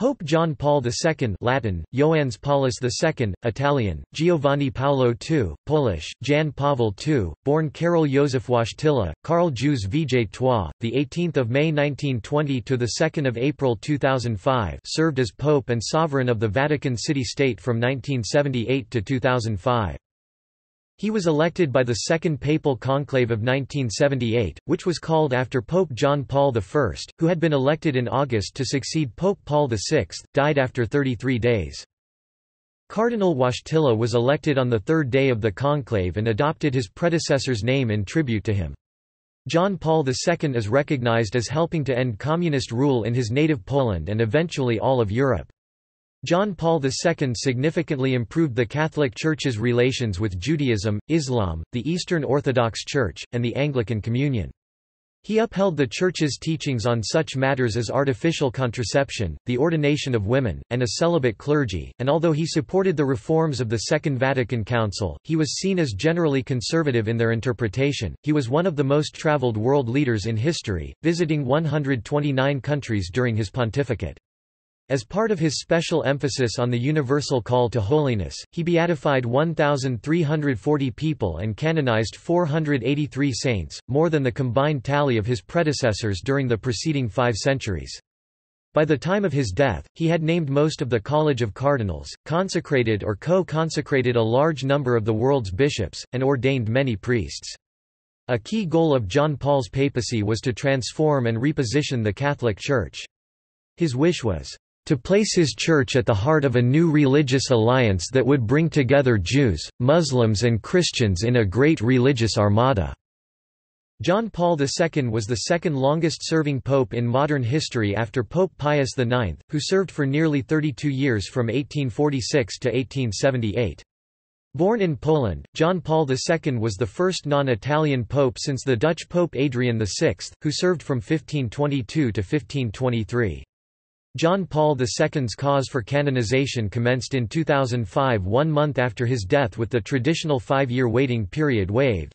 Pope John Paul II Latin, Ioannis Paulus II, Italian, Giovanni Paolo II, Polish, Jan Paweł II, born Karol Józef Wojtyla, Karl Jews Vijay Toi, 18 May 1920 – to 2 April 2005 served as Pope and Sovereign of the Vatican City-State from 1978 to 2005. He was elected by the Second Papal Conclave of 1978, which was called after Pope John Paul I, who had been elected in August to succeed Pope Paul VI, died after 33 days. Cardinal Wojtyla was elected on the third day of the conclave and adopted his predecessor's name in tribute to him. John Paul II is recognized as helping to end communist rule in his native Poland and eventually all of Europe. John Paul II significantly improved the Catholic Church's relations with Judaism, Islam, the Eastern Orthodox Church, and the Anglican Communion. He upheld the Church's teachings on such matters as artificial contraception, the ordination of women, and a celibate clergy, and although he supported the reforms of the Second Vatican Council, he was seen as generally conservative in their interpretation. He was one of the most traveled world leaders in history, visiting 129 countries during his pontificate. As part of his special emphasis on the universal call to holiness, he beatified 1,340 people and canonized 483 saints, more than the combined tally of his predecessors during the preceding five centuries. By the time of his death, he had named most of the College of Cardinals, consecrated or co-consecrated a large number of the world's bishops, and ordained many priests. A key goal of John Paul's papacy was to transform and reposition the Catholic Church. His wish was, to place his church at the heart of a new religious alliance that would bring together Jews, Muslims and Christians in a great religious armada." John Paul II was the second longest-serving pope in modern history after Pope Pius IX, who served for nearly 32 years from 1846 to 1878. Born in Poland, John Paul II was the first non-Italian pope since the Dutch Pope Adrian VI, who served from 1522 to 1523. John Paul II's cause for canonization commenced in 2005 one month after his death with the traditional five-year waiting period waived.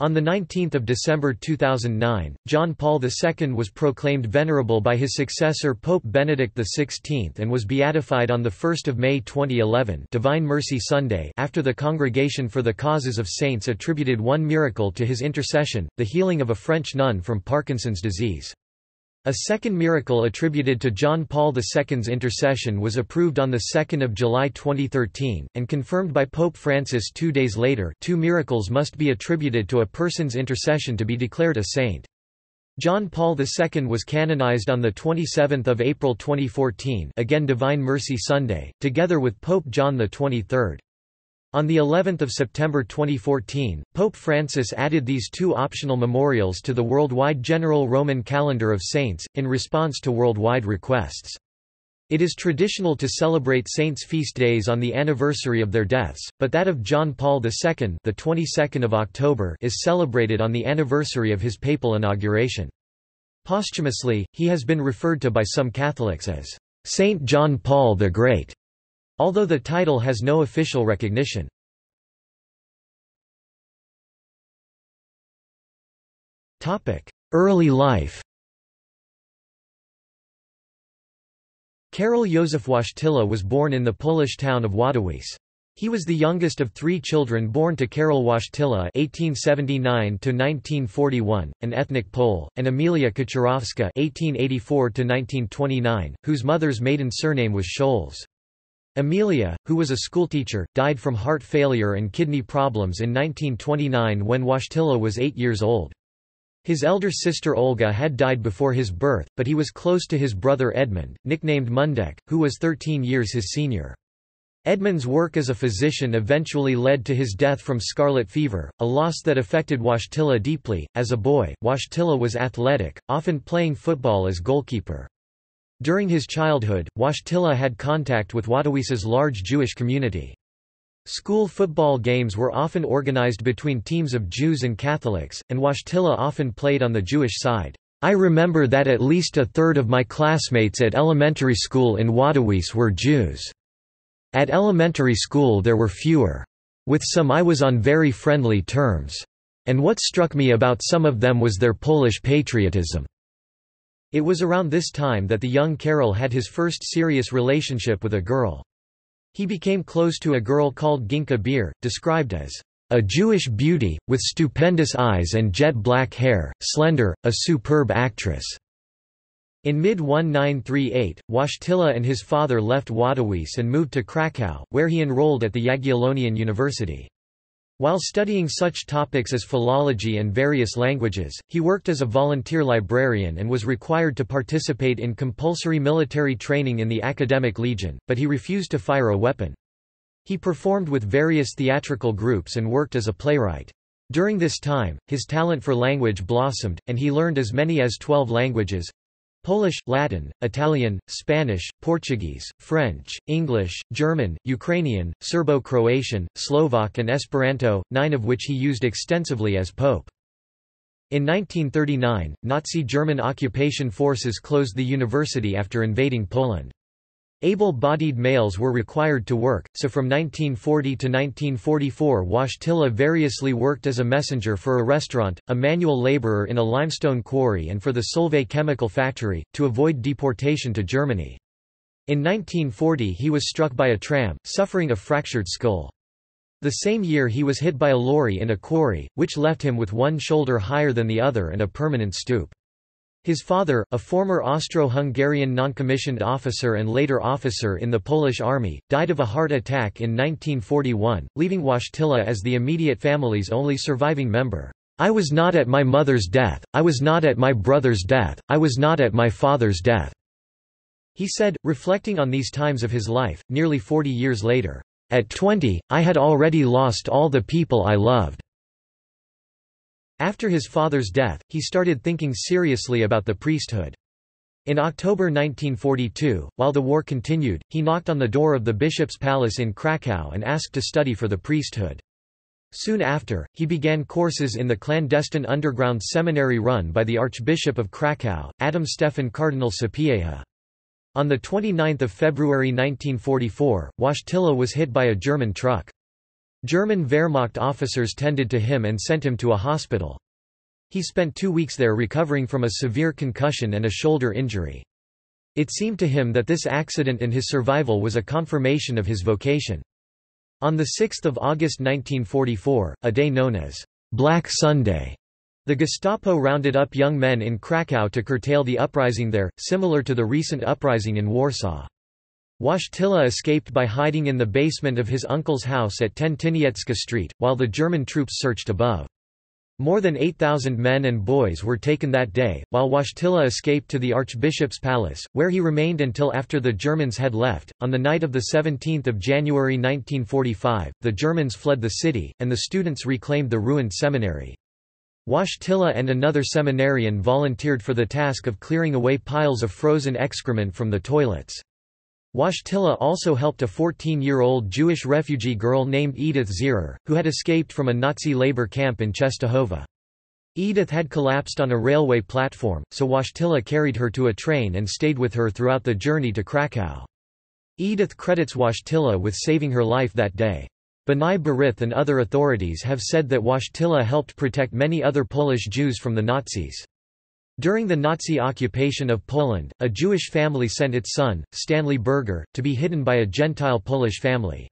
On 19 December 2009, John Paul II was proclaimed venerable by his successor Pope Benedict XVI and was beatified on 1 May 2011 Divine Mercy Sunday after the Congregation for the Causes of Saints attributed one miracle to his intercession, the healing of a French nun from Parkinson's disease. A second miracle attributed to John Paul II's intercession was approved on 2 July 2013, and confirmed by Pope Francis two days later two miracles must be attributed to a person's intercession to be declared a saint. John Paul II was canonized on 27 April 2014 again Divine Mercy Sunday, together with Pope John XXIII. On the 11th of September 2014, Pope Francis added these two optional memorials to the worldwide General Roman Calendar of Saints, in response to worldwide requests. It is traditional to celebrate saints' feast days on the anniversary of their deaths, but that of John Paul II the 22nd of October is celebrated on the anniversary of his papal inauguration. Posthumously, he has been referred to by some Catholics as Saint John Paul the Great. Although the title has no official recognition. Early life Karol Józef Wojtyla was born in the Polish town of Wadowice. He was the youngest of three children born to Karol Wojtyla (1879–1941), an ethnic Pole, and Emilia Kaczorowska (1884–1929), whose mother's maiden surname was Scholz. Emilia, who was a schoolteacher, died from heart failure and kidney problems in 1929 when Wojtyla was eight years old. His elder sister Olga had died before his birth, but he was close to his brother Edmund, nicknamed Mundek, who was 13 years his senior. Edmund's work as a physician eventually led to his death from scarlet fever, a loss that affected Wojtyla deeply. As a boy, Wojtyla was athletic, often playing football as goalkeeper. During his childhood, Wojtyla had contact with Wadowice's large Jewish community. School football games were often organized between teams of Jews and Catholics, and Wojtyla often played on the Jewish side. I remember that at least a third of my classmates at elementary school in Wadowice were Jews. At elementary school there were fewer. With some I was on very friendly terms. And what struck me about some of them was their Polish patriotism. It was around this time that the young Karol had his first serious relationship with a girl. He became close to a girl called Ginka Beer, described as a Jewish beauty, with stupendous eyes and jet black hair, slender, a superb actress. In mid-1938, Wojtyla and his father left Wadowice and moved to Kraków, where he enrolled at the Jagiellonian University. While studying such topics as philology and various languages, he worked as a volunteer librarian and was required to participate in compulsory military training in the Academic Legion, but he refused to fire a weapon. He performed with various theatrical groups and worked as a playwright. During this time, his talent for language blossomed, and he learned as many as twelve languages, Polish, Latin, Italian, Spanish, Portuguese, French, English, German, Ukrainian, Serbo-Croatian, Slovak and Esperanto, nine of which he used extensively as pope. In 1939, Nazi German occupation forces closed the university after invading Poland. Able-bodied males were required to work, so from 1940 to 1944 Wojtyla variously worked as a messenger for a restaurant, a manual laborer in a limestone quarry and for the Solvay chemical factory, to avoid deportation to Germany. In 1940 he was struck by a tram, suffering a fractured skull. The same year he was hit by a lorry in a quarry, which left him with one shoulder higher than the other and a permanent stoop. His father, a former Austro-Hungarian noncommissioned officer and later officer in the Polish army, died of a heart attack in 1941, leaving Wojtyla as the immediate family's only surviving member. I was not at my mother's death, I was not at my brother's death, I was not at my father's death." He said, reflecting on these times of his life, nearly 40 years later, "...at 20, I had already lost all the people I loved." After his father's death, he started thinking seriously about the priesthood. In October 1942, while the war continued, he knocked on the door of the bishop's palace in Krakow and asked to study for the priesthood. Soon after, he began courses in the clandestine underground seminary run by the Archbishop of Krakow, Adam Stefan Cardinal Sapieha. On 29 February 1944, Wojtyla was hit by a German truck. German Wehrmacht officers tended to him and sent him to a hospital. He spent two weeks there recovering from a severe concussion and a shoulder injury. It seemed to him that this accident and his survival was a confirmation of his vocation. On 6 August 1944, a day known as Black Sunday, the Gestapo rounded up young men in Krakow to curtail the uprising there, similar to the recent uprising in Warsaw. Wojtyla escaped by hiding in the basement of his uncle's house at 10 Tyniecka Street, while the German troops searched above. More than 8,000 men and boys were taken that day, while Wojtyla escaped to the Archbishop's palace, where he remained until after the Germans had left. On the night of the 17 January 1945, the Germans fled the city, and the students reclaimed the ruined seminary. Wojtyla and another seminarian volunteered for the task of clearing away piles of frozen excrement from the toilets. Wojtyla also helped a 14-year-old Jewish refugee girl named Edith Zierer, who had escaped from a Nazi labor camp in Czestochowa. Edith had collapsed on a railway platform, so Wojtyla carried her to a train and stayed with her throughout the journey to Krakow. Edith credits Wojtyla with saving her life that day. B'nai B'rith and other authorities have said that Wojtyla helped protect many other Polish Jews from the Nazis. During the Nazi occupation of Poland, a Jewish family sent its son, Stanley Berger, to be hidden by a Gentile Polish family.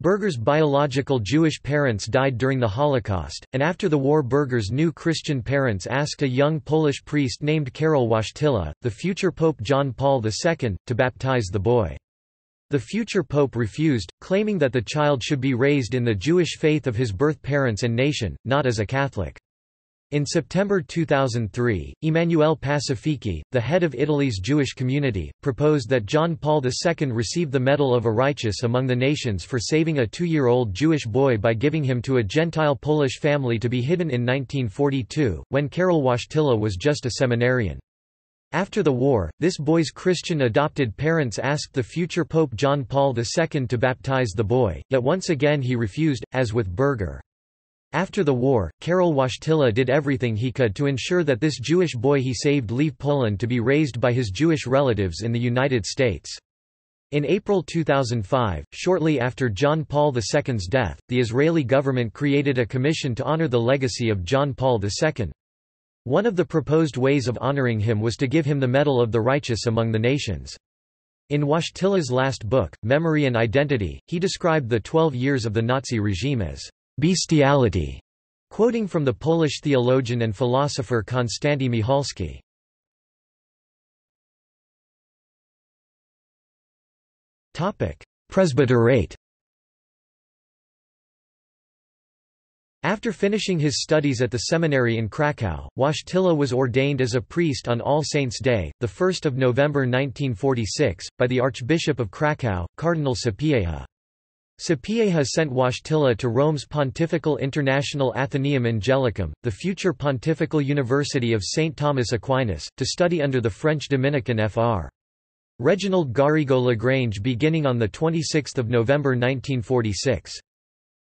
Berger's biological Jewish parents died during the Holocaust, and after the war Berger's new Christian parents asked a young Polish priest named Karol Wojtyla, the future Pope John Paul II, to baptize the boy. The future pope refused, claiming that the child should be raised in the Jewish faith of his birth parents and nation, not as a Catholic. In September 2003, Emanuele Pacifici, the head of Italy's Jewish community, proposed that John Paul II receive the Medal of a Righteous among the nations for saving a two-year-old Jewish boy by giving him to a Gentile Polish family to be hidden in 1942, when Karol Wojtyla was just a seminarian. After the war, this boy's Christian adopted parents asked the future Pope John Paul II to baptize the boy, yet once again he refused, as with Berger. After the war, Karol Wojtyla did everything he could to ensure that this Jewish boy he saved leave Poland to be raised by his Jewish relatives in the United States. In April 2005, shortly after John Paul II's death, the Israeli government created a commission to honor the legacy of John Paul II. One of the proposed ways of honoring him was to give him the Medal of the Righteous among the nations. In Wojtyla's last book, Memory and Identity, he described the twelve years of the Nazi regime as bestiality, quoting from the Polish theologian and philosopher Konstanty Michalski. Presbyterate After finishing his studies at the seminary in Kraków, Wojtyla was ordained as a priest on All Saints' Day, 1 November 1946, by the Archbishop of Kraków, Cardinal Sapieha. Sapieha sent Wojtyla to Rome's Pontifical International Athenaeum Angelicum, the future Pontifical University of St. Thomas Aquinas, to study under the French Dominican Fr. Reginald Garrigou Lagrange beginning on 26 November 1946.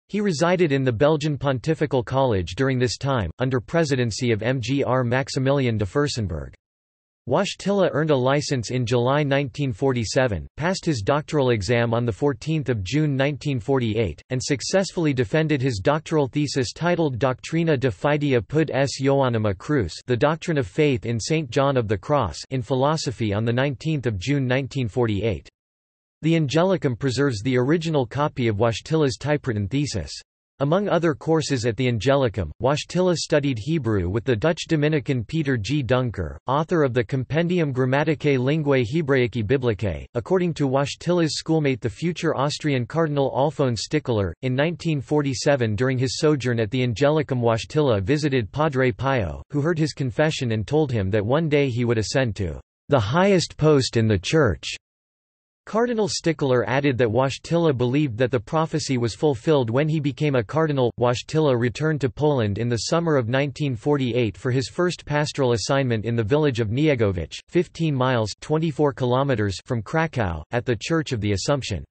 He resided in the Belgian Pontifical College during this time, under presidency of MGR Maximilian de Furstenberg. Wojtyla earned a license in July 1947, passed his doctoral exam on 14 June 1948, and successfully defended his doctoral thesis titled Doctrina de Fide apud s Ioannem a Cruce The Doctrine of Faith in St. John of the Cross in Philosophy on 19 June 1948. The Angelicum preserves the original copy of Wojtyla's typewritten thesis. Among other courses at the Angelicum, Wojtyla studied Hebrew with the Dutch Dominican Peter G. Duncker, author of the Compendium Grammaticae Linguae Hebraicae Biblicae. According to Wojtyla's schoolmate the future Austrian Cardinal Alphonse Stickler, in 1947 during his sojourn at the Angelicum Wojtyla visited Padre Pio, who heard his confession and told him that one day he would ascend to the highest post in the Church. Cardinal Stickler added that Wojtyla believed that the prophecy was fulfilled when he became a cardinal. Wojtyla returned to Poland in the summer of 1948 for his first pastoral assignment in the village of Niegowice, 15 miles 24 kilometers from Kraków, at the Church of the Assumption.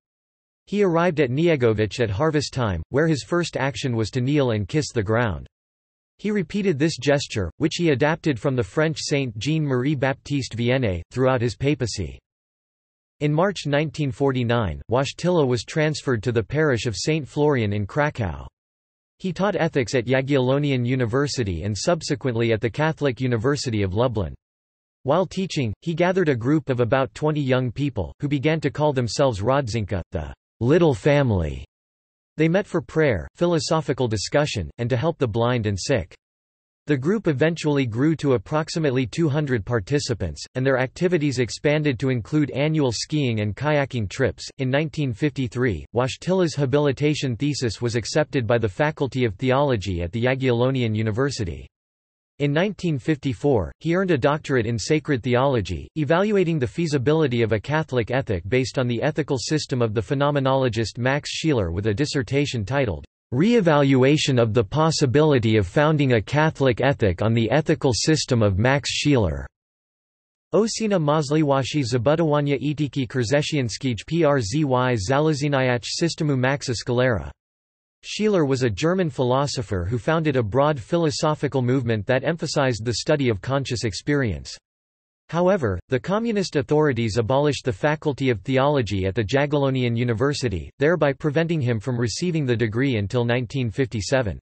He arrived at Niegowice at harvest time, where his first action was to kneel and kiss the ground. He repeated this gesture, which he adapted from the French Saint Jean-Marie Baptiste Vianney, throughout his papacy. In March 1949, Wojtyla was transferred to the parish of St. Florian in Kraków. He taught ethics at Jagiellonian University and subsequently at the Catholic University of Lublin. While teaching, he gathered a group of about 20 young people, who began to call themselves Rodzinka, the little family. They met for prayer, philosophical discussion, and to help the blind and sick. The group eventually grew to approximately 200 participants, and their activities expanded to include annual skiing and kayaking trips. In 1953, Wojtyla's habilitation thesis was accepted by the Faculty of Theology at the Jagiellonian University. In 1954, he earned a doctorate in sacred theology, evaluating the feasibility of a Catholic ethic based on the ethical system of the phenomenologist Max Scheler with a dissertation titled, Re-evaluation of the possibility of founding a Catholic ethic on the ethical system of Max Scheler. Osina możliwości zabudowania etyki chrześcijańskiej przzy zaleziniach systemu Maxa Schelera. Scheler was a German philosopher who founded a broad philosophical movement that emphasized the study of conscious experience. However, the communist authorities abolished the Faculty of Theology at the Jagiellonian University, thereby preventing him from receiving the degree until 1957.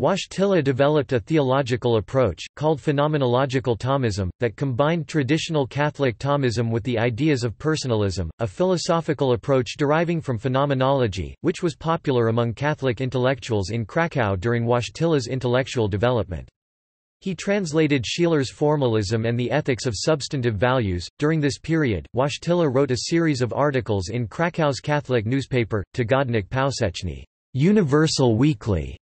Wojtyla developed a theological approach, called phenomenological Thomism, that combined traditional Catholic Thomism with the ideas of personalism, a philosophical approach deriving from phenomenology, which was popular among Catholic intellectuals in Krakow during Wojtyla's intellectual development. He translated Scheler's formalism and the ethics of substantive values. During this period, Wojtyla wrote a series of articles in Krakow's Catholic newspaper, Tygodnik Powszechny, Universal Weekly,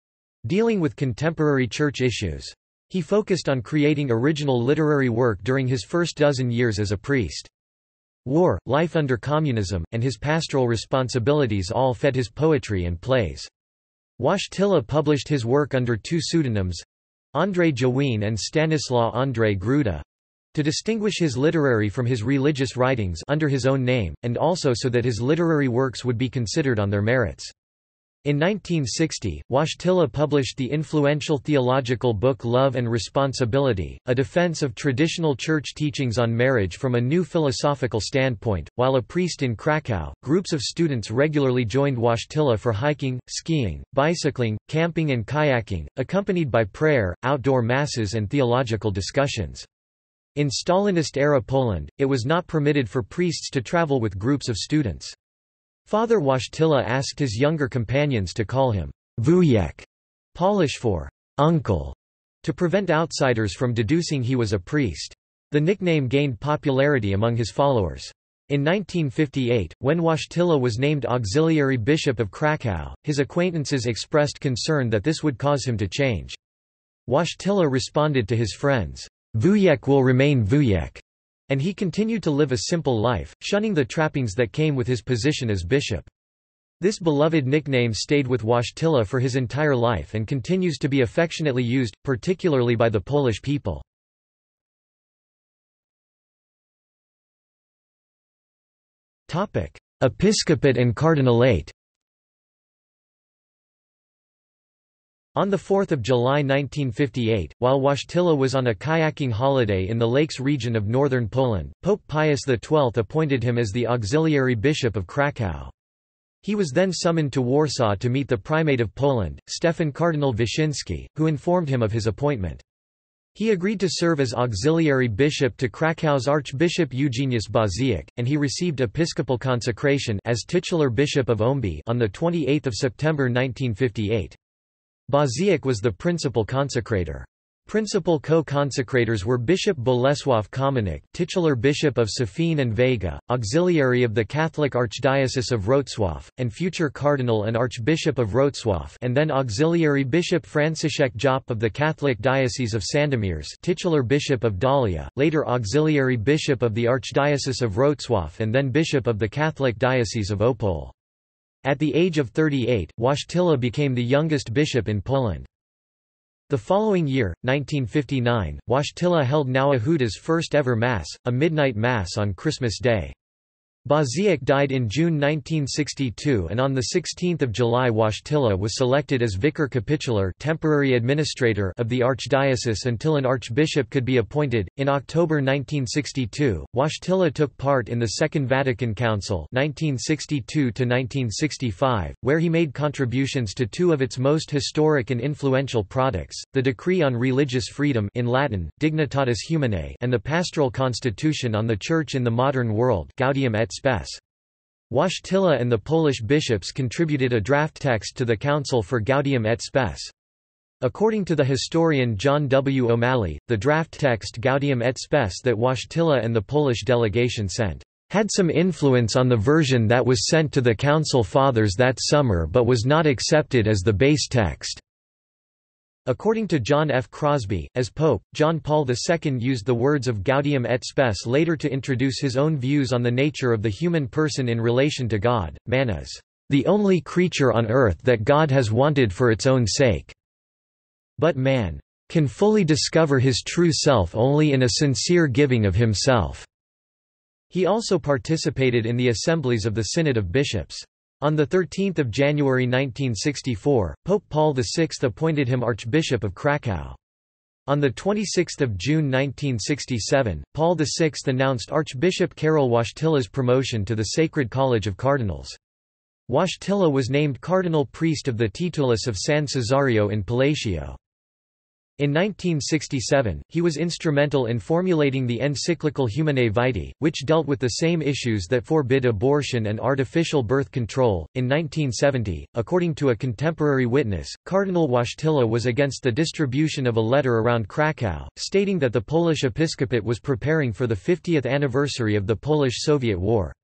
dealing with contemporary church issues. He focused on creating original literary work during his first dozen years as a priest. War, life under communism, and his pastoral responsibilities all fed his poetry and plays. Wojtyla published his work under two pseudonyms, Andrzej Jawien and Stanislaw Andrzej Gruda to distinguish his literary from his religious writings under his own name, and also so that his literary works would be considered on their merits. In 1960, Wojtyla published the influential theological book Love and Responsibility, a defense of traditional church teachings on marriage from a new philosophical standpoint. While a priest in Krakow, groups of students regularly joined Wojtyla for hiking, skiing, bicycling, camping, and kayaking, accompanied by prayer, outdoor masses, and theological discussions. In Stalinist-era Poland, it was not permitted for priests to travel with groups of students. Father Wojtyla asked his younger companions to call him wujek, Polish for uncle, to prevent outsiders from deducing he was a priest. The nickname gained popularity among his followers. In 1958, when Wojtyla was named auxiliary bishop of Krakow, his acquaintances expressed concern that this would cause him to change. Wojtyla responded to his friends, Wujek will remain Wujek, and he continued to live a simple life, shunning the trappings that came with his position as bishop. This beloved nickname stayed with Wojtyla for his entire life and continues to be affectionately used, particularly by the Polish people. Episcopate and cardinalate On 4 July 1958, while Wojtyla was on a kayaking holiday in the lakes region of northern Poland, Pope Pius XII appointed him as the auxiliary bishop of Kraków. He was then summoned to Warsaw to meet the primate of Poland, Stefan Cardinal Wyszynski, who informed him of his appointment. He agreed to serve as auxiliary bishop to Krakow's Archbishop Eugeniusz Baziak, and he received episcopal consecration as titular bishop of Ołębie on 28 September 1958. Baziak was the principal consecrator. Principal co-consecrators were Bishop Bolesław Kominek titular Bishop of Safin and Vega, auxiliary of the Catholic Archdiocese of Wrocław, and future Cardinal and Archbishop of Wrocław and then auxiliary Bishop Franciszek Jop of the Catholic Diocese of Sandomierz titular Bishop of Dalia, later auxiliary Bishop of the Archdiocese of Wrocław and then Bishop of the Catholic Diocese of Opole. At the age of 38, Wojtyla became the youngest bishop in Poland. The following year, 1959, Wojtyla held Nowa Huta's first ever Mass, a midnight Mass on Christmas Day. Baziak died in June 1962 and on 16 July Wojtyla was selected as vicar capitular temporary administrator of the archdiocese until an archbishop could be appointed. In October 1962, Wojtyla took part in the Second Vatican Council 1962 where he made contributions to two of its most historic and influential products, the Decree on Religious Freedom in Latin, Dignitatis Humanae and the Pastoral Constitution on the Church in the Modern World Gaudium et Spes. And the Polish bishops contributed a draft text to the Council for Gaudium et Spes. According to the historian John W. O'Malley, the draft text Gaudium et Spes that Wojtyla and the Polish delegation sent had some influence on the version that was sent to the Council Fathers that summer but was not accepted as the base text. According to John F. Crosby, as Pope, John Paul II used the words of Gaudium et Spes later to introduce his own views on the nature of the human person in relation to God. Man is the only creature on earth that God has wanted for its own sake. But man can fully discover his true self only in a sincere giving of himself. He also participated in the assemblies of the Synod of Bishops. On 13 January 1964, Pope Paul VI appointed him Archbishop of Kraków. On 26 June 1967, Paul VI announced Archbishop Karol Wojtyla's promotion to the Sacred College of Cardinals. Wojtyla was named cardinal priest of the Titulus of San Cesareo in Palatio. In 1967, he was instrumental in formulating the encyclical Humanae Vitae, which dealt with the same issues that forbid abortion and artificial birth control. In 1970, according to a contemporary witness, Cardinal Wojtyla was against the distribution of a letter around Krakow, stating that the Polish episcopate was preparing for the 50th anniversary of the Polish-Soviet War.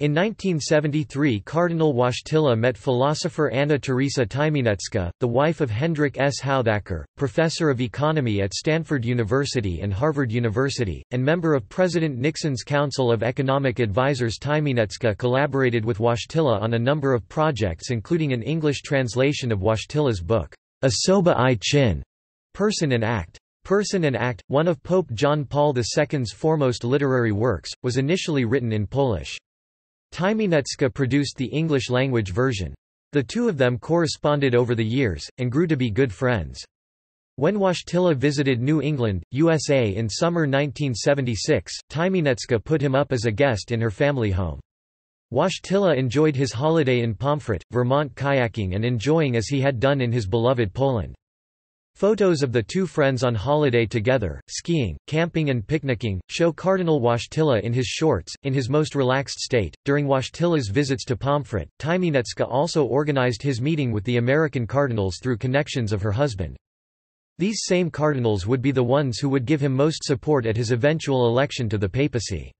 In 1973 Cardinal Wojtyla met philosopher Anna Teresa Tymieniecka, the wife of Hendrik S. Houthakker, professor of economy at Stanford University and Harvard University, and member of President Nixon's Council of Economic Advisers Tymieniecka collaborated with Wojtyla on a number of projects including an English translation of Wojtyla's book, Osoba i Czyn, Person and Act. Person and Act, one of Pope John Paul II's foremost literary works, was initially written in Polish. Tymieniecka produced the English-language version. The two of them corresponded over the years, and grew to be good friends. When Wojtyla visited New England, USA in summer 1976, Tymieniecka put him up as a guest in her family home. Wojtyla enjoyed his holiday in Pomfret, Vermont kayaking and enjoying as he had done in his beloved Poland. Photos of the two friends on holiday together, skiing, camping and picnicking, show Cardinal Wojtyla in his shorts, in his most relaxed state. During Wojtyla's visits to Pomfret, Tymieniecka also organized his meeting with the American cardinals through connections of her husband. These same cardinals would be the ones who would give him most support at his eventual election to the papacy.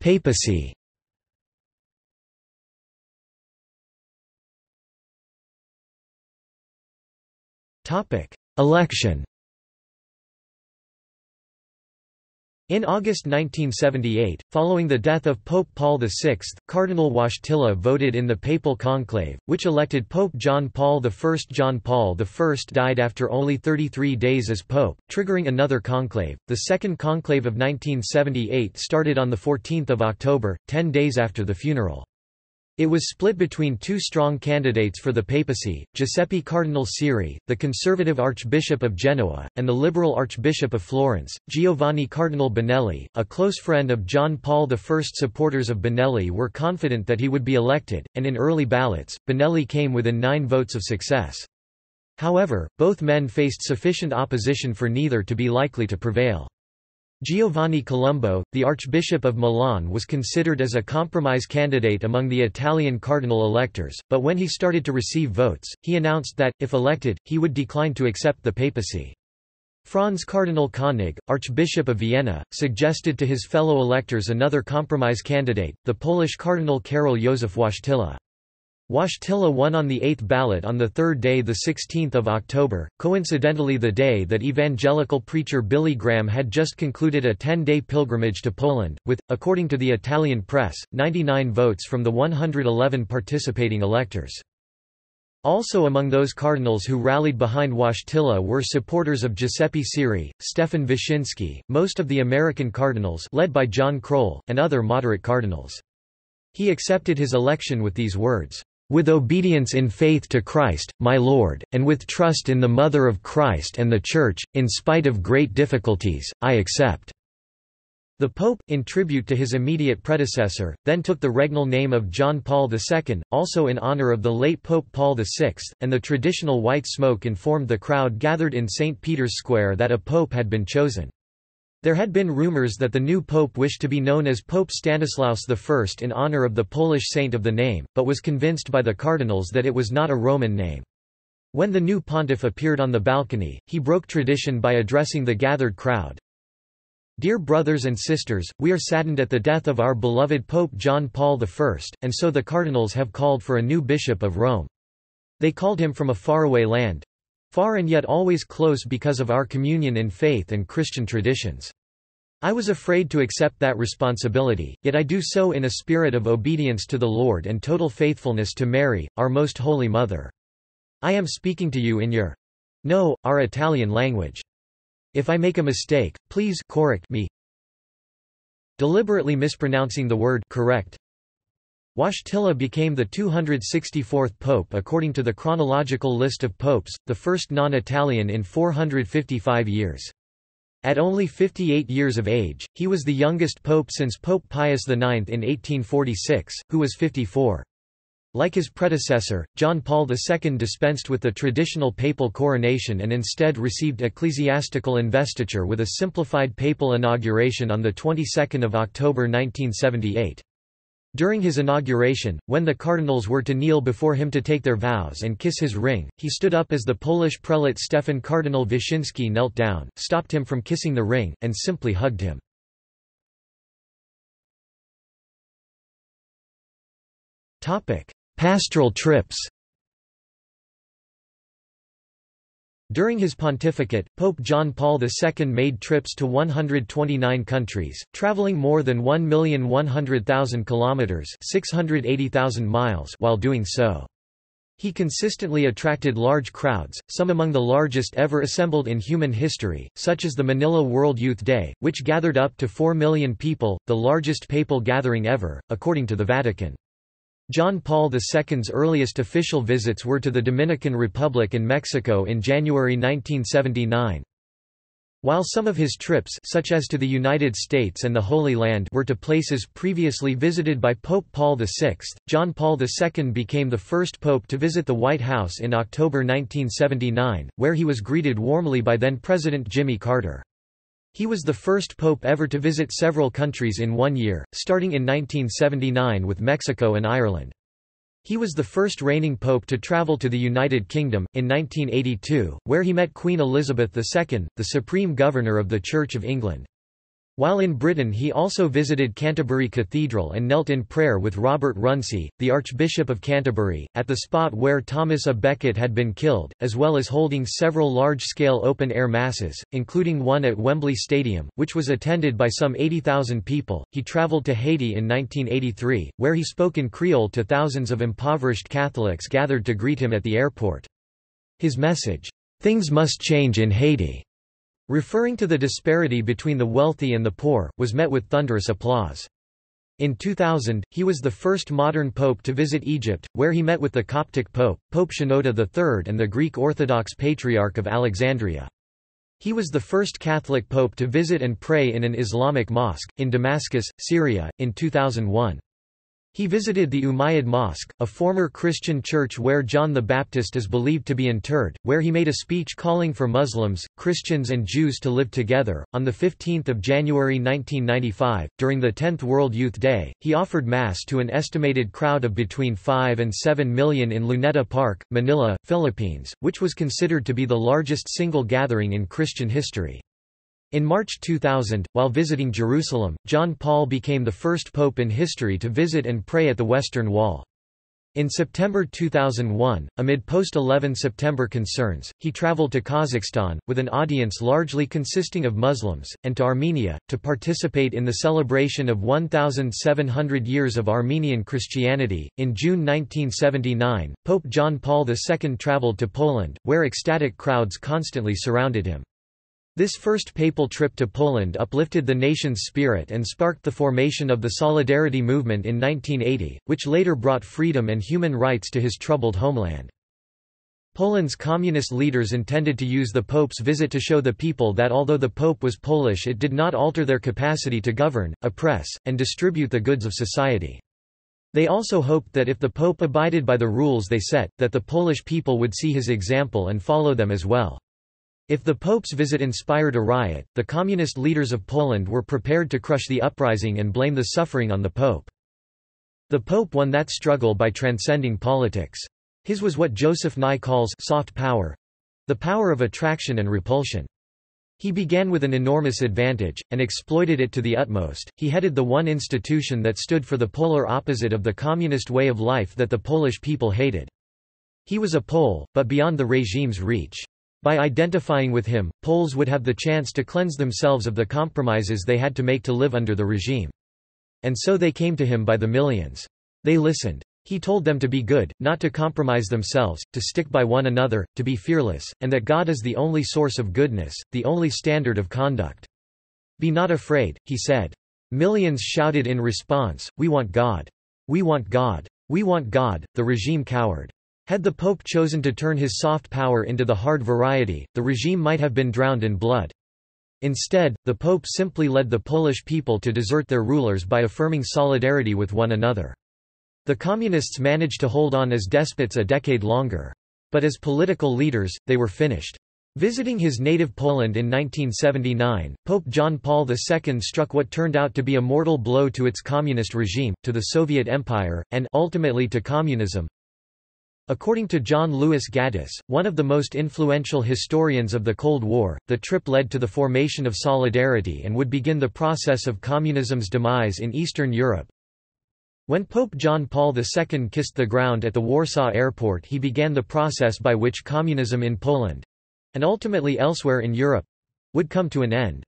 Papacy Election In August 1978, following the death of Pope Paul VI, Cardinal Wojtyla voted in the papal conclave, which elected Pope John Paul I. John Paul I died after only 33 days as pope, triggering another conclave. The second conclave of 1978 started on 14 October, ten days after the funeral. It was split between two strong candidates for the papacy, Giuseppe Cardinal Siri, the conservative Archbishop of Genoa, and the liberal Archbishop of Florence, Giovanni Cardinal Benelli, a close friend of John Paul I. Supporters of Benelli were confident that he would be elected, and in early ballots, Benelli came within nine votes of success. However, both men faced sufficient opposition for neither to be likely to prevail. Giovanni Colombo, the Archbishop of Milan was considered as a compromise candidate among the Italian cardinal electors, but when he started to receive votes, he announced that, if elected, he would decline to accept the papacy. Franz Cardinal Koenig, Archbishop of Vienna, suggested to his fellow electors another compromise candidate, the Polish Cardinal Karol Józef Wojtyla. Wojtyla won on the eighth ballot on the third day 16 October, coincidentally the day that evangelical preacher Billy Graham had just concluded a 10-day pilgrimage to Poland, with, according to the Italian press, 99 votes from the 111 participating electors. Also among those cardinals who rallied behind Wojtyla were supporters of Giuseppe Siri, Stefan Wyszynski, most of the American cardinals led by John Krol, and other moderate cardinals. He accepted his election with these words, with obedience in faith to Christ, my Lord, and with trust in the Mother of Christ and the Church, in spite of great difficulties, I accept." The Pope, in tribute to his immediate predecessor, then took the regnal name of John Paul II, also in honor of the late Pope Paul VI, and the traditional white smoke informed the crowd gathered in St. Peter's Square that a pope had been chosen. There had been rumors that the new pope wished to be known as Pope Stanislaus I in honor of the Polish saint of the name, but was convinced by the cardinals that it was not a Roman name. When the new pontiff appeared on the balcony, he broke tradition by addressing the gathered crowd. Dear brothers and sisters, we are saddened at the death of our beloved Pope John Paul I, and so the cardinals have called for a new bishop of Rome. They called him from a faraway land, Far and yet always close because of our communion in faith and Christian traditions. I was afraid to accept that responsibility, yet I do so in a spirit of obedience to the Lord and total faithfulness to Mary, our most holy Mother. I am speaking to you in your no, our Italian language. If I make a mistake, please correct me. Deliberately mispronouncing the word correct Wojtyla became the 264th pope according to the chronological list of popes, the first non-Italian in 455 years. At only 58 years of age, he was the youngest pope since Pope Pius IX in 1846, who was 54. Like his predecessor, John Paul II dispensed with the traditional papal coronation and instead received ecclesiastical investiture with a simplified papal inauguration on the 22nd of October 1978. During his inauguration, when the cardinals were to kneel before him to take their vows and kiss his ring, he stood up as the Polish prelate Stefan Cardinal Wyszynski knelt down, stopped him from kissing the ring, and simply hugged him. Pastoral trips During his pontificate, Pope John Paul II made trips to 129 countries, traveling more than 1,100,000 kilometers (680,000 miles) while doing so. He consistently attracted large crowds, some among the largest ever assembled in human history, such as the Manila World Youth Day, which gathered up to 4 million people, the largest papal gathering ever, according to the Vatican. John Paul II's earliest official visits were to the Dominican Republic and Mexico in January 1979. While some of his trips such as to the United States and the Holy Land were to places previously visited by Pope Paul VI, John Paul II became the first pope to visit the White House in October 1979, where he was greeted warmly by then-President Jimmy Carter. He was the first pope ever to visit several countries in one year, starting in 1979 with Mexico and Ireland. He was the first reigning pope to travel to the United Kingdom, in 1982, where he met Queen Elizabeth II, the supreme governor of the Church of England. While in Britain he also visited Canterbury Cathedral and knelt in prayer with Robert Runcie, the Archbishop of Canterbury, at the spot where Thomas a Becket had been killed, as well as holding several large-scale open-air masses, including one at Wembley Stadium, which was attended by some 80,000 people. He travelled to Haiti in 1983, where he spoke in Creole to thousands of impoverished Catholics gathered to greet him at the airport. His message, "'Things must change in Haiti' referring to the disparity between the wealthy and the poor, was met with thunderous applause. In 2000, he was the first modern pope to visit Egypt, where he met with the Coptic pope, Pope Shenouda III and the Greek Orthodox Patriarch of Alexandria. He was the first Catholic pope to visit and pray in an Islamic mosque, in Damascus, Syria, in 2001. He visited the Umayyad Mosque, a former Christian church where John the Baptist is believed to be interred, where he made a speech calling for Muslims, Christians and Jews to live together. On 15 January 1995, during the 10th World Youth Day, he offered Mass to an estimated crowd of between 5 and 7 million in Luneta Park, Manila, Philippines, which was considered to be the largest single gathering in Christian history. In March 2000, while visiting Jerusalem, John Paul became the first pope in history to visit and pray at the Western Wall. In September 2001, amid post-11 September concerns, he traveled to Kazakhstan, with an audience largely consisting of Muslims, and to Armenia, to participate in the celebration of 1,700 years of Armenian Christianity. In June 1979, Pope John Paul II traveled to Poland, where ecstatic crowds constantly surrounded him. This first papal trip to Poland uplifted the nation's spirit and sparked the formation of the Solidarity movement in 1980, which later brought freedom and human rights to his troubled homeland. Poland's communist leaders intended to use the Pope's visit to show the people that although the Pope was Polish it did not alter their capacity to govern, oppress, and distribute the goods of society. They also hoped that if the Pope abided by the rules they set, that the Polish people would see his example and follow them as well. If the Pope's visit inspired a riot, the communist leaders of Poland were prepared to crush the uprising and blame the suffering on the Pope. The Pope won that struggle by transcending politics. His was what Joseph Nye calls soft power—the power of attraction and repulsion. He began with an enormous advantage, and exploited it to the utmost. He headed the one institution that stood for the polar opposite of the communist way of life that the Polish people hated. He was a Pole, but beyond the regime's reach. By identifying with him, Poles would have the chance to cleanse themselves of the compromises they had to make to live under the regime. And so they came to him by the millions. They listened. He told them to be good, not to compromise themselves, to stick by one another, to be fearless, and that God is the only source of goodness, the only standard of conduct. Be not afraid, he said. Millions shouted in response, We want God. We want God. We want God, the regime cowered. Had the Pope chosen to turn his soft power into the hard variety, the regime might have been drowned in blood. Instead, the Pope simply led the Polish people to desert their rulers by affirming solidarity with one another. The Communists managed to hold on as despots a decade longer. But as political leaders, they were finished. Visiting his native Poland in 1979, Pope John Paul II struck what turned out to be a mortal blow to its communist regime, to the Soviet Empire, and ultimately to communism, According to John Lewis Gaddis, one of the most influential historians of the Cold War, the trip led to the formation of Solidarity and would begin the process of communism's demise in Eastern Europe. When Pope John Paul II kissed the ground at the Warsaw airport he began the process by which communism in Poland—and ultimately elsewhere in Europe—would come to an end.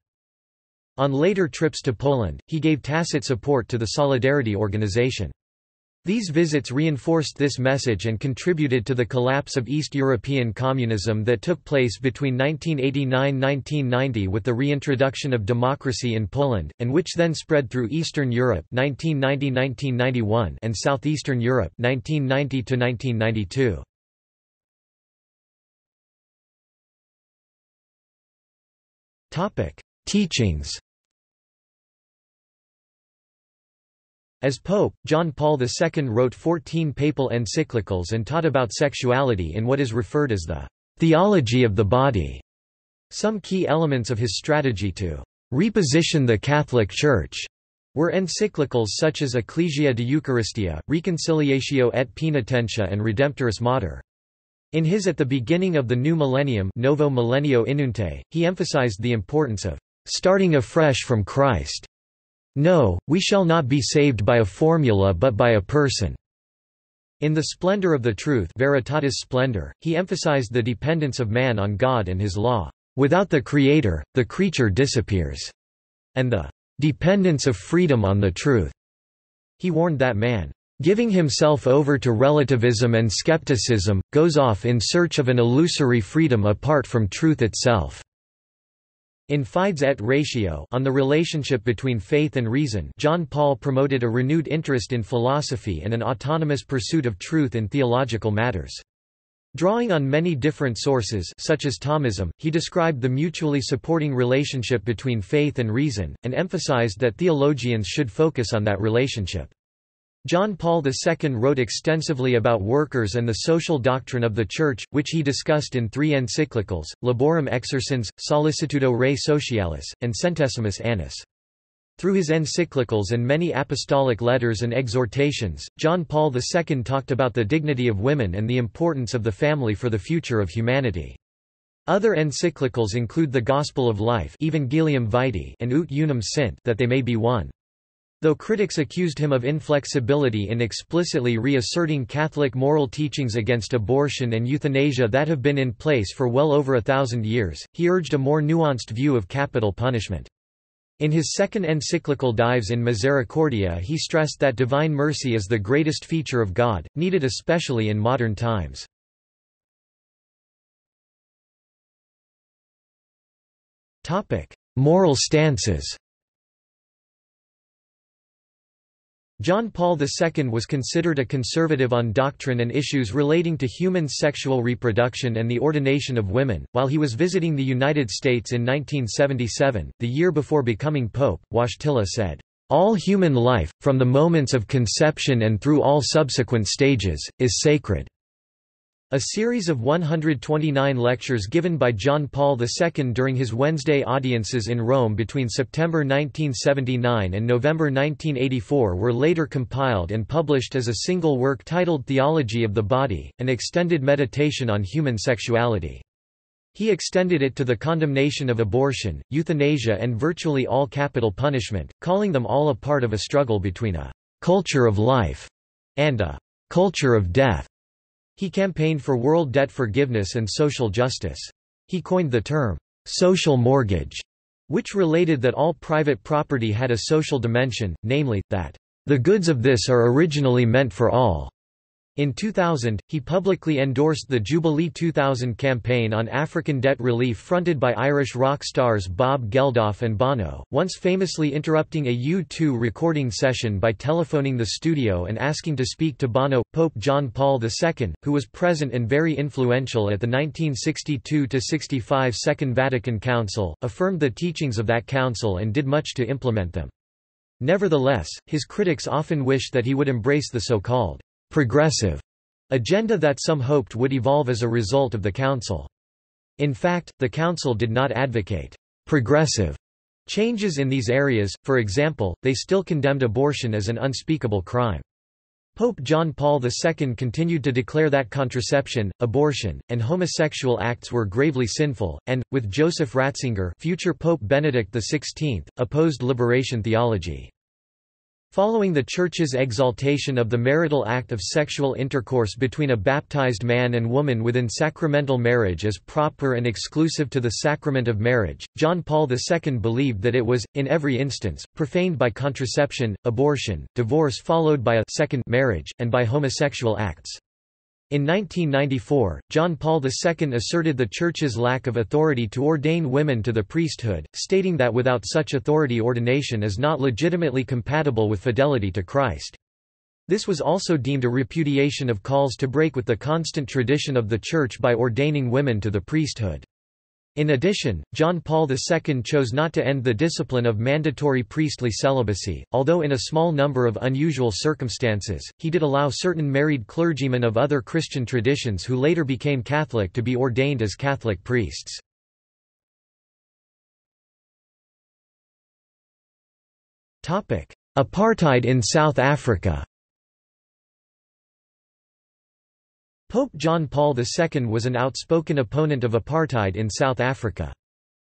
On later trips to Poland, he gave tacit support to the Solidarity organization. These visits reinforced this message and contributed to the collapse of East European communism that took place between 1989–1990 with the reintroduction of democracy in Poland, and which then spread through Eastern Europe 1990–1991 and Southeastern Europe 1990–1992. Teachings As Pope, John Paul II wrote 14 papal encyclicals and taught about sexuality in what is referred as the theology of the body. Some key elements of his strategy to reposition the Catholic Church were encyclicals such as Ecclesia de Eucharistia, Reconciliatio et Penitentia and Redemptoris Mater. In his At the Beginning of the New Millennium Novo Millennio Ineunte, he emphasized the importance of starting afresh from Christ no, we shall not be saved by a formula but by a person. In The Splendor of the Truth Veritatis Splendor, he emphasized the dependence of man on God and his law. Without the Creator, the creature disappears. And the dependence of freedom on the truth. He warned that man, giving himself over to relativism and skepticism, goes off in search of an illusory freedom apart from truth itself. In Fides et Ratio on the relationship between faith and reason John Paul promoted a renewed interest in philosophy and an autonomous pursuit of truth in theological matters. Drawing on many different sources such as Thomism, he described the mutually supporting relationship between faith and reason, and emphasized that theologians should focus on that relationship. John Paul II wrote extensively about workers and the social doctrine of the Church, which he discussed in three encyclicals, Laborem Exercens, Sollicitudo Rei Socialis, and Centesimus Annus. Through his encyclicals and many apostolic letters and exhortations, John Paul II talked about the dignity of women and the importance of the family for the future of humanity. Other encyclicals include the Gospel of Life Evangelium Vitae and Ut Unum Sint that they may be one. Though critics accused him of inflexibility in explicitly reasserting Catholic moral teachings against abortion and euthanasia that have been in place for well over a thousand years, he urged a more nuanced view of capital punishment. In his second encyclical Dives in Misericordia he stressed that divine mercy is the greatest feature of God, needed especially in modern times. Moral stances John Paul II was considered a conservative on doctrine and issues relating to human sexual reproduction and the ordination of women. While he was visiting the United States in 1977, the year before becoming pope, Wojtyla said, All human life, from the moments of conception and through all subsequent stages, is sacred. A series of 129 lectures given by John Paul II during his Wednesday audiences in Rome between September 1979 and November 1984 were later compiled and published as a single work titled Theology of the Body, an extended meditation on human sexuality. He extended it to the condemnation of abortion, euthanasia and virtually all capital punishment, calling them all a part of a struggle between a «culture of life» and a «culture of death». He campaigned for world debt forgiveness and social justice. He coined the term, social mortgage, which related that all private property had a social dimension, namely, that, the goods of this are originally meant for all. In 2000, he publicly endorsed the Jubilee 2000 campaign on African debt relief fronted by Irish rock stars Bob Geldof and Bono, once famously interrupting a U2 recording session by telephoning the studio and asking to speak to Bono. Pope John Paul II, who was present and very influential at the 1962–65 Second Vatican Council, affirmed the teachings of that council and did much to implement them. Nevertheless, his critics often wished that he would embrace the so-called progressive agenda that some hoped would evolve as a result of the Council. In fact, the Council did not advocate progressive changes in these areas, for example, they still condemned abortion as an unspeakable crime. Pope John Paul II continued to declare that contraception, abortion, and homosexual acts were gravely sinful, and, with Joseph Ratzinger future Pope Benedict XVI, opposed liberation theology. Following the Church's exaltation of the marital act of sexual intercourse between a baptized man and woman within sacramental marriage as proper and exclusive to the sacrament of marriage, John Paul II believed that it was, in every instance, profaned by contraception, abortion, divorce followed by a second marriage, and by homosexual acts. In 1994, John Paul II asserted the Church's lack of authority to ordain women to the priesthood, stating that without such authority ordination is not legitimately compatible with fidelity to Christ. This was also deemed a repudiation of calls to break with the constant tradition of the Church by ordaining women to the priesthood. In addition, John Paul II chose not to end the discipline of mandatory priestly celibacy, although in a small number of unusual circumstances, he did allow certain married clergymen of other Christian traditions who later became Catholic to be ordained as Catholic priests. Apartheid in South Africa Pope John Paul II was an outspoken opponent of apartheid in South Africa.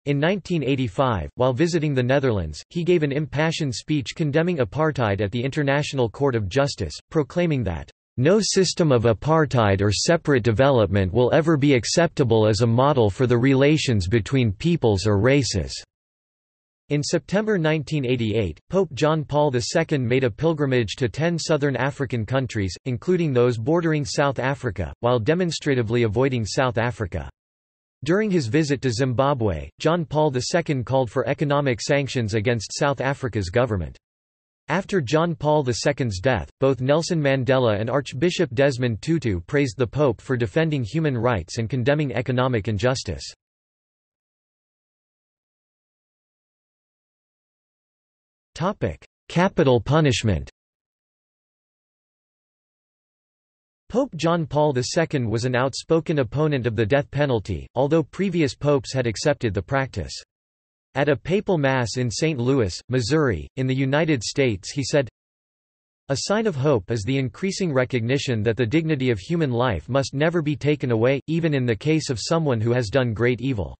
In 1985, while visiting the Netherlands, he gave an impassioned speech condemning apartheid at the International Court of Justice, proclaiming that, "...no system of apartheid or separate development will ever be acceptable as a model for the relations between peoples or races." In September 1988, Pope John Paul II made a pilgrimage to ten southern African countries, including those bordering South Africa, while demonstratively avoiding South Africa. During his visit to Zimbabwe, John Paul II called for economic sanctions against South Africa's government. After John Paul II's death, both Nelson Mandela and Archbishop Desmond Tutu praised the Pope for defending human rights and condemning economic injustice. Capital punishment Pope John Paul II was an outspoken opponent of the death penalty, although previous popes had accepted the practice. At a papal mass in St. Louis, Missouri, in the United States he said, A sign of hope is the increasing recognition that the dignity of human life must never be taken away, even in the case of someone who has done great evil.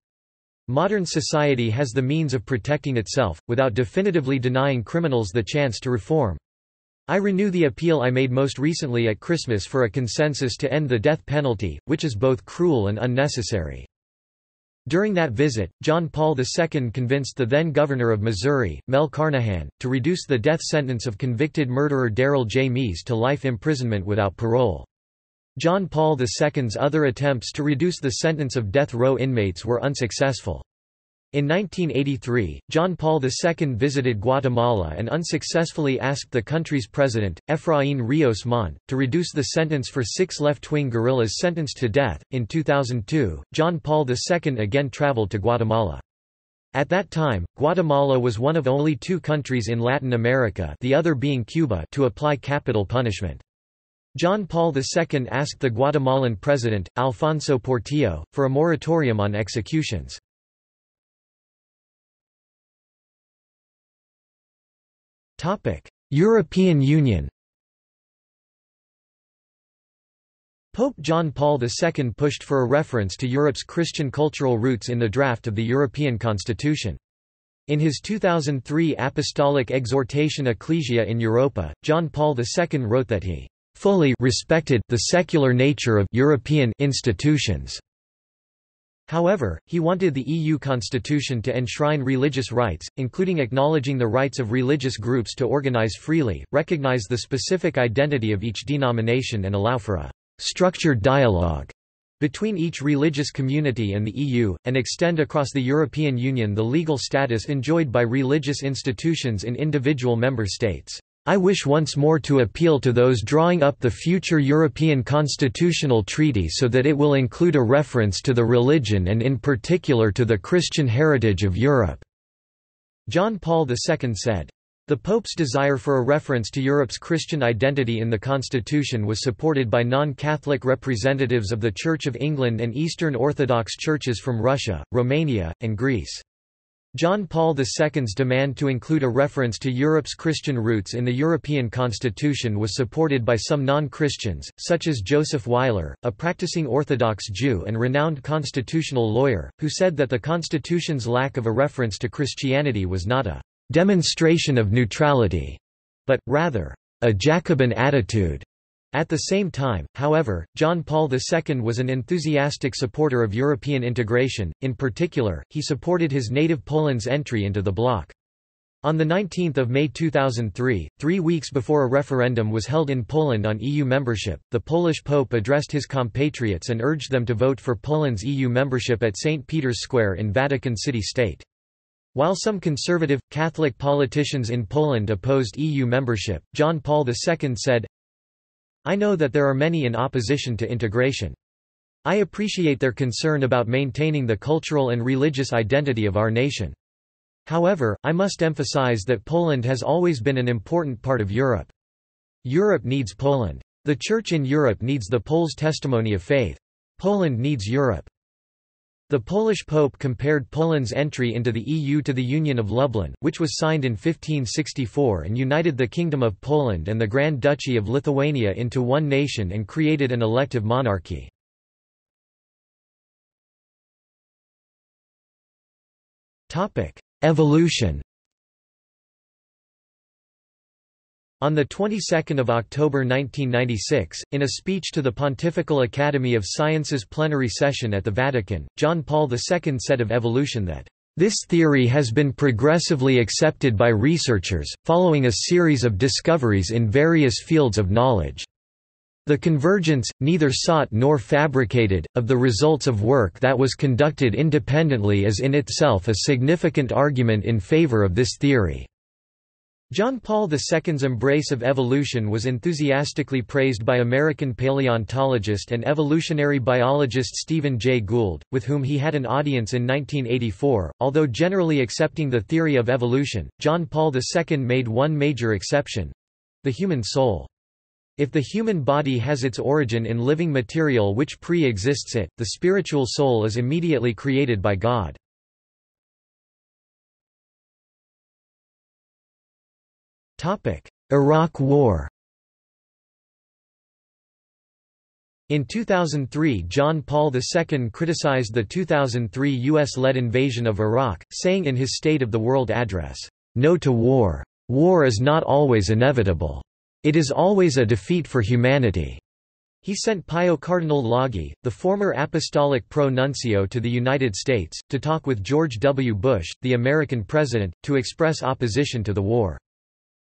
Modern society has the means of protecting itself, without definitively denying criminals the chance to reform. I renew the appeal I made most recently at Christmas for a consensus to end the death penalty, which is both cruel and unnecessary. During that visit, John Paul II convinced the then governor of Missouri, Mel Carnahan, to reduce the death sentence of convicted murderer Darrell J. Mease to life imprisonment without parole. John Paul II's other attempts to reduce the sentence of death row inmates were unsuccessful. In 1983, John Paul II visited Guatemala and unsuccessfully asked the country's president, Efraín Ríos Montt, to reduce the sentence for six left-wing guerrillas sentenced to death. In 2002, John Paul II again traveled to Guatemala. At that time, Guatemala was one of only two countries in Latin America the other being Cuba to apply capital punishment. John Paul II asked the Guatemalan president, Alfonso Portillo, for a moratorium on executions. European Union Pope John Paul II pushed for a reference to Europe's Christian cultural roots in the draft of the European Constitution. In his 2003 Apostolic Exhortation Ecclesia in Europa, John Paul II wrote that he fully respected the secular nature of European institutions. However, he wanted the EU constitution to enshrine religious rights, including acknowledging the rights of religious groups to organize freely, recognize the specific identity of each denomination and allow for a structured dialogue between each religious community and the EU, and extend across the European Union the legal status enjoyed by religious institutions in individual member states. I wish once more to appeal to those drawing up the future European constitutional treaty so that it will include a reference to the religion and in particular to the Christian heritage of Europe." John Paul II said. The Pope's desire for a reference to Europe's Christian identity in the Constitution was supported by non-Catholic representatives of the Church of England and Eastern Orthodox churches from Russia, Romania, and Greece. John Paul II's demand to include a reference to Europe's Christian roots in the European Constitution was supported by some non-Christians, such as Joseph Weiler, a practicing Orthodox Jew and renowned constitutional lawyer, who said that the Constitution's lack of a reference to Christianity was not a demonstration of neutrality, but, rather, a Jacobin attitude. At the same time, however, John Paul II was an enthusiastic supporter of European integration, in particular, he supported his native Poland's entry into the bloc. On 19 May 2003, three weeks before a referendum was held in Poland on EU membership, the Polish Pope addressed his compatriots and urged them to vote for Poland's EU membership at St. Peter's Square in Vatican City State. While some conservative, Catholic politicians in Poland opposed EU membership, John Paul II said, I know that there are many in opposition to integration. I appreciate their concern about maintaining the cultural and religious identity of our nation. However, I must emphasize that Poland has always been an important part of Europe. Europe needs Poland. The Church in Europe needs the Poles' testimony of faith. Poland needs Europe. The Polish Pope compared Poland's entry into the EU to the Union of Lublin, which was signed in 1564 and united the Kingdom of Poland and the Grand Duchy of Lithuania into one nation and created an elective monarchy. Evolution On the 22nd of October 1996, in a speech to the Pontifical Academy of Sciences plenary session at the Vatican, John Paul II said of evolution that this theory has been progressively accepted by researchers, following a series of discoveries in various fields of knowledge. The convergence, neither sought nor fabricated, of the results of work that was conducted independently is in itself a significant argument in favor of this theory. John Paul II's embrace of evolution was enthusiastically praised by American paleontologist and evolutionary biologist Stephen Jay Gould, with whom he had an audience in 1984. Although generally accepting the theory of evolution, John Paul II made one major exception the human soul. If the human body has its origin in living material which pre exists it, the spiritual soul is immediately created by God. Iraq War In 2003 John Paul II criticized the 2003 U.S.-led invasion of Iraq, saying in his State of the World address, "...no to war. War is not always inevitable. It is always a defeat for humanity." He sent Pio Cardinal Laghi, the former apostolic pro-nuncio to the United States, to talk with George W. Bush, the American president, to express opposition to the war.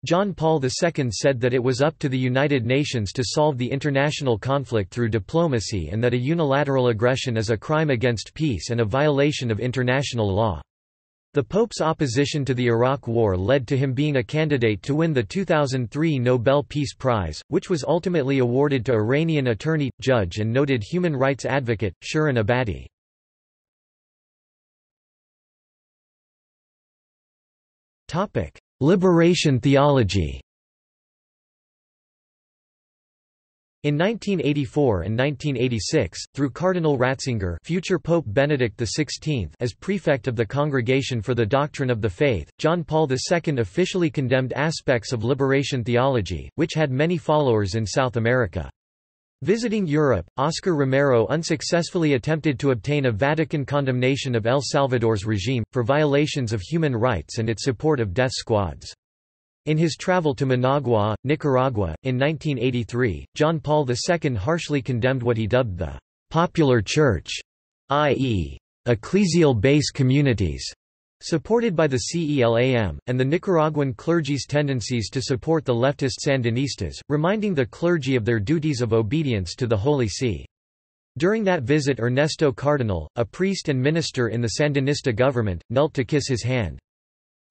John Paul II said that it was up to the United Nations to solve the international conflict through diplomacy and that a unilateral aggression is a crime against peace and a violation of international law. The Pope's opposition to the Iraq War led to him being a candidate to win the 2003 Nobel Peace Prize, which was ultimately awarded to Iranian attorney, judge and noted human rights advocate, Shirin Ebadi. Liberation theology In 1984 and 1986, through Cardinal Ratzinger future Pope Benedict XVI as prefect of the Congregation for the Doctrine of the Faith, John Paul II officially condemned aspects of liberation theology, which had many followers in South America. Visiting Europe, Oscar Romero unsuccessfully attempted to obtain a Vatican condemnation of El Salvador's regime, for violations of human rights and its support of death squads. In his travel to Managua, Nicaragua, in 1983, John Paul II harshly condemned what he dubbed the «popular church», i.e., ecclesial base communities, Supported by the CELAM, and the Nicaraguan clergy's tendencies to support the leftist Sandinistas, reminding the clergy of their duties of obedience to the Holy See. During that visit Ernesto Cardenal, a priest and minister in the Sandinista government, knelt to kiss his hand.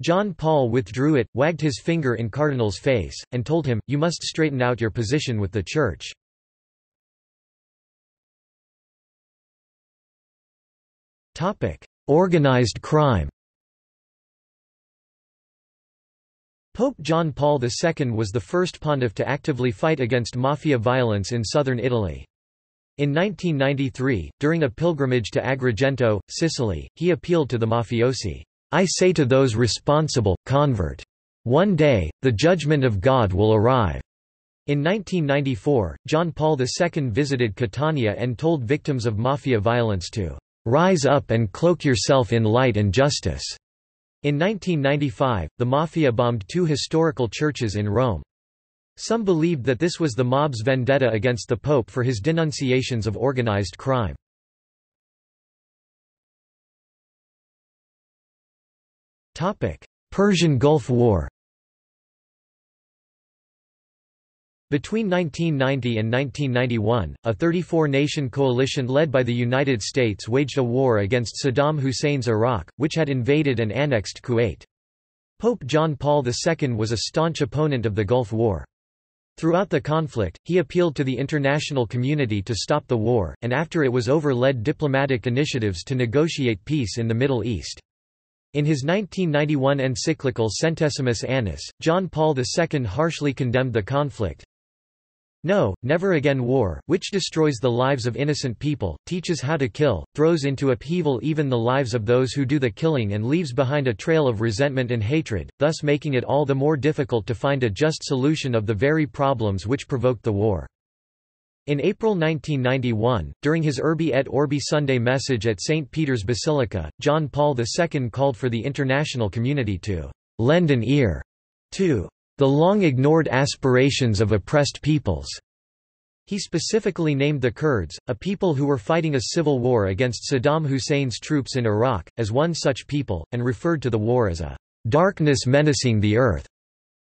John Paul withdrew it, wagged his finger in Cardenal's face, and told him, you must straighten out your position with the Church. Organized crime Pope John Paul II was the first pontiff to actively fight against mafia violence in southern Italy. In 1993, during a pilgrimage to Agrigento, Sicily, he appealed to the mafiosi, I say to those responsible, convert. One day, the judgment of God will arrive. In 1994, John Paul II visited Catania and told victims of mafia violence to rise up and cloak yourself in light and justice. In 1995, the Mafia bombed two historical churches in Rome. Some believed that this was the mob's vendetta against the Pope for his denunciations of organized crime. Persian Gulf War Between 1990 and 1991, a 34-nation coalition led by the United States waged a war against Saddam Hussein's Iraq, which had invaded and annexed Kuwait. Pope John Paul II was a staunch opponent of the Gulf War. Throughout the conflict, he appealed to the international community to stop the war, and after it was over led diplomatic initiatives to negotiate peace in the Middle East. In his 1991 encyclical Centesimus Annus, John Paul II harshly condemned the conflict, no, Never Again War, which destroys the lives of innocent people, teaches how to kill, throws into upheaval even the lives of those who do the killing and leaves behind a trail of resentment and hatred, thus making it all the more difficult to find a just solution of the very problems which provoked the war. In April 1991, during his Urbi et Orbi Sunday message at St. Peter's Basilica, John Paul II called for the international community to lend an ear to the long-ignored aspirations of oppressed peoples. He specifically named the Kurds, a people who were fighting a civil war against Saddam Hussein's troops in Iraq, as one such people, and referred to the war as a darkness menacing the earth.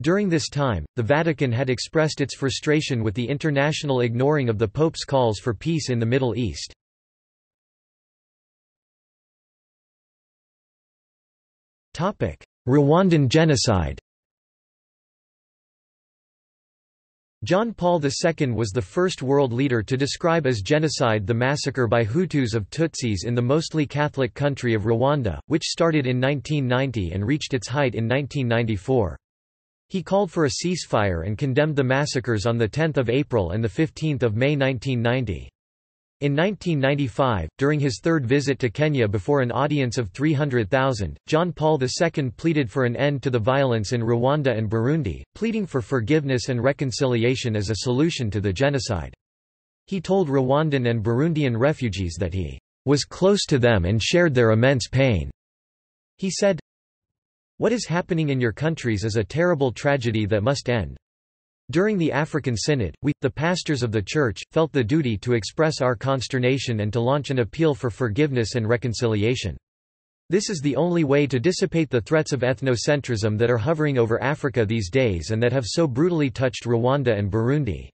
During this time, the Vatican had expressed its frustration with the international ignoring of the Pope's calls for peace in the Middle East. Rwandan genocide John Paul II was the first world leader to describe as genocide the massacre by Hutus of Tutsis in the mostly Catholic country of Rwanda, which started in 1990 and reached its height in 1994. He called for a ceasefire and condemned the massacres on 10 April and 15 May 1990. In 1995, during his third visit to Kenya before an audience of 300,000, John Paul II pleaded for an end to the violence in Rwanda and Burundi, pleading for forgiveness and reconciliation as a solution to the genocide. He told Rwandan and Burundian refugees that he was close to them and shared their immense pain. He said, What is happening in your countries is a terrible tragedy that must end. During the African Synod, we, the pastors of the Church, felt the duty to express our consternation and to launch an appeal for forgiveness and reconciliation. This is the only way to dissipate the threats of ethnocentrism that are hovering over Africa these days and that have so brutally touched Rwanda and Burundi.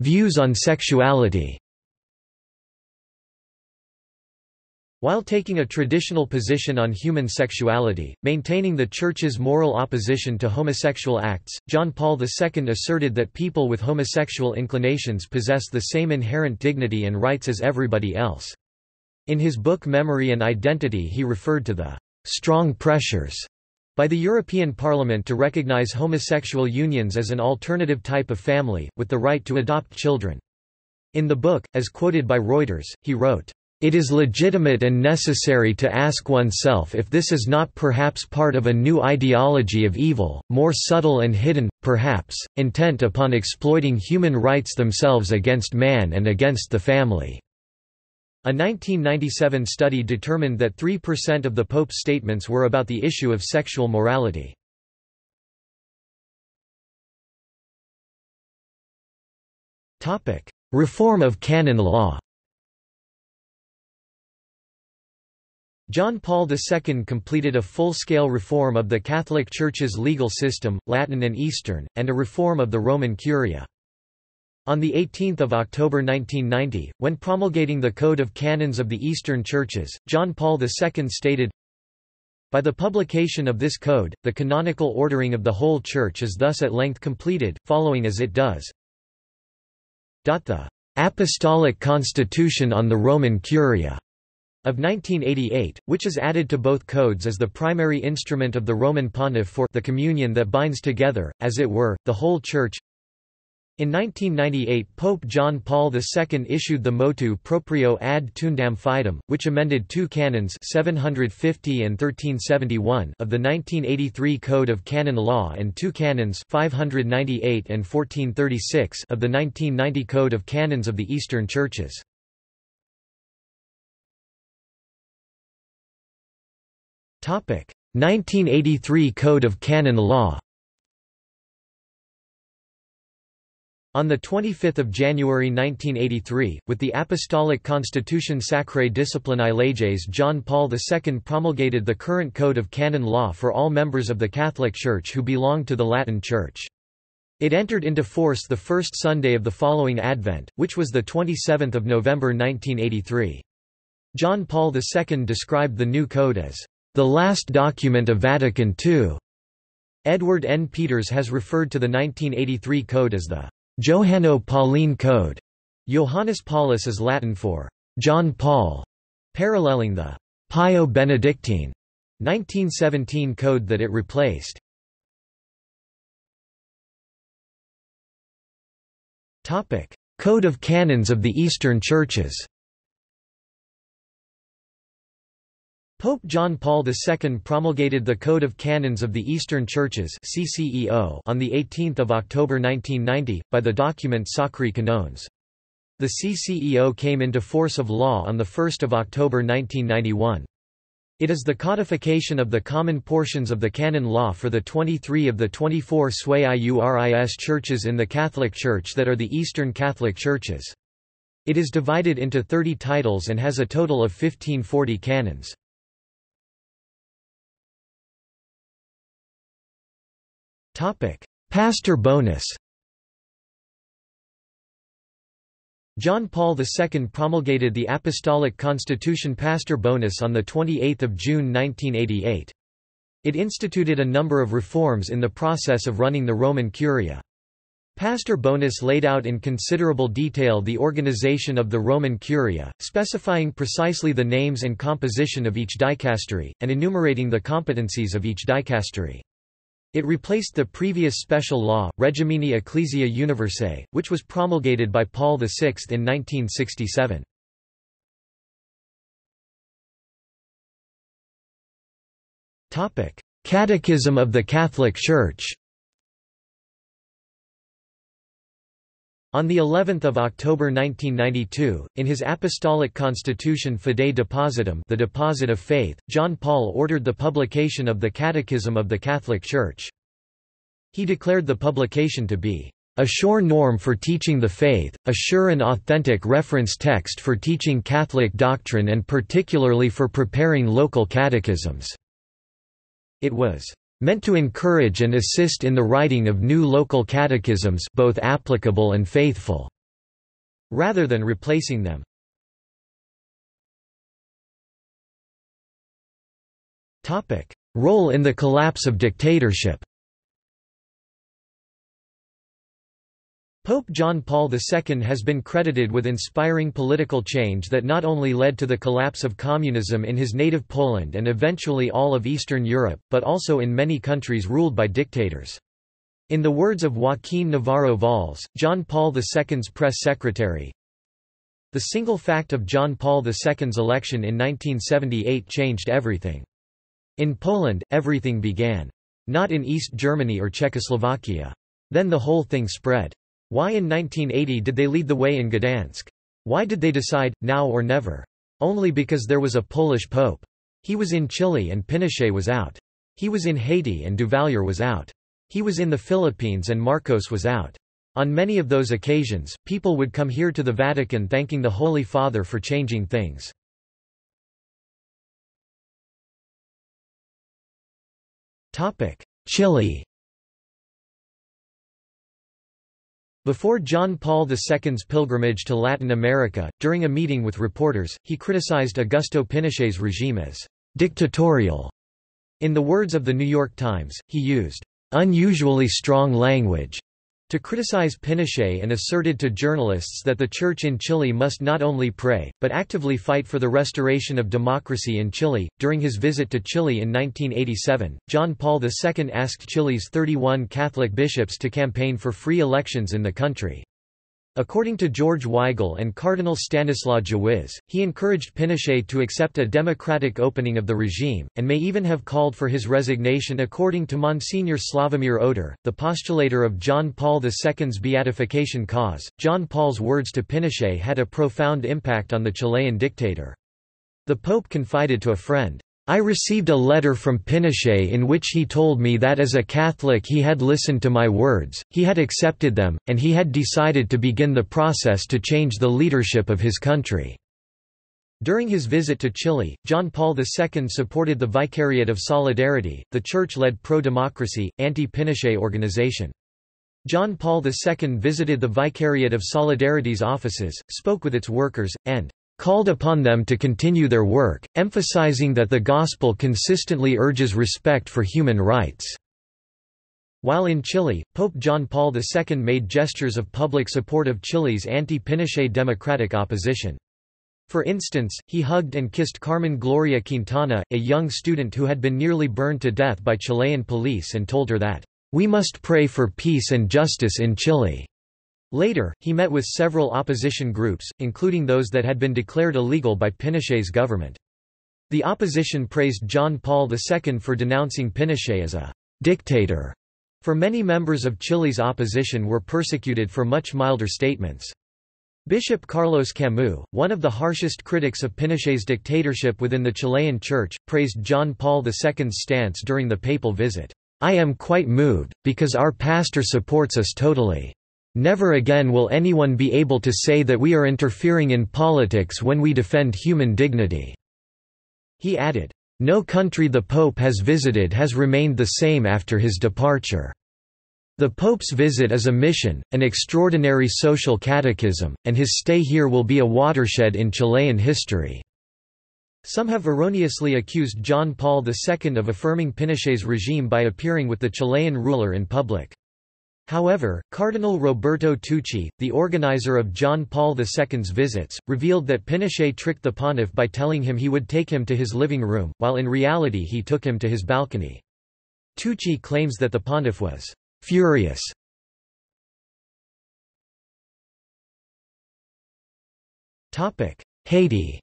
Views on sexuality While taking a traditional position on human sexuality, maintaining the Church's moral opposition to homosexual acts, John Paul II asserted that people with homosexual inclinations possess the same inherent dignity and rights as everybody else. In his book Memory and Identity he referred to the «strong pressures» by the European Parliament to recognize homosexual unions as an alternative type of family, with the right to adopt children. In the book, as quoted by Reuters, he wrote, it is legitimate and necessary to ask oneself if this is not perhaps part of a new ideology of evil, more subtle and hidden, perhaps, intent upon exploiting human rights themselves against man and against the family. A 1997 study determined that 3% of the Pope's statements were about the issue of sexual morality. Reform of canon law John Paul II completed a full-scale reform of the Catholic Church's legal system, Latin and Eastern, and a reform of the Roman Curia. On 18 October 1990, when promulgating the Code of Canons of the Eastern Churches, John Paul II stated, By the publication of this code, the canonical ordering of the whole Church is thus at length completed, following as it does. The Apostolic Constitution on the Roman Curia of 1988, which is added to both codes as the primary instrument of the Roman Pontiff for the communion that binds together, as it were, the whole Church. In 1998 Pope John Paul II issued the Motu Proprio ad Tuendam Fidem, which amended two canons 750 and 1371 of the 1983 Code of Canon Law and two canons 598 and 1436 of the 1990 Code of Canons of the Eastern Churches. 1983 Code of Canon Law On 25 January 1983, with the Apostolic Constitution Sacrae Disciplinae Leges John Paul II promulgated the current Code of Canon Law for all members of the Catholic Church who belong to the Latin Church. It entered into force the first Sunday of the following Advent, which was 27 November 1983. John Paul II described the new code as, "...the last document of Vatican II." Edward N. Peters has referred to the 1983 code as the Johanno-Pauline Code. Johannes Paulus is Latin for John Paul, paralleling the Pio Benedictine 1917 code that it replaced. Topic: Code of Canons of the Eastern Churches. Pope John Paul II promulgated the Code of Canons of the Eastern Churches on 18 October 1990, by the document Sacri Canones. The CCEO came into force of law on 1 October 1991. It is the codification of the common portions of the canon law for the 23 of the 24 sui iuris churches in the Catholic Church that are the Eastern Catholic Churches. It is divided into 30 titles and has a total of 1540 canons. Pastor bonus John Paul II promulgated the Apostolic Constitution Pastor Bonus on 28 June 1988. It instituted a number of reforms in the process of running the Roman Curia. Pastor Bonus laid out in considerable detail the organization of the Roman Curia, specifying precisely the names and composition of each dicastery, and enumerating the competencies of each dicastery. It replaced the previous special law, Regimini Ecclesiae Universae, which was promulgated by Paul VI in 1967. Catechism of the Catholic Church On the 11th of October 1992, in his apostolic constitution Fidei Depositum, the deposit of faith, John Paul ordered the publication of the Catechism of the Catholic Church. He declared the publication to be a sure norm for teaching the faith, a sure and authentic reference text for teaching Catholic doctrine and particularly for preparing local catechisms." It was meant to encourage and assist in the writing of new local catechisms both applicable and faithful, rather than replacing them. Role in the collapse of dictatorship Pope John Paul II has been credited with inspiring political change that not only led to the collapse of communism in his native Poland and eventually all of Eastern Europe, but also in many countries ruled by dictators. In the words of Joaquin Navarro Valls, John Paul II's press secretary, the single fact of John Paul II's election in 1978 changed everything. In Poland, everything began. Not in East Germany or Czechoslovakia. Then the whole thing spread. Why in 1980 did they lead the way in Gdansk? Why did they decide, now or never? Only because there was a Polish pope. He was in Chile and Pinochet was out. He was in Haiti and Duvalier was out. He was in the Philippines and Marcos was out. On many of those occasions, people would come here to the Vatican thanking the Holy Father for changing things. Chile Before John Paul II's pilgrimage to Latin America, during a meeting with reporters, he criticized Augusto Pinochet's regime as dictatorial. In the words of the New York Times, he used unusually strong language to criticize Pinochet and asserted to journalists that the Church in Chile must not only pray, but actively fight for the restoration of democracy in Chile. During his visit to Chile in 1987, John Paul II asked Chile's 31 Catholic bishops to campaign for free elections in the country. According to George Weigel and Cardinal Stanislaw Dziwisz, he encouraged Pinochet to accept a democratic opening of the regime, and may even have called for his resignation according to Monsignor Sławomir Oder, the postulator of John Paul II's beatification cause. John Paul's words to Pinochet had a profound impact on the Chilean dictator. The Pope confided to a friend, I received a letter from Pinochet in which he told me that as a Catholic he had listened to my words, he had accepted them, and he had decided to begin the process to change the leadership of his country." During his visit to Chile, John Paul II supported the Vicariate of Solidarity, the church-led pro-democracy, anti-Pinochet organization. John Paul II visited the Vicariate of Solidarity's offices, spoke with its workers, and called upon them to continue their work, emphasizing that the Gospel consistently urges respect for human rights. While in Chile, Pope John Paul II made gestures of public support of Chile's anti-Pinochet democratic opposition. For instance, he hugged and kissed Carmen Gloria Quintana, a young student who had been nearly burned to death by Chilean police and told her that, "...we must pray for peace and justice in Chile." Later, he met with several opposition groups, including those that had been declared illegal by Pinochet's government. The opposition praised John Paul II for denouncing Pinochet as a dictator, for many members of Chile's opposition were persecuted for much milder statements. Bishop Carlos Camus, one of the harshest critics of Pinochet's dictatorship within the Chilean church, praised John Paul II's stance during the papal visit. I am quite moved, because our pastor supports us totally. Never again will anyone be able to say that we are interfering in politics when we defend human dignity." He added, "No country the Pope has visited has remained the same after his departure. The Pope's visit is a mission, an extraordinary social catechism, and his stay here will be a watershed in Chilean history." Some have erroneously accused John Paul II of affirming Pinochet's regime by appearing with the Chilean ruler in public. However, Cardinal Roberto Tucci, the organizer of John Paul II's visits, revealed that Pinochet tricked the pontiff by telling him he would take him to his living room, while in reality he took him to his balcony. Tucci claims that the pontiff was «furious» Haiti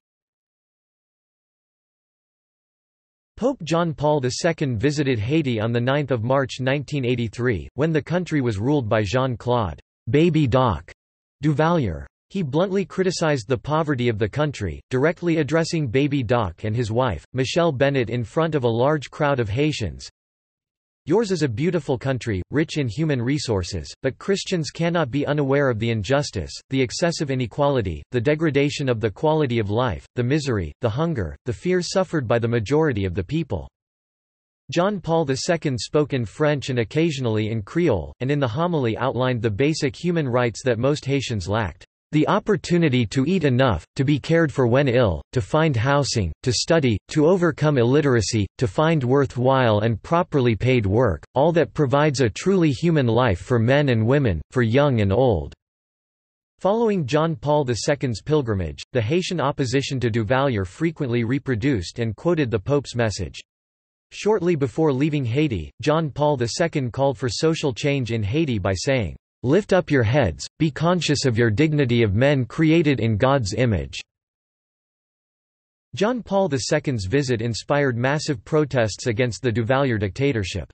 Pope John Paul II visited Haiti on 9 March 1983, when the country was ruled by Jean-Claude Baby Doc Duvalier. He bluntly criticized the poverty of the country, directly addressing Baby Doc and his wife, Michelle Bennett in front of a large crowd of Haitians, Yours is a beautiful country, rich in human resources, but Christians cannot be unaware of the injustice, the excessive inequality, the degradation of the quality of life, the misery, the hunger, the fear suffered by the majority of the people. John Paul II spoke in French and occasionally in Creole, and in the homily outlined the basic human rights that most Haitians lacked. The opportunity to eat enough, to be cared for when ill, to find housing, to study, to overcome illiteracy, to find worthwhile and properly paid work, all that provides a truly human life for men and women, for young and old." Following John Paul II's pilgrimage, the Haitian opposition to Duvalier frequently reproduced and quoted the Pope's message. Shortly before leaving Haiti, John Paul II called for social change in Haiti by saying, Lift up your heads, be conscious of your dignity of men created in God's image." John Paul II's visit inspired massive protests against the Duvalier dictatorship.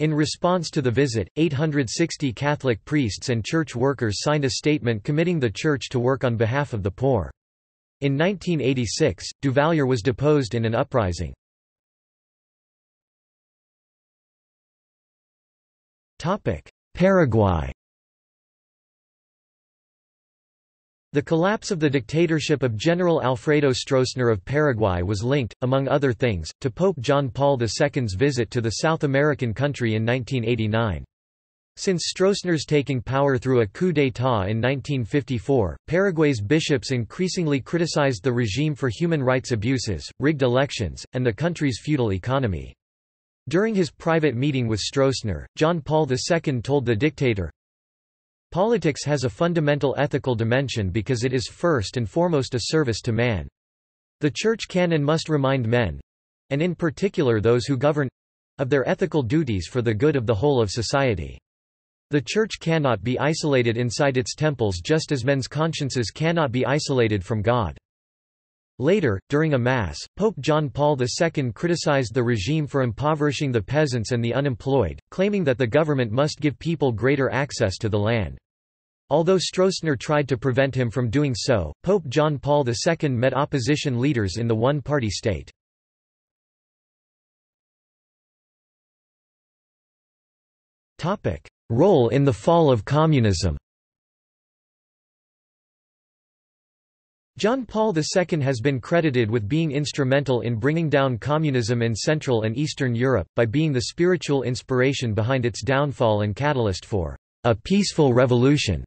In response to the visit, 860 Catholic priests and church workers signed a statement committing the church to work on behalf of the poor. In 1986, Duvalier was deposed in an uprising. Paraguay The collapse of the dictatorship of General Alfredo Stroessner of Paraguay was linked, among other things, to Pope John Paul II's visit to the South American country in 1989. Since Stroessner's taking power through a coup d'état in 1954, Paraguay's bishops increasingly criticized the regime for human rights abuses, rigged elections, and the country's feudal economy. During his private meeting with Stroessner, John Paul II told the dictator, Politics has a fundamental ethical dimension because it is first and foremost a service to man. The Church can and must remind men—and in particular those who govern—of their ethical duties for the good of the whole of society. The Church cannot be isolated inside its temples just as men's consciences cannot be isolated from God. Later, during a Mass, Pope John Paul II criticized the regime for impoverishing the peasants and the unemployed, claiming that the government must give people greater access to the land. Although Stroessner tried to prevent him from doing so, Pope John Paul II met opposition leaders in the one-party state. Role in the fall of communism John Paul II has been credited with being instrumental in bringing down communism in Central and Eastern Europe, by being the spiritual inspiration behind its downfall and catalyst for a peaceful revolution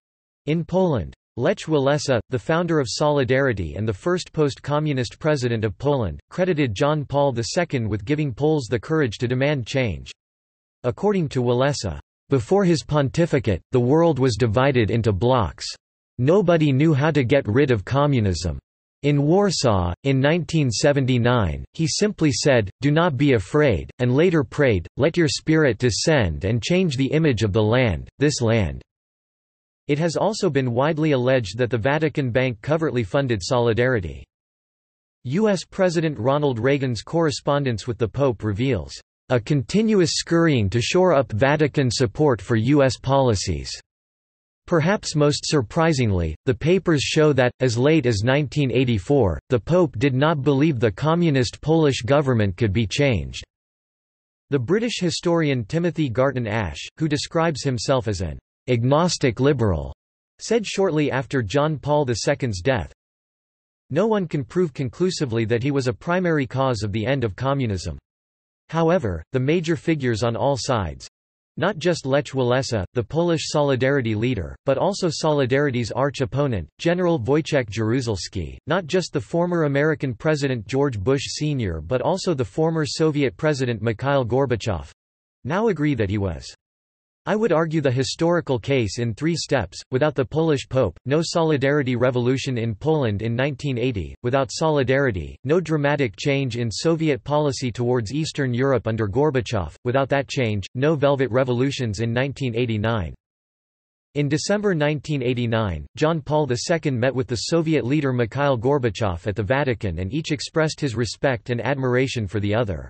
in Poland. Lech Walesa, the founder of Solidarity and the first post-communist president of Poland, credited John Paul II with giving Poles the courage to demand change. According to Walesa, "...before his pontificate, the world was divided into blocks. Nobody knew how to get rid of communism. In Warsaw, in 1979, he simply said, do not be afraid, and later prayed, let your spirit descend and change the image of the land, this land. It has also been widely alleged that the Vatican Bank covertly funded Solidarity. U.S. President Ronald Reagan's correspondence with the Pope reveals, "...a continuous scurrying to shore up Vatican support for U.S. policies." Perhaps most surprisingly, the papers show that, as late as 1984, the Pope did not believe the communist Polish government could be changed. The British historian Timothy Garton Ash, who describes himself as an agnostic liberal, said shortly after John Paul II's death, No one can prove conclusively that he was a primary cause of the end of communism. However, the major figures on all sides, not just Lech Walesa, the Polish Solidarity leader, but also Solidarity's arch-opponent, General Wojciech Jaruzelski, not just the former American President George Bush Sr. but also the former Soviet President Mikhail Gorbachev—now agree that he was I would argue the historical case in three steps, without the Polish Pope, no Solidarity Revolution in Poland in 1980, without Solidarity, no dramatic change in Soviet policy towards Eastern Europe under Gorbachev, without that change, no Velvet Revolutions in 1989. In December 1989, John Paul II met with the Soviet leader Mikhail Gorbachev at the Vatican and each expressed his respect and admiration for the other.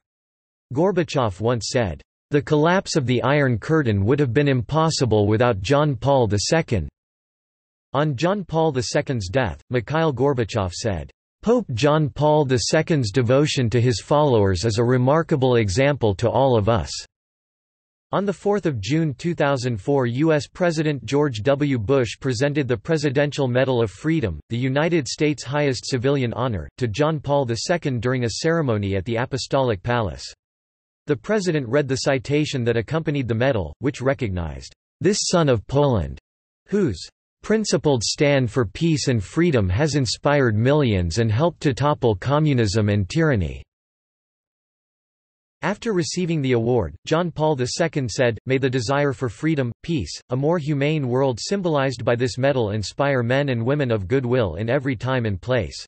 Gorbachev once said, the collapse of the Iron Curtain would have been impossible without John Paul II. On John Paul II's death, Mikhail Gorbachev said, Pope John Paul II's devotion to his followers is a remarkable example to all of us. On 4 June 2004 U.S. President George W. Bush presented the Presidential Medal of Freedom, the United States' highest civilian honor, to John Paul II during a ceremony at the Apostolic Palace. The president read the citation that accompanied the medal, which recognized, "...this son of Poland," whose principled stand for peace and freedom has inspired millions and helped to topple communism and tyranny." After receiving the award, John Paul II said, May the desire for freedom, peace, a more humane world symbolized by this medal inspire men and women of goodwill in every time and place.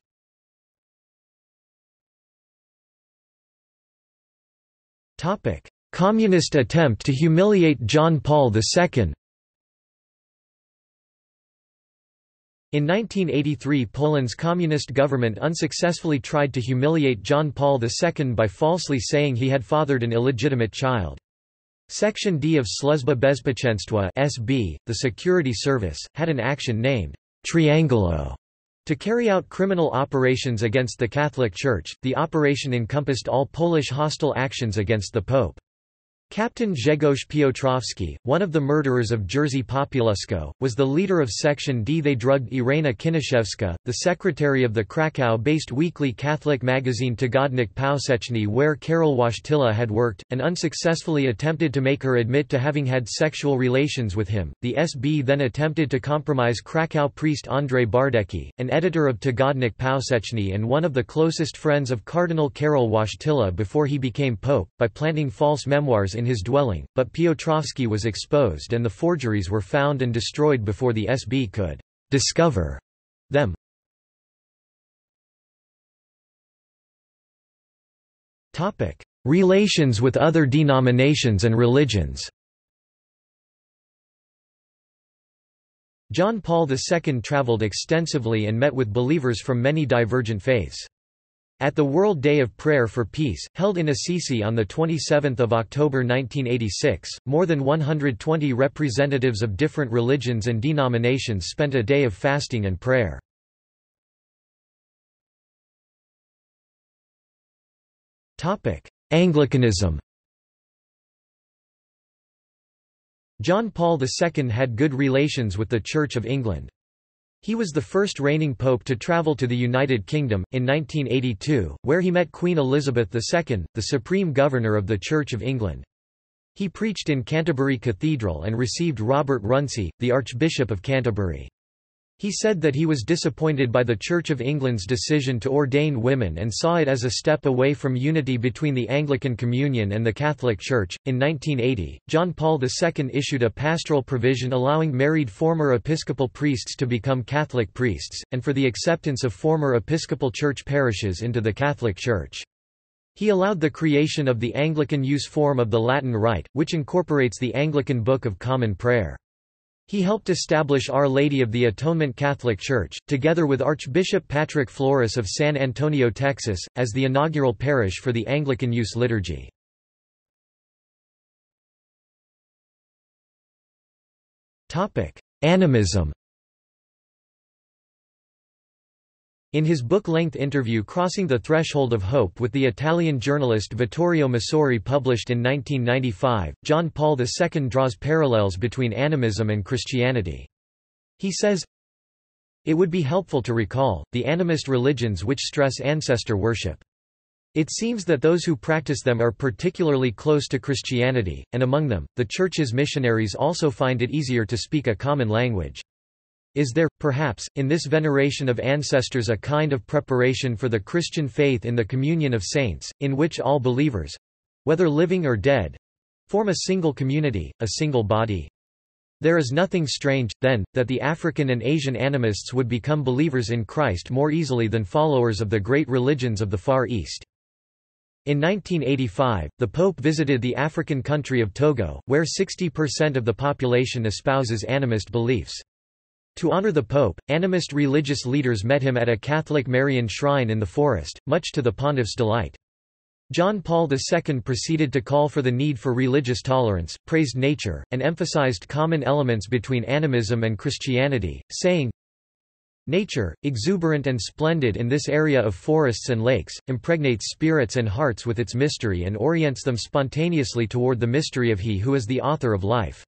Topic: Communist attempt to humiliate John Paul II. In 1983 Poland's communist government unsuccessfully tried to humiliate John Paul II by falsely saying he had fathered an illegitimate child. Section D of Służba Bezpieczeństwa (SB), the security service, had an action named Triangolo to carry out criminal operations against the Catholic Church, the operation encompassed all Polish hostile actions against the Pope. Captain Grzegorz Piotrowski, one of the murderers of Jerzy Popieluszko, was the leader of Section D. They drugged Irena Kinaszewska, the secretary of the Krakow-based weekly Catholic magazine Tygodnik Powszechny where Karol Wojtyla had worked, and unsuccessfully attempted to make her admit to having had sexual relations with him. The SB then attempted to compromise Krakow priest Andrzej Bardecki, an editor of Tygodnik Powszechny and one of the closest friends of Cardinal Karol Wojtyla before he became pope, by planting false memoirs in his dwelling, but Piotrowski was exposed and the forgeries were found and destroyed before the SB could discover them. Relations with other denominations and religions John Paul II traveled extensively and met with believers from many divergent faiths. At the World Day of Prayer for Peace, held in Assisi on 27 October 1986, more than 120 representatives of different religions and denominations spent a day of fasting and prayer. Anglicanism John Paul II had good relations with the Church of England. He was the first reigning pope to travel to the United Kingdom, in 1982, where he met Queen Elizabeth II, the supreme governor of the Church of England. He preached in Canterbury Cathedral and received Robert Runcie, the Archbishop of Canterbury. He said that he was disappointed by the Church of England's decision to ordain women and saw it as a step away from unity between the Anglican Communion and the Catholic Church. In 1980, John Paul II issued a pastoral provision allowing married former Episcopal priests to become Catholic priests, and for the acceptance of former Episcopal Church parishes into the Catholic Church. He allowed the creation of the Anglican use form of the Latin Rite, which incorporates the Anglican Book of Common Prayer. He helped establish Our Lady of the Atonement Catholic Church, together with Archbishop Patrick Flores of San Antonio, Texas, as the inaugural parish for the Anglican Use Liturgy. Animism In his book-length interview Crossing the Threshold of Hope with the Italian journalist Vittorio Messori published in 1995, John Paul II draws parallels between animism and Christianity. He says, It would be helpful to recall, the animist religions which stress ancestor worship. It seems that those who practice them are particularly close to Christianity, and among them, the Church's missionaries also find it easier to speak a common language. Is there, perhaps, in this veneration of ancestors a kind of preparation for the Christian faith in the communion of saints, in which all believers—whether living or dead—form a single community, a single body? There is nothing strange, then, that the African and Asian animists would become believers in Christ more easily than followers of the great religions of the Far East. In 1985, the Pope visited the African country of Togo, where 60% of the population espouses animist beliefs. To honor the Pope, animist religious leaders met him at a Catholic Marian shrine in the forest, much to the pontiff's delight. John Paul II proceeded to call for the need for religious tolerance, praised nature, and emphasized common elements between animism and Christianity, saying, Nature, exuberant and splendid in this area of forests and lakes, impregnates spirits and hearts with its mystery and orients them spontaneously toward the mystery of He who is the author of life.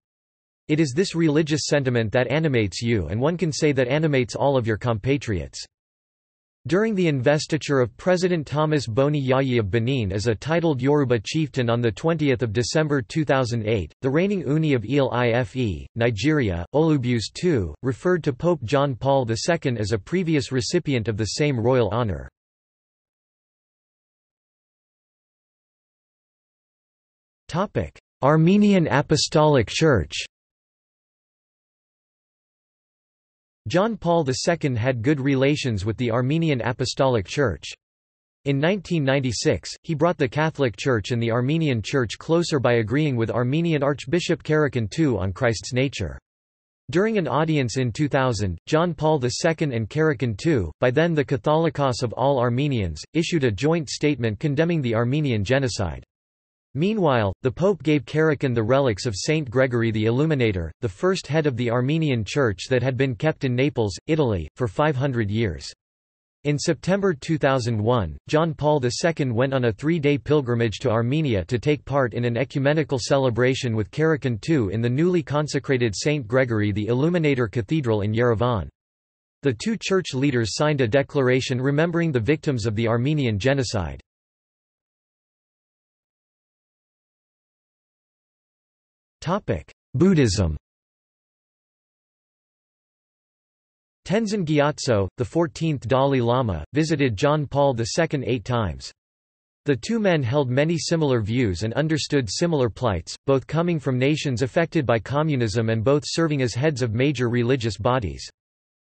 It is this religious sentiment that animates you and one can say that animates all of your compatriots. During the investiture of President Thomas Boni Yayi of Benin as a titled Yoruba chieftain on 20 December 2008, the reigning Ooni of Ile-Ife, Nigeria, Olubuse II, referred to Pope John Paul II as a previous recipient of the same royal honor. Armenian Apostolic Church John Paul II had good relations with the Armenian Apostolic Church. In 1996, he brought the Catholic Church and the Armenian Church closer by agreeing with Armenian Archbishop Karekin II on Christ's nature. During an audience in 2000, John Paul II and Karekin II, by then the Catholicos of all Armenians, issued a joint statement condemning the Armenian genocide. Meanwhile, the Pope gave Karekin the relics of Saint Gregory the Illuminator, the first head of the Armenian Church that had been kept in Naples, Italy, for 500 years. In September 2001, John Paul II went on a three-day pilgrimage to Armenia to take part in an ecumenical celebration with Karekin II in the newly consecrated Saint Gregory the Illuminator Cathedral in Yerevan. The two church leaders signed a declaration remembering the victims of the Armenian genocide. Buddhism Tenzin Gyatso, the 14th Dalai Lama, visited John Paul II eight times. The two men held many similar views and understood similar plights, both coming from nations affected by communism and both serving as heads of major religious bodies.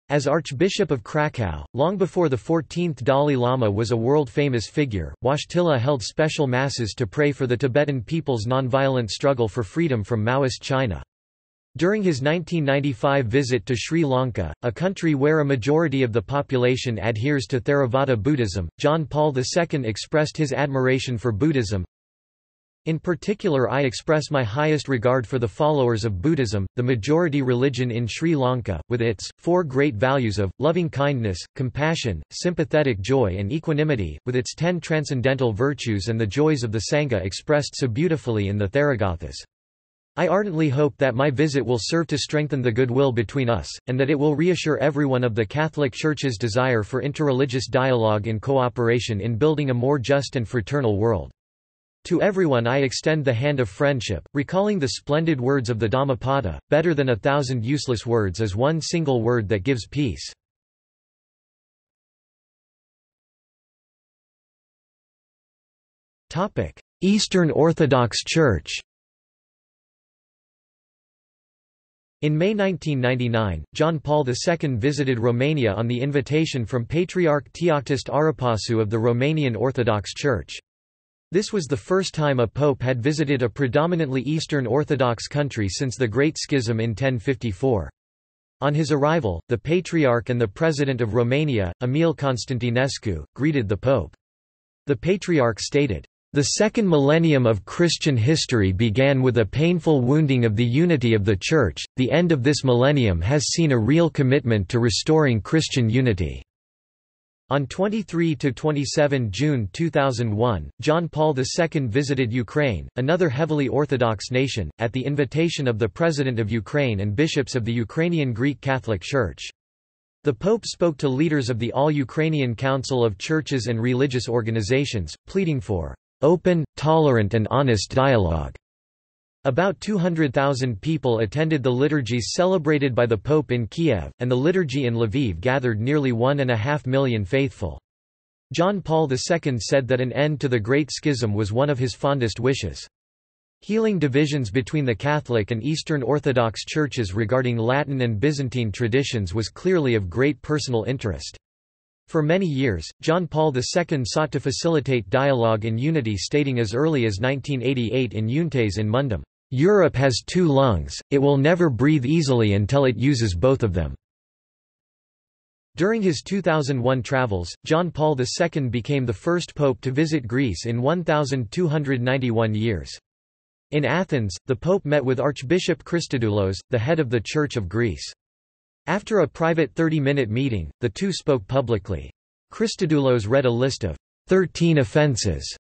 As Archbishop of Krakow, long before the 14th Dalai Lama was a world-famous figure, Wojtyla held special masses to pray for the Tibetan people's nonviolent struggle for freedom from Maoist China. During his 1995 visit to Sri Lanka, a country where a majority of the population adheres to Theravada Buddhism, John Paul II expressed his admiration for Buddhism, in particular I express my highest regard for the followers of Buddhism, the majority religion in Sri Lanka, with its, four great values of, loving kindness, compassion, sympathetic joy and equanimity, with its ten transcendental virtues and the joys of the Sangha expressed so beautifully in the Theragathas. I ardently hope that my visit will serve to strengthen the goodwill between us, and that it will reassure everyone of the Catholic Church's desire for interreligious dialogue and cooperation in building a more just and fraternal world. To everyone I extend the hand of friendship, recalling the splendid words of the Dhammapada, better than a thousand useless words is one single word that gives peace. Eastern Orthodox Church In May 1999, John Paul II visited Romania on the invitation from Patriarch Teoctist Arapasu of the Romanian Orthodox Church. This was the first time a pope had visited a predominantly Eastern Orthodox country since the Great Schism in 1054. On his arrival, the Patriarch and the President of Romania, Emil Constantinescu, greeted the pope. The Patriarch stated, the second millennium of Christian history began with a painful wounding of the unity of the Church. The end of this millennium has seen a real commitment to restoring Christian unity. On 23–27 June 2001, John Paul II visited Ukraine, another heavily Orthodox nation, at the invitation of the President of Ukraine and bishops of the Ukrainian Greek Catholic Church. The Pope spoke to leaders of the All-Ukrainian Council of Churches and Religious Organizations, pleading for open, tolerant and honest dialogue. About 200,000 people attended the liturgies celebrated by the Pope in Kiev, and the liturgy in Lviv gathered nearly one and a half million faithful. John Paul II said that an end to the Great Schism was one of his fondest wishes. Healing divisions between the Catholic and Eastern Orthodox churches regarding Latin and Byzantine traditions was clearly of great personal interest. For many years, John Paul II sought to facilitate dialogue and unity stating as early as 1988 in Euntes in Mundum, "...Europe has two lungs, it will never breathe easily until it uses both of them." During his 2001 travels, John Paul II became the first pope to visit Greece in 1,291 years. In Athens, the pope met with Archbishop Christodoulos, the head of the Church of Greece. After a private 30-minute meeting, the two spoke publicly. Christodoulos read a list of 13 offences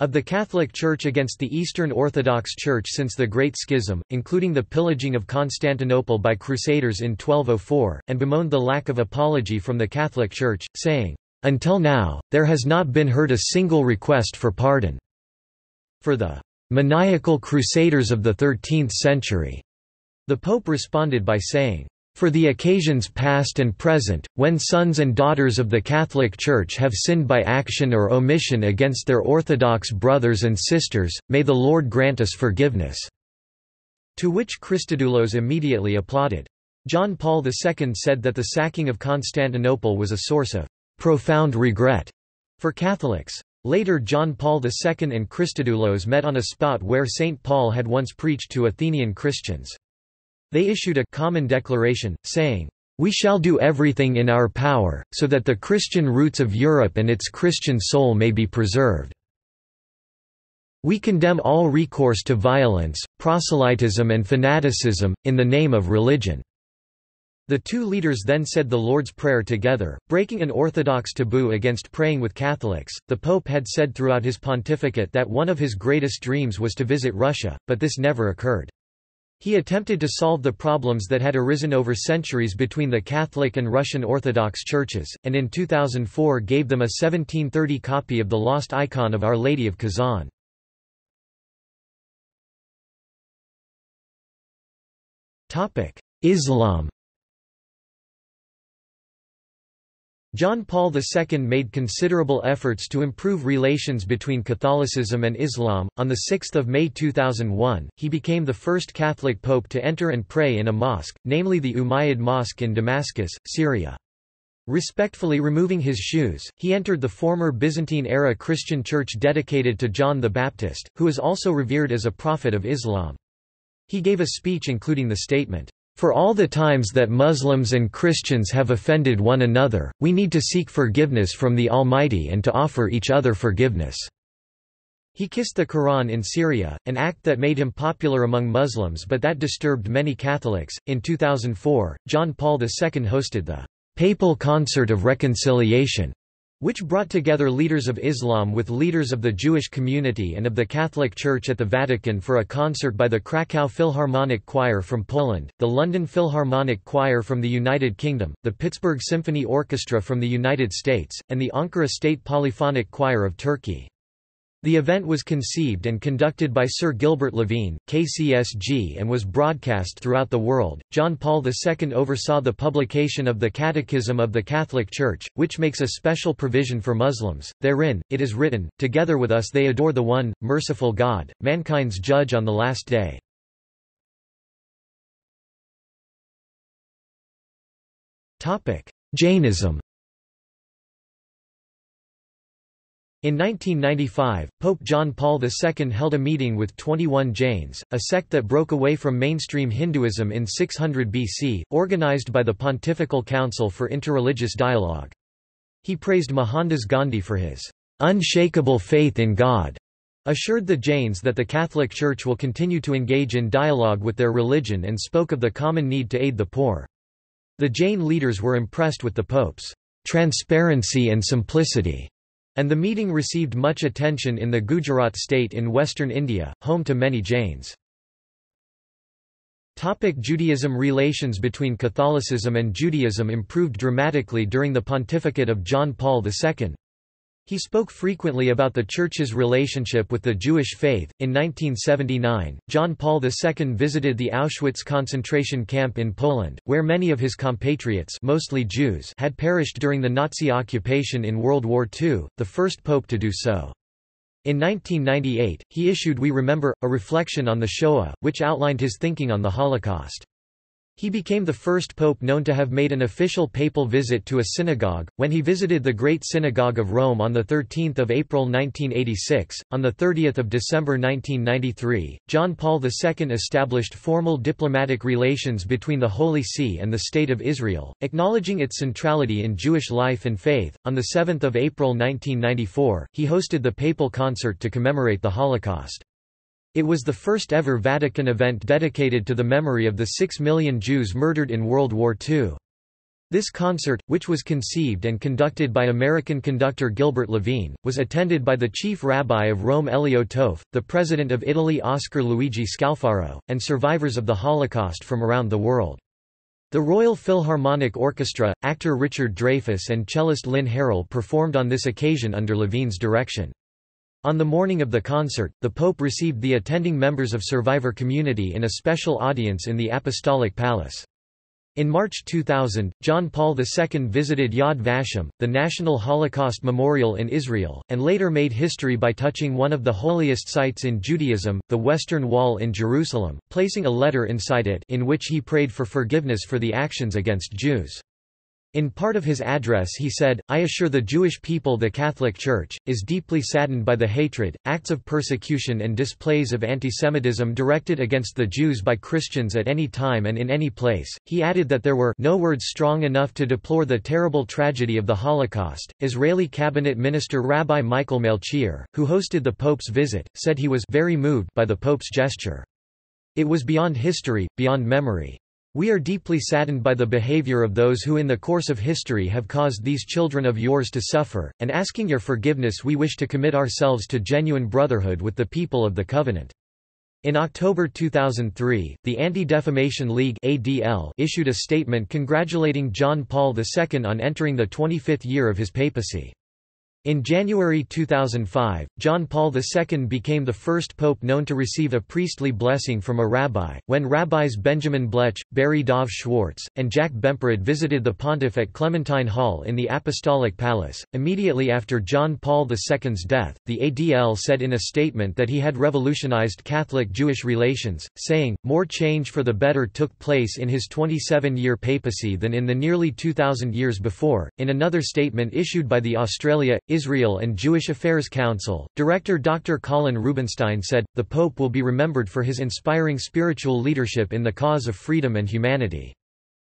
of the Catholic Church against the Eastern Orthodox Church since the Great Schism, including the pillaging of Constantinople by Crusaders in 1204, and bemoaned the lack of apology from the Catholic Church, saying, "...until now, there has not been heard a single request for pardon." For the "...maniacal Crusaders of the 13th century," the Pope responded by saying, for the occasions past and present, when sons and daughters of the Catholic Church have sinned by action or omission against their Orthodox brothers and sisters, may the Lord grant us forgiveness." To which Christodoulos immediately applauded. John Paul II said that the sacking of Constantinople was a source of "...profound regret." for Catholics. Later John Paul II and Christodoulos met on a spot where St. Paul had once preached to Athenian Christians. They issued a common declaration, saying, we shall do everything in our power, so that the Christian roots of Europe and its Christian soul may be preserved. We condemn all recourse to violence, proselytism and fanaticism, in the name of religion." The two leaders then said the Lord's Prayer together, breaking an orthodox taboo against praying with Catholics. The Pope had said throughout his pontificate that one of his greatest dreams was to visit Russia, but this never occurred. He attempted to solve the problems that had arisen over centuries between the Catholic and Russian Orthodox churches, and in 2004 gave them a 1730 copy of the lost icon of Our Lady of Kazan. Islam John Paul II made considerable efforts to improve relations between Catholicism and Islam. On 6 May 2001, he became the first Catholic pope to enter and pray in a mosque, namely the Umayyad Mosque in Damascus, Syria. Respectfully removing his shoes, he entered the former Byzantine-era Christian church dedicated to John the Baptist, who is also revered as a prophet of Islam. He gave a speech including the statement, for all the times that Muslims and Christians have offended one another, we need to seek forgiveness from the Almighty and to offer each other forgiveness." He kissed the Quran in Syria, an act that made him popular among Muslims but that disturbed many Catholics. In 2004, John Paul II hosted the Papal Concert of Reconciliation which brought together leaders of Islam with leaders of the Jewish community and of the Catholic Church at the Vatican for a concert by the Krakow Philharmonic Choir from Poland, the London Philharmonic Choir from the United Kingdom, the Pittsburgh Symphony Orchestra from the United States, and the Ankara State Polyphonic Choir of Turkey. The event was conceived and conducted by Sir Gilbert Levine, KCSG, and was broadcast throughout the world. John Paul II oversaw the publication of the Catechism of the Catholic Church, which makes a special provision for Muslims. Therein, it is written, Together with us they adore the one, merciful God, mankind's judge on the last day. Jainism In 1995, Pope John Paul II held a meeting with 21 Jains, a sect that broke away from mainstream Hinduism in 600 BC, organized by the Pontifical Council for Interreligious Dialogue. He praised Mohandas Gandhi for his unshakable faith in God, assured the Jains that the Catholic Church will continue to engage in dialogue with their religion and spoke of the common need to aid the poor. The Jain leaders were impressed with the Pope's transparency and simplicity and the meeting received much attention in the Gujarat state in western India, home to many Jains. Topic Judaism Relations between Catholicism and Judaism improved dramatically during the pontificate of John Paul II. He spoke frequently about the Church's relationship with the Jewish faith. In 1979, John Paul II visited the Auschwitz concentration camp in Poland, where many of his compatriots, mostly Jews, had perished during the Nazi occupation in World War II, the first pope to do so. In 1998, he issued We Remember, a reflection on the Shoah, which outlined his thinking on the Holocaust. He became the first pope known to have made an official papal visit to a synagogue, when he visited the Great Synagogue of Rome on 13 April 1986. On 30 December 1993, John Paul II established formal diplomatic relations between the Holy See and the State of Israel, acknowledging its centrality in Jewish life and faith. On 7 April 1994, he hosted the papal concert to commemorate the Holocaust. It was the first ever Vatican event dedicated to the memory of the six million Jews murdered in World War II. This concert, which was conceived and conducted by American conductor Gilbert Levine, was attended by the chief rabbi of Rome Elio Toaff, the president of Italy Oscar Luigi Scalfaro, and survivors of the Holocaust from around the world. The Royal Philharmonic Orchestra, actor Richard Dreyfuss and cellist Lynn Harrell performed on this occasion under Levine's direction. On the morning of the concert, the Pope received the attending members of survivor community in a special audience in the Apostolic Palace. In March 2000, John Paul II visited Yad Vashem, the National Holocaust Memorial in Israel, and later made history by touching one of the holiest sites in Judaism, the Western Wall in Jerusalem, placing a letter inside it in which he prayed for forgiveness for the actions against Jews. In part of his address he said, I assure the Jewish people the Catholic Church, is deeply saddened by the hatred, acts of persecution and displays of antisemitism directed against the Jews by Christians at any time and in any place. He added that there were no words strong enough to deplore the terrible tragedy of the Holocaust. Israeli cabinet minister Rabbi Michael Melchior, who hosted the Pope's visit, said he was very moved by the Pope's gesture. It was beyond history, beyond memory. We are deeply saddened by the behavior of those who in the course of history have caused these children of yours to suffer, and asking your forgiveness we wish to commit ourselves to genuine brotherhood with the people of the covenant. In October 2003, the Anti-Defamation League ADL issued a statement congratulating John Paul II on entering the 25th year of his papacy. In January 2005, John Paul II became the first pope known to receive a priestly blessing from a rabbi, when rabbis Benjamin Blech, Barry Dov Schwartz, and Jack Bemporad visited the pontiff at Clementine Hall in the Apostolic Palace. Immediately after John Paul II's death, the ADL said in a statement that he had revolutionized Catholic-Jewish relations, saying, more change for the better took place in his 27-year papacy than in the nearly 2,000 years before. In another statement issued by the Australia, Israel and Jewish Affairs Council, director Dr. Colin Rubinstein said, the Pope will be remembered for his inspiring spiritual leadership in the cause of freedom and humanity.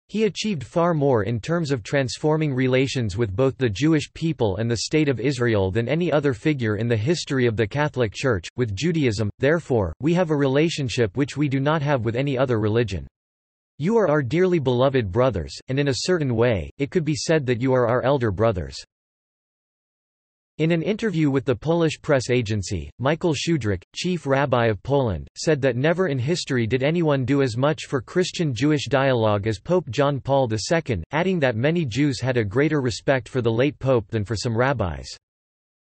He achieved far more in terms of transforming relations with both the Jewish people and the State of Israel than any other figure in the history of the Catholic Church. With Judaism, therefore, we have a relationship which we do not have with any other religion. You are our dearly beloved brothers, and in a certain way, it could be said that you are our elder brothers. In an interview with the Polish press agency, Michael Schudrich, chief rabbi of Poland, said that never in history did anyone do as much for Christian-Jewish dialogue as Pope John Paul II, adding that many Jews had a greater respect for the late pope than for some rabbis.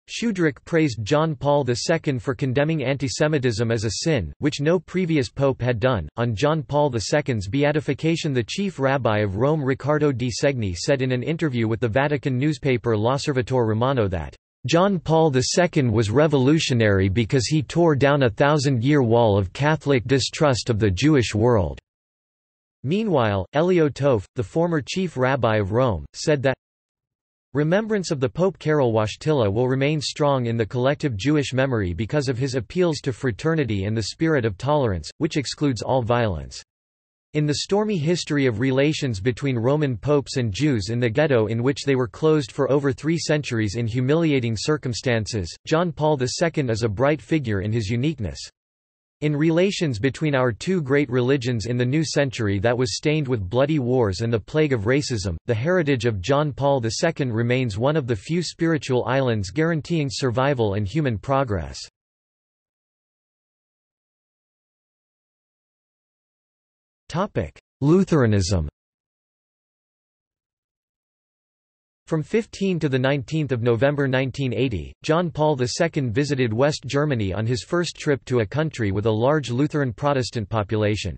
Schudrich praised John Paul II for condemning antisemitism as a sin, which no previous pope had done. On John Paul II's beatification, the chief rabbi of Rome Riccardo di Segni said in an interview with the Vatican newspaper L'Osservatore Romano that John Paul II was revolutionary because he tore down a thousand-year wall of Catholic distrust of the Jewish world." Meanwhile, Elio Toaff, the former chief rabbi of Rome, said that Remembrance of the Pope Karol Wojtyla will remain strong in the collective Jewish memory because of his appeals to fraternity and the spirit of tolerance, which excludes all violence. In the stormy history of relations between Roman popes and Jews in the ghetto in which they were closed for over three centuries in humiliating circumstances, John Paul II is a bright figure in his uniqueness. In relations between our two great religions in the new century that was stained with bloody wars and the plague of racism, the heritage of John Paul II remains one of the few spiritual islands guaranteeing survival and human progress. Lutheranism From 15 to 19 November 1980, John Paul II visited West Germany on his first trip to a country with a large Lutheran Protestant population.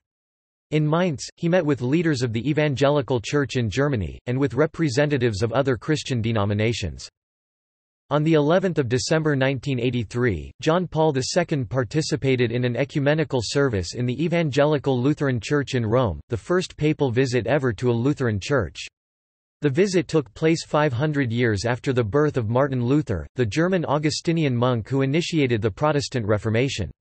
In Mainz, he met with leaders of the Evangelical Church in Germany, and with representatives of other Christian denominations. On the 11th of December 1983, John Paul II participated in an ecumenical service in the Evangelical Lutheran Church in Rome, the first papal visit ever to a Lutheran church. The visit took place 500 years after the birth of Martin Luther, the German Augustinian monk who initiated the Protestant Reformation.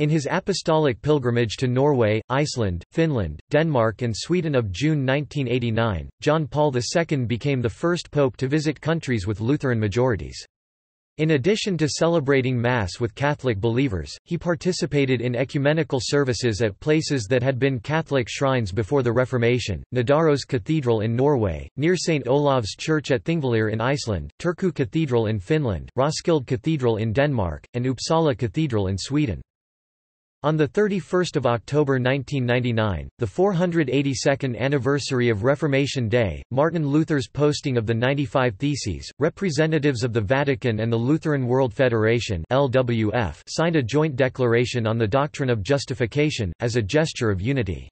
In his apostolic pilgrimage to Norway, Iceland, Finland, Denmark and Sweden of June 1989, John Paul II became the first pope to visit countries with Lutheran majorities. In addition to celebrating Mass with Catholic believers, he participated in ecumenical services at places that had been Catholic shrines before the Reformation, Nidaros Cathedral in Norway, near St. Olav's Church at Thingvellir in Iceland, Turku Cathedral in Finland, Roskilde Cathedral in Denmark, and Uppsala Cathedral in Sweden. On 31 October 1999, the 482nd anniversary of Reformation Day, Martin Luther's posting of the 95 Theses, representatives of the Vatican and the Lutheran World Federation LWF signed a joint declaration on the doctrine of justification, as a gesture of unity.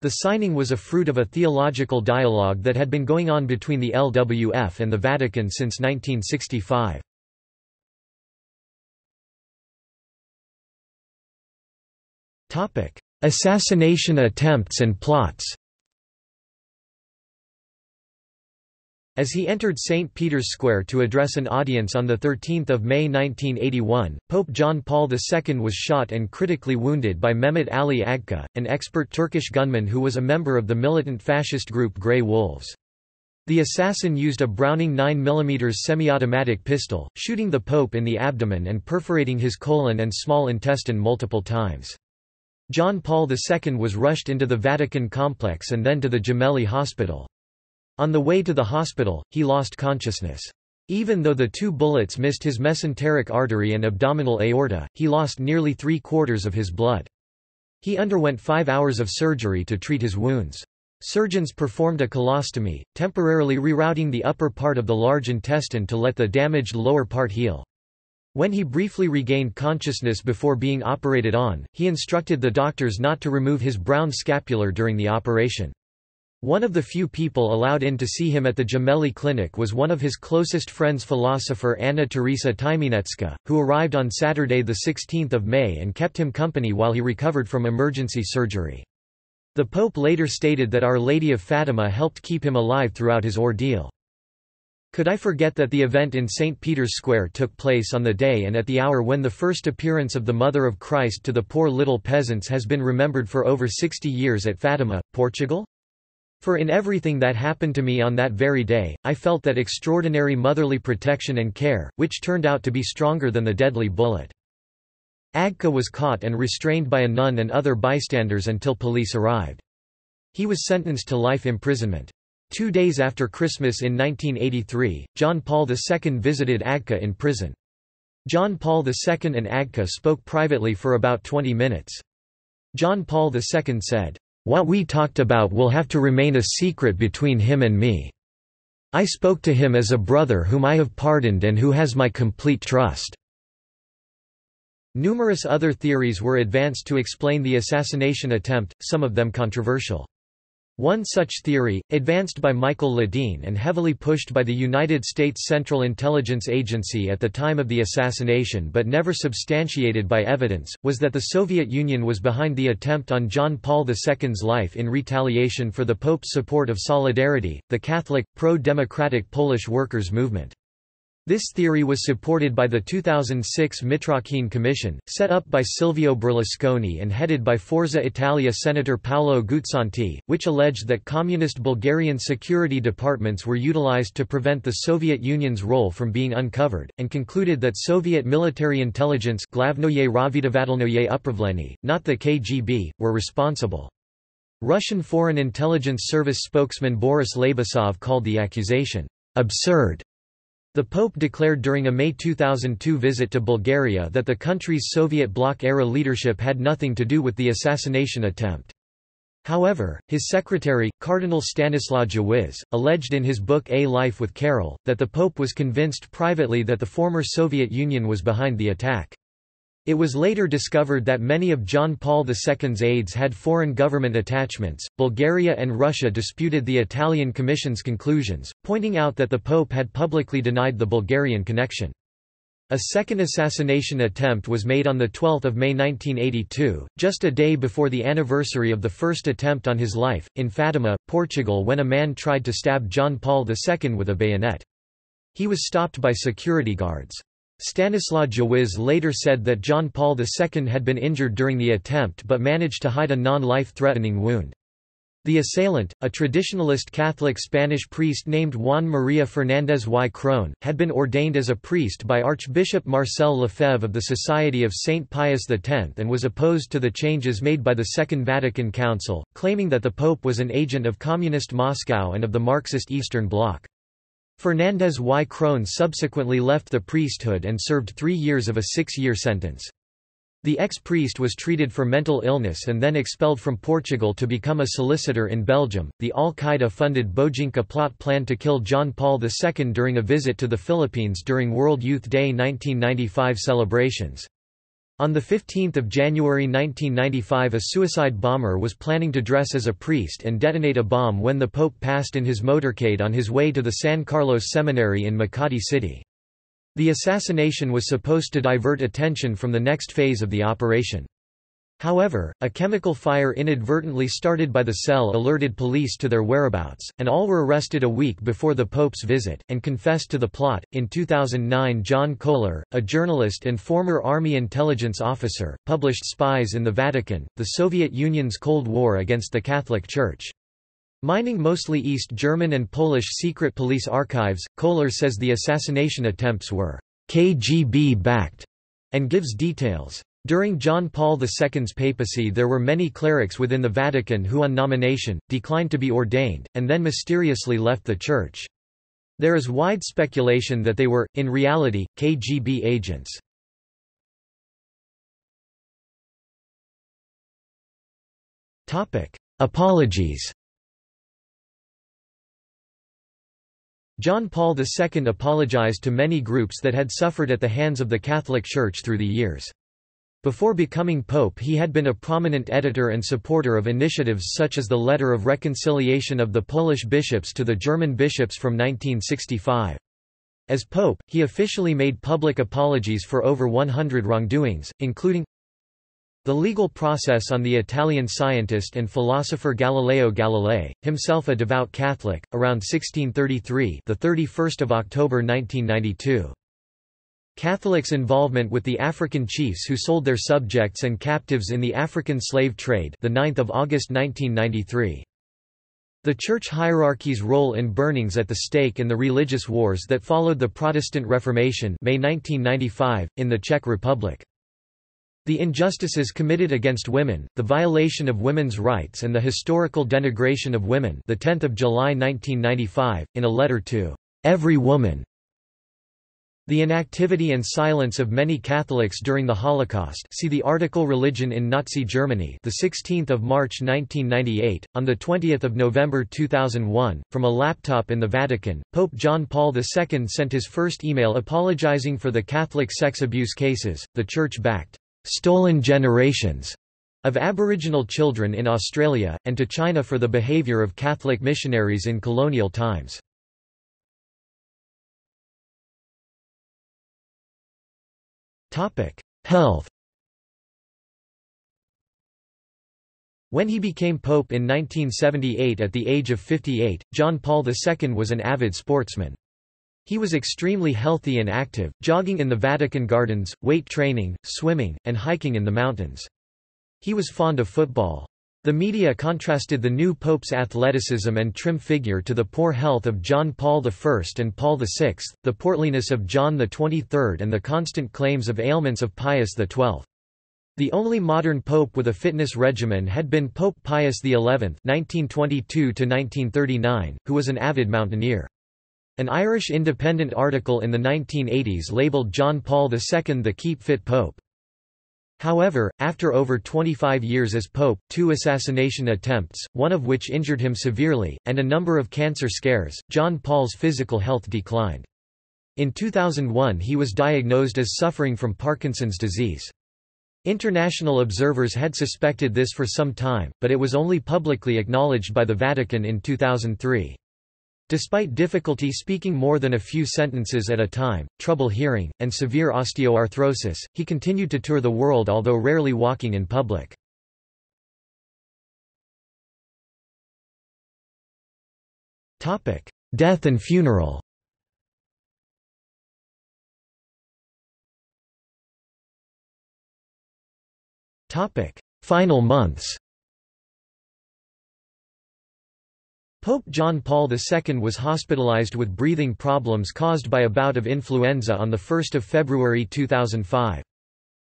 The signing was a fruit of a theological dialogue that had been going on between the LWF and the Vatican since 1965. Assassination attempts and plots As he entered St. Peter's Square to address an audience on 13 May 1981, Pope John Paul II was shot and critically wounded by Mehmet Ali Agca, an expert Turkish gunman who was a member of the militant fascist group Grey Wolves. The assassin used a Browning 9mm semi-automatic pistol, shooting the Pope in the abdomen and perforating his colon and small intestine multiple times. John Paul II was rushed into the Vatican complex and then to the Gemelli Hospital. On the way to the hospital, he lost consciousness. Even though the two bullets missed his mesenteric artery and abdominal aorta, he lost nearly three-quarters of his blood. He underwent five hours of surgery to treat his wounds. Surgeons performed a colostomy, temporarily rerouting the upper part of the large intestine to let the damaged lower part heal. When he briefly regained consciousness before being operated on, he instructed the doctors not to remove his brown scapular during the operation. One of the few people allowed in to see him at the Gemelli Clinic was one of his closest friends philosopher Anna Teresa Tymieniecka, who arrived on Saturday 16 May and kept him company while he recovered from emergency surgery. The Pope later stated that Our Lady of Fatima helped keep him alive throughout his ordeal. Could I forget that the event in St. Peter's Square took place on the day and at the hour when the first appearance of the Mother of Christ to the poor little peasants has been remembered for over 60 years at Fatima, Portugal? For in everything that happened to me on that very day, I felt that extraordinary motherly protection and care, which turned out to be stronger than the deadly bullet. Agca was caught and restrained by a nun and other bystanders until police arrived. He was sentenced to life imprisonment. Two days after Christmas in 1983, John Paul II visited Agca in prison. John Paul II and Agca spoke privately for about 20 minutes. John Paul II said, "'What we talked about will have to remain a secret between him and me. I spoke to him as a brother whom I have pardoned and who has my complete trust." Numerous other theories were advanced to explain the assassination attempt, some of them controversial. One such theory, advanced by Michael Ledeen and heavily pushed by the United States Central Intelligence Agency at the time of the assassination but never substantiated by evidence, was that the Soviet Union was behind the attempt on John Paul II's life in retaliation for the Pope's support of Solidarity, the Catholic, pro-democratic Polish workers' movement. This theory was supported by the 2006 Mitrokhin Commission, set up by Silvio Berlusconi and headed by Forza Italia Senator Paolo Guzzanti, which alleged that communist Bulgarian security departments were utilized to prevent the Soviet Union's role from being uncovered, and concluded that Soviet military intelligence not the KGB, were responsible. Russian Foreign Intelligence Service spokesman Boris Labusov called the accusation, "...absurd." The Pope declared during a May 2002 visit to Bulgaria that the country's Soviet bloc-era leadership had nothing to do with the assassination attempt. However, his secretary, Cardinal Stanislaw Dziwisz, alleged in his book A Life with Karol, that the Pope was convinced privately that the former Soviet Union was behind the attack. It was later discovered that many of John Paul II's aides had foreign government attachments. Bulgaria and Russia disputed the Italian Commission's conclusions, pointing out that the Pope had publicly denied the Bulgarian connection. A second assassination attempt was made on 12 May 1982, just a day before the anniversary of the first attempt on his life, in Fatima, Portugal when a man tried to stab John Paul II with a bayonet. He was stopped by security guards. Stanislaw Dziwisz later said that John Paul II had been injured during the attempt but managed to hide a non-life-threatening wound. The assailant, a traditionalist Catholic Spanish priest named Juan María Fernández y Krohn, had been ordained as a priest by Archbishop Marcel Lefebvre of the Society of Saint Pius X and was opposed to the changes made by the Second Vatican Council, claiming that the Pope was an agent of Communist Moscow and of the Marxist Eastern Bloc. Fernández y Krohn subsequently left the priesthood and served three years of a six-year sentence. The ex-priest was treated for mental illness and then expelled from Portugal to become a solicitor in Belgium. The Al-Qaeda-funded Bojinka plot planned to kill John Paul II during a visit to the Philippines during World Youth Day 1995 celebrations. On 15 January 1995 a suicide bomber was planning to dress as a priest and detonate a bomb when the Pope passed in his motorcade on his way to the San Carlos Seminary in Makati City. The assassination was supposed to divert attention from the next phase of the operation. However, a chemical fire inadvertently started by the cell alerted police to their whereabouts, and all were arrested a week before the Pope's visit, and confessed to the plot. In 2009, John Koehler, a journalist and former Army intelligence officer, published Spies in the Vatican, the Soviet Union's Cold War against the Catholic Church. Mining mostly East German and Polish secret police archives, Koehler says the assassination attempts were KGB-backed, and gives details. During John Paul II's papacy there were many clerics within the Vatican who on nomination, declined to be ordained, and then mysteriously left the Church. There is wide speculation that they were, in reality, KGB agents. Apologies John Paul II apologized to many groups that had suffered at the hands of the Catholic Church through the years. Before becoming pope he had been a prominent editor and supporter of initiatives such as the Letter of Reconciliation of the Polish bishops to the German bishops from 1965. As pope, he officially made public apologies for over 100 wrongdoings, including the legal process on the Italian scientist and philosopher Galileo Galilei, himself a devout Catholic, around 1633 the 31st of October 1992. Catholics' involvement with the African chiefs who sold their subjects and captives in the African slave trade the 9th of August 1993. The church hierarchy's role in burnings at the stake and the religious wars that followed the Protestant Reformation May 1995, in the Czech Republic. The injustices committed against women, the violation of women's rights and the historical denigration of women the 10th of July 1995, in a letter to every woman the inactivity and silence of many Catholics during the Holocaust. See the article Religion in Nazi Germany the 16th of March 1998 on the 20th of November 2001 from a laptop in the Vatican. Pope John Paul II sent his first email apologizing for the Catholic sex abuse cases. The church backed stolen generations of Aboriginal children in Australia and to China for the behavior of Catholic missionaries in colonial times Health When he became pope in 1978 at the age of 58, John Paul II was an avid sportsman. He was extremely healthy and active, jogging in the Vatican gardens, weight training, swimming, and hiking in the mountains. He was fond of football. The media contrasted the new pope's athleticism and trim figure to the poor health of John Paul I and Paul VI, the portliness of John XXIII and the constant claims of ailments of Pius XII. The only modern pope with a fitness regimen had been Pope Pius XI (1922–1939), who was an avid mountaineer. An Irish Independent article in the 1980s labelled John Paul II the Keep Fit Pope. However, after over 25 years as pope, two assassination attempts, one of which injured him severely, and a number of cancer scares, John Paul's physical health declined. In 2001 he was diagnosed as suffering from Parkinson's disease. International observers had suspected this for some time, but it was only publicly acknowledged by the Vatican in 2003. Despite difficulty speaking more than a few sentences at a time, trouble hearing, and severe osteoarthrosis, he continued to tour the world although rarely walking in public. Death and funeral Final months Pope John Paul II was hospitalized with breathing problems caused by a bout of influenza on 1 February 2005.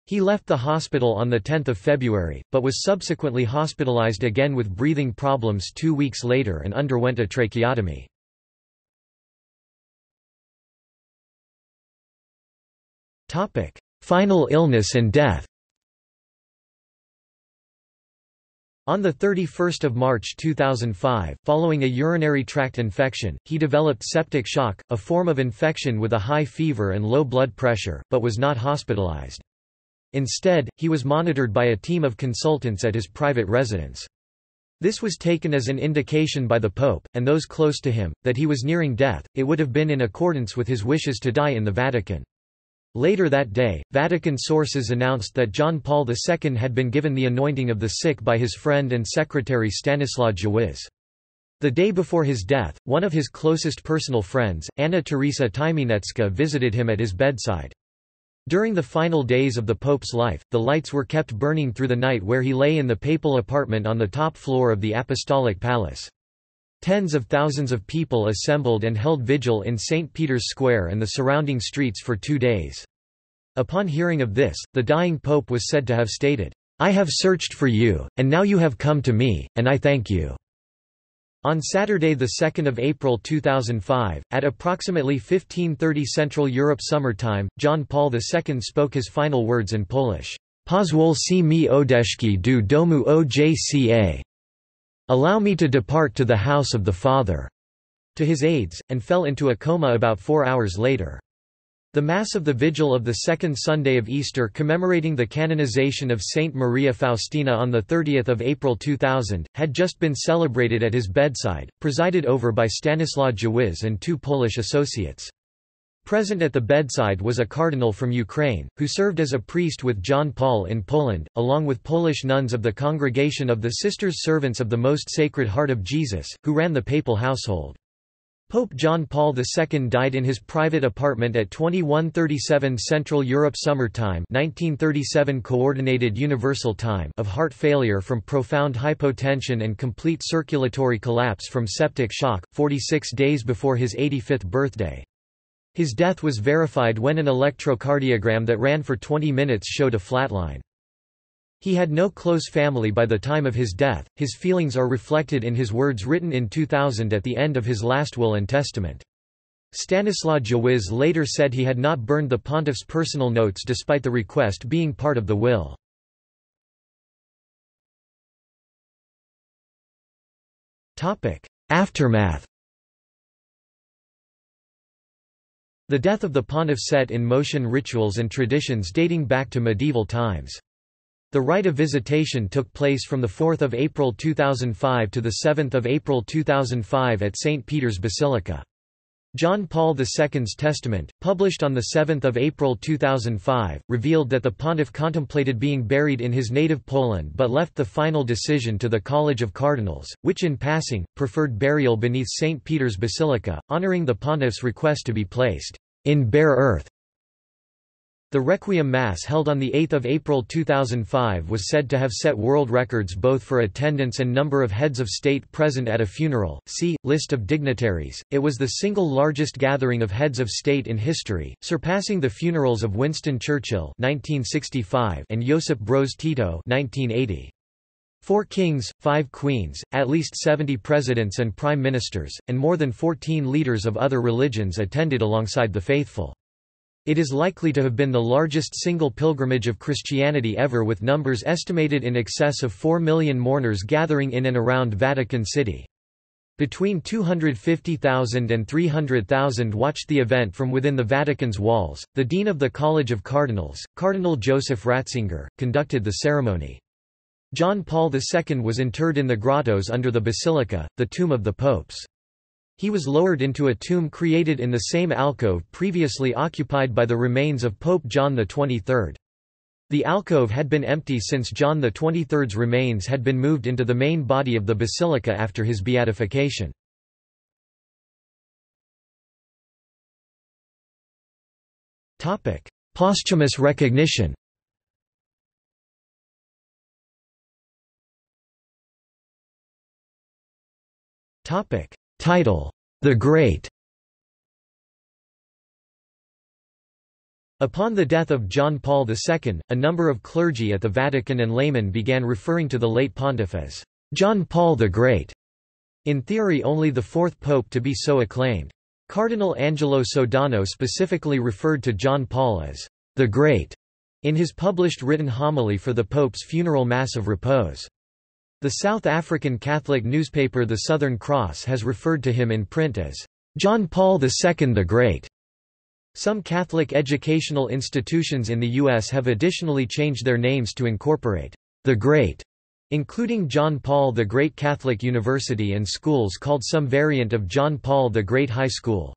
He left the hospital on 10 February, but was subsequently hospitalized again with breathing problems two weeks later and underwent a tracheotomy. Final illness and death On 31 March 2005, following a urinary tract infection, he developed septic shock, a form of infection with a high fever and low blood pressure, but was not hospitalized. Instead, he was monitored by a team of consultants at his private residence. This was taken as an indication by the Pope, and those close to him, that he was nearing death, it would have been in accordance with his wishes to die in the Vatican. Later that day, Vatican sources announced that John Paul II had been given the anointing of the sick by his friend and secretary Stanislaw Dziwisz. The day before his death, one of his closest personal friends, Anna Teresa Tymieniecka visited him at his bedside. During the final days of the Pope's life, the lights were kept burning through the night where he lay in the papal apartment on the top floor of the Apostolic Palace. Tens of thousands of people assembled and held vigil in St. Peter's Square and the surrounding streets for two days. Upon hearing of this, the dying pope was said to have stated, I have searched for you, and now you have come to me, and I thank you. On Saturday 2 April 2005, at approximately 1530 Central Europe Summer Time, John Paul II spoke his final words in Polish. Pozwól si mi odeszki do domu ojca. Allow me to depart to the house of the Father, to his aides, and fell into a coma about four hours later. The Mass of the Vigil of the second Sunday of Easter commemorating the canonization of Saint Maria Faustina on 30 April 2000, had just been celebrated at his bedside, presided over by Stanislaw Dziwisz and two Polish associates. Present at the bedside was a cardinal from Ukraine, who served as a priest with John Paul in Poland, along with Polish nuns of the Congregation of the Sisters Servants of the Most Sacred Heart of Jesus, who ran the papal household. Pope John Paul II died in his private apartment at 2137 Central Europe Summer Time 1937 Coordinated Universal Time of heart failure from profound hypotension and complete circulatory collapse from septic shock, 46 days before his 85th birthday. His death was verified when an electrocardiogram that ran for 20 minutes showed a flatline. He had no close family by the time of his death. His feelings are reflected in his words written in 2000 at the end of his last will and testament. Stanislaw Dziwisz later said he had not burned the pontiff's personal notes despite the request being part of the will. Aftermath The death of the pontiff set in motion rituals and traditions dating back to medieval times. The rite of visitation took place from 4 April 2005 to 7 April 2005 at St. Peter's Basilica. John Paul II's testament, published on 7 April 2005, revealed that the pontiff contemplated being buried in his native Poland but left the final decision to the College of Cardinals, which in passing, preferred burial beneath St. Peter's Basilica, honoring the pontiff's request to be placed in bare earth the Requiem Mass held on 8 April 2005 was said to have set world records both for attendance and number of heads of state present at a funeral. See, List of dignitaries. It was the single largest gathering of heads of state in history, surpassing the funerals of Winston Churchill 1965 and Josip Broz Tito 1980. Four kings, five queens, at least 70 presidents and prime ministers, and more than 14 leaders of other religions attended alongside the faithful. It is likely to have been the largest single pilgrimage of Christianity ever with numbers estimated in excess of 4 million mourners gathering in and around Vatican City. Between 250,000 and 300,000 watched the event from within the Vatican's walls. The Dean of the College of Cardinals, Cardinal Joseph Ratzinger, conducted the ceremony. John Paul II was interred in the grottos under the basilica, the tomb of the popes. He was lowered into a tomb created in the same alcove previously occupied by the remains of Pope John XXIII. The alcove had been empty since John XXIII's remains had been moved into the main body of the basilica after his beatification. Topic: Posthumous recognition Topic: Title: The Great Upon the death of John Paul II, a number of clergy at the Vatican and laymen began referring to the late pontiff as John Paul the Great, in theory only the fourth pope to be so acclaimed. Cardinal Angelo Sodano specifically referred to John Paul as the Great in his published written homily for the pope's funeral mass of repose. The South African Catholic newspaper The Southern Cross has referred to him in print as John Paul II the Great. Some Catholic educational institutions in the U.S. have additionally changed their names to incorporate the Great, including John Paul the Great Catholic University and schools called some variant of John Paul the Great High School.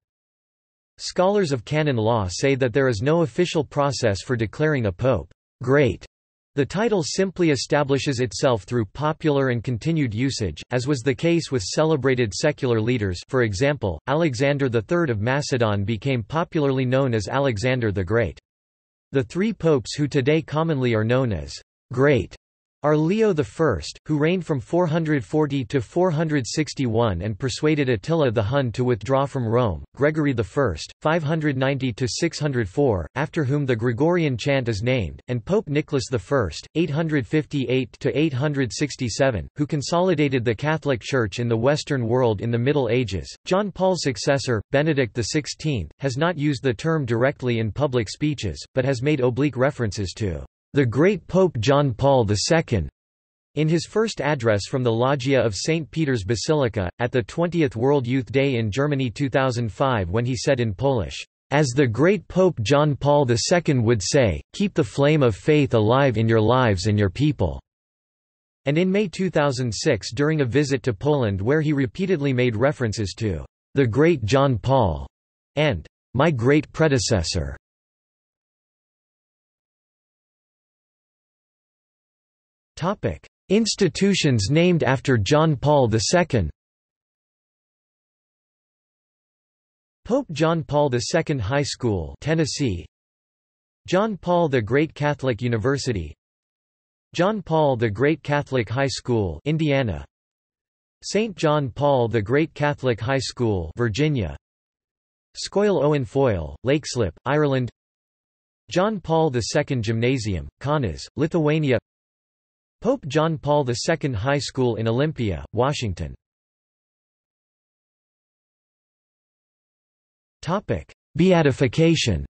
Scholars of canon law say that there is no official process for declaring a pope great the title simply establishes itself through popular and continued usage, as was the case with celebrated secular leaders for example, Alexander III of Macedon became popularly known as Alexander the Great. The three popes who today commonly are known as «great» are Leo I, who reigned from 440 to 461 and persuaded Attila the Hun to withdraw from Rome, Gregory I, 590 to 604, after whom the Gregorian chant is named, and Pope Nicholas I, 858 to 867, who consolidated the Catholic Church in the Western world in the Middle Ages. John Paul's successor, Benedict XVI, has not used the term directly in public speeches, but has made oblique references to the great Pope John Paul II, in his first address from the Loggia of St. Peter's Basilica, at the 20th World Youth Day in Germany 2005 when he said in Polish, "...as the great Pope John Paul II would say, keep the flame of faith alive in your lives and your people." And in May 2006 during a visit to Poland where he repeatedly made references to, "...the great John Paul," and "...my great predecessor." Institutions named after John Paul II. Pope John Paul II High School, Tennessee. John Paul the Great Catholic University. John Paul the Great Catholic High School, Indiana. St. John Paul the Great Catholic High School, Virginia. Scoil Eoin Phóil, Leixlip, Ireland. John Paul II Gymnasium, Kaunas, Lithuania. Pope John Paul II High School in Olympia, Washington. Beatification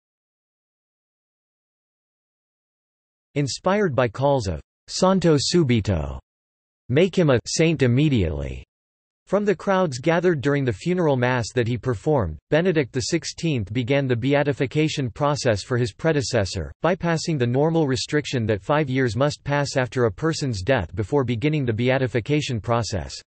Inspired by calls of «Santo subito» make him a «saint immediately» From the crowds gathered during the funeral mass that he performed, Benedict XVI began the beatification process for his predecessor, bypassing the normal restriction that five years must pass after a person's death before beginning the beatification process.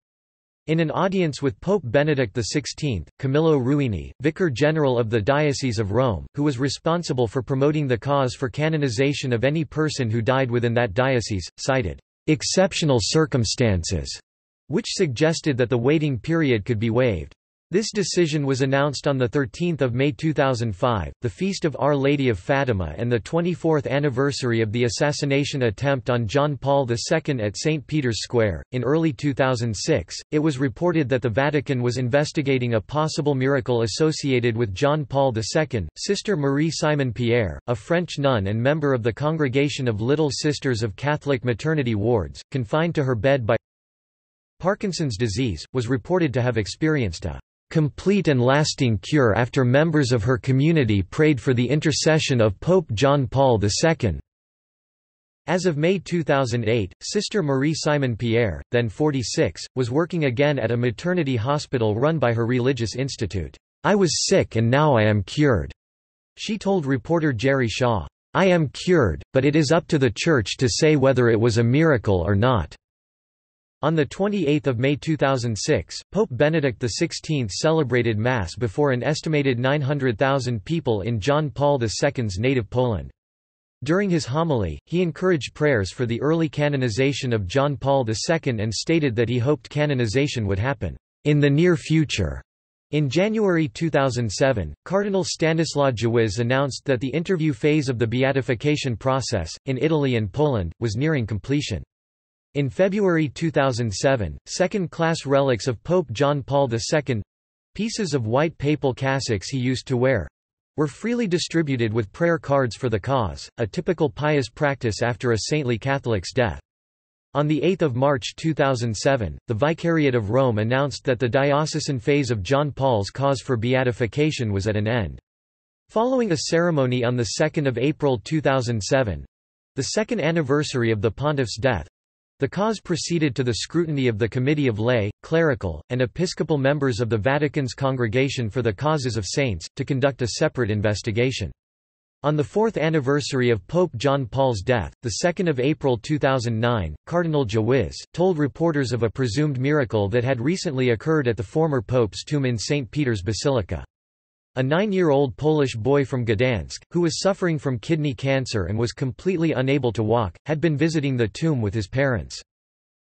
In an audience with Pope Benedict XVI, Camillo Ruini, Vicar General of the Diocese of Rome, who was responsible for promoting the cause for canonization of any person who died within that diocese, cited, "...exceptional circumstances." Which suggested that the waiting period could be waived. This decision was announced on 13 May 2005, the Feast of Our Lady of Fatima and the 24th anniversary of the assassination attempt on John Paul II at St. Peter's Square. In early 2006, it was reported that the Vatican was investigating a possible miracle associated with John Paul II. Sister Marie Simon Pierre, a French nun and member of the Congregation of Little Sisters of Catholic Maternity Wards, confined to her bed by Parkinson's disease, was reported to have experienced a complete and lasting cure after members of her community prayed for the intercession of Pope John Paul II. As of May 2008, Sister Marie Simon Pierre, then 46, was working again at a maternity hospital run by her religious institute. I was sick and now I am cured, she told reporter Jerry Shaw. I am cured, but it is up to the Church to say whether it was a miracle or not. On 28 May 2006, Pope Benedict XVI celebrated Mass before an estimated 900,000 people in John Paul II's native Poland. During his homily, he encouraged prayers for the early canonization of John Paul II and stated that he hoped canonization would happen in the near future. In January 2007, Cardinal Stanislaw Dziwisz announced that the interview phase of the beatification process, in Italy and Poland, was nearing completion. In February 2007, second-class relics of Pope John Paul II—pieces of white papal cassocks he used to wear—were freely distributed with prayer cards for the cause, a typical pious practice after a saintly Catholic's death. On 8 March 2007, the Vicariate of Rome announced that the diocesan phase of John Paul's cause for beatification was at an end. Following a ceremony on 2 April 2007—the second anniversary of the pontiff's death, the cause proceeded to the scrutiny of the Committee of Lay, Clerical, and Episcopal members of the Vatican's Congregation for the Causes of Saints, to conduct a separate investigation. On the fourth anniversary of Pope John Paul's death, 2 April 2009, Cardinal Dziwisz, told reporters of a presumed miracle that had recently occurred at the former pope's tomb in St. Peter's Basilica. A nine-year-old Polish boy from Gdansk, who was suffering from kidney cancer and was completely unable to walk, had been visiting the tomb with his parents.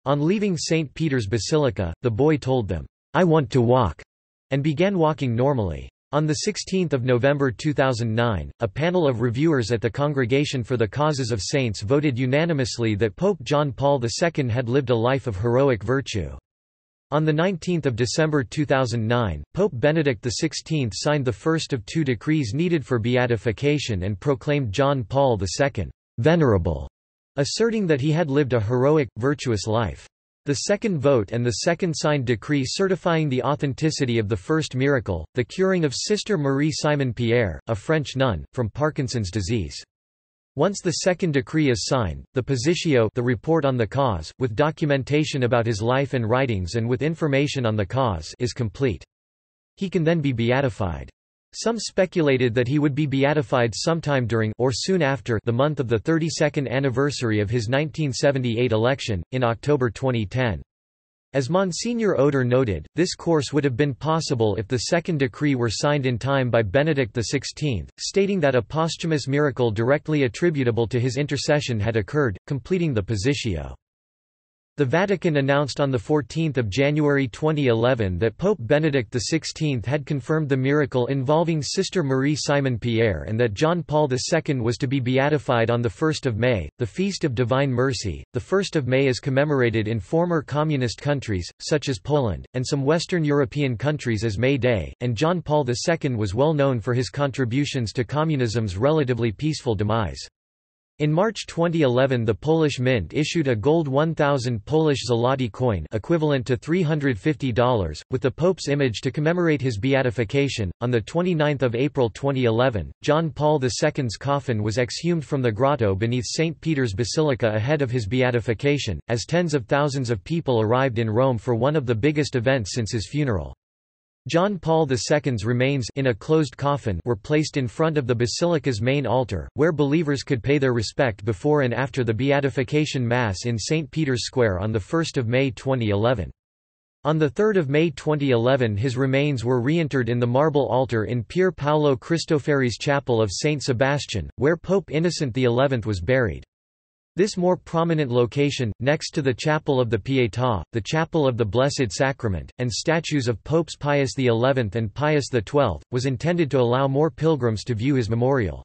On leaving St. Peter's Basilica, the boy told them, I want to walk, and began walking normally. On 16 November 2009, a panel of reviewers at the Congregation for the Causes of Saints voted unanimously that Pope John Paul II had lived a life of heroic virtue. On 19 December 2009, Pope Benedict XVI signed the first of two decrees needed for beatification and proclaimed John Paul II, "'venerable", asserting that he had lived a heroic, virtuous life. The second vote and the second signed decree certifying the authenticity of the first miracle, the curing of Sister Marie Simon Pierre, a French nun, from Parkinson's disease. Once the second decree is signed, the positio the report on the cause, with documentation about his life and writings and with information on the cause is complete. He can then be beatified. Some speculated that he would be beatified sometime during or soon after the month of the 32nd anniversary of his 1978 election, in October 2010. As Monsignor Oder noted, this course would have been possible if the second decree were signed in time by Benedict XVI, stating that a posthumous miracle directly attributable to his intercession had occurred, completing the positio. The Vatican announced on 14 January 2011 that Pope Benedict XVI had confirmed the miracle involving Sister Marie Simon Pierre and that John Paul II was to be beatified on 1 May, the Feast of Divine Mercy. The 1 May is commemorated in former communist countries, such as Poland, and some Western European countries as May Day, and John Paul II was well known for his contributions to communism's relatively peaceful demise. In March 2011 the Polish Mint issued a gold 1,000 Polish zloty coin equivalent to $350, with the Pope's image to commemorate his beatification. On 29 April 2011, John Paul II's coffin was exhumed from the grotto beneath St. Peter's Basilica ahead of his beatification, as tens of thousands of people arrived in Rome for one of the biggest events since his funeral. John Paul II's remains in a closed coffin were placed in front of the basilica's main altar, where believers could pay their respect before and after the Beatification Mass in St. Peter's Square on 1 May 2011. On 3 May 2011 his remains were reinterred in the marble altar in Pier Paolo Cristofari's Chapel of St. Sebastian, where Pope Innocent XI was buried. This more prominent location, next to the Chapel of the Pietà, the Chapel of the Blessed Sacrament, and statues of Popes Pius XI and Pius XII, was intended to allow more pilgrims to view his memorial.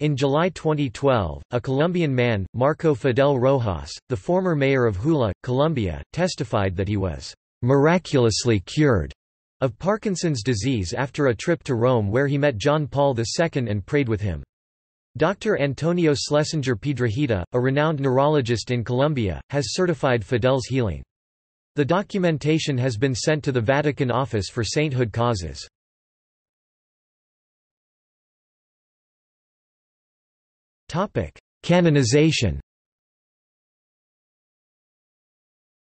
In July 2012, a Colombian man, Marco Fidel Rojas, the former mayor of Huila, Colombia, testified that he was miraculously cured of Parkinson's disease after a trip to Rome where he met John Paul II and prayed with him. Dr. Antonio Schlesinger Piedrahita, a renowned neurologist in Colombia, has certified Fidel's healing. The documentation has been sent to the Vatican Office for Sainthood Causes. Canonization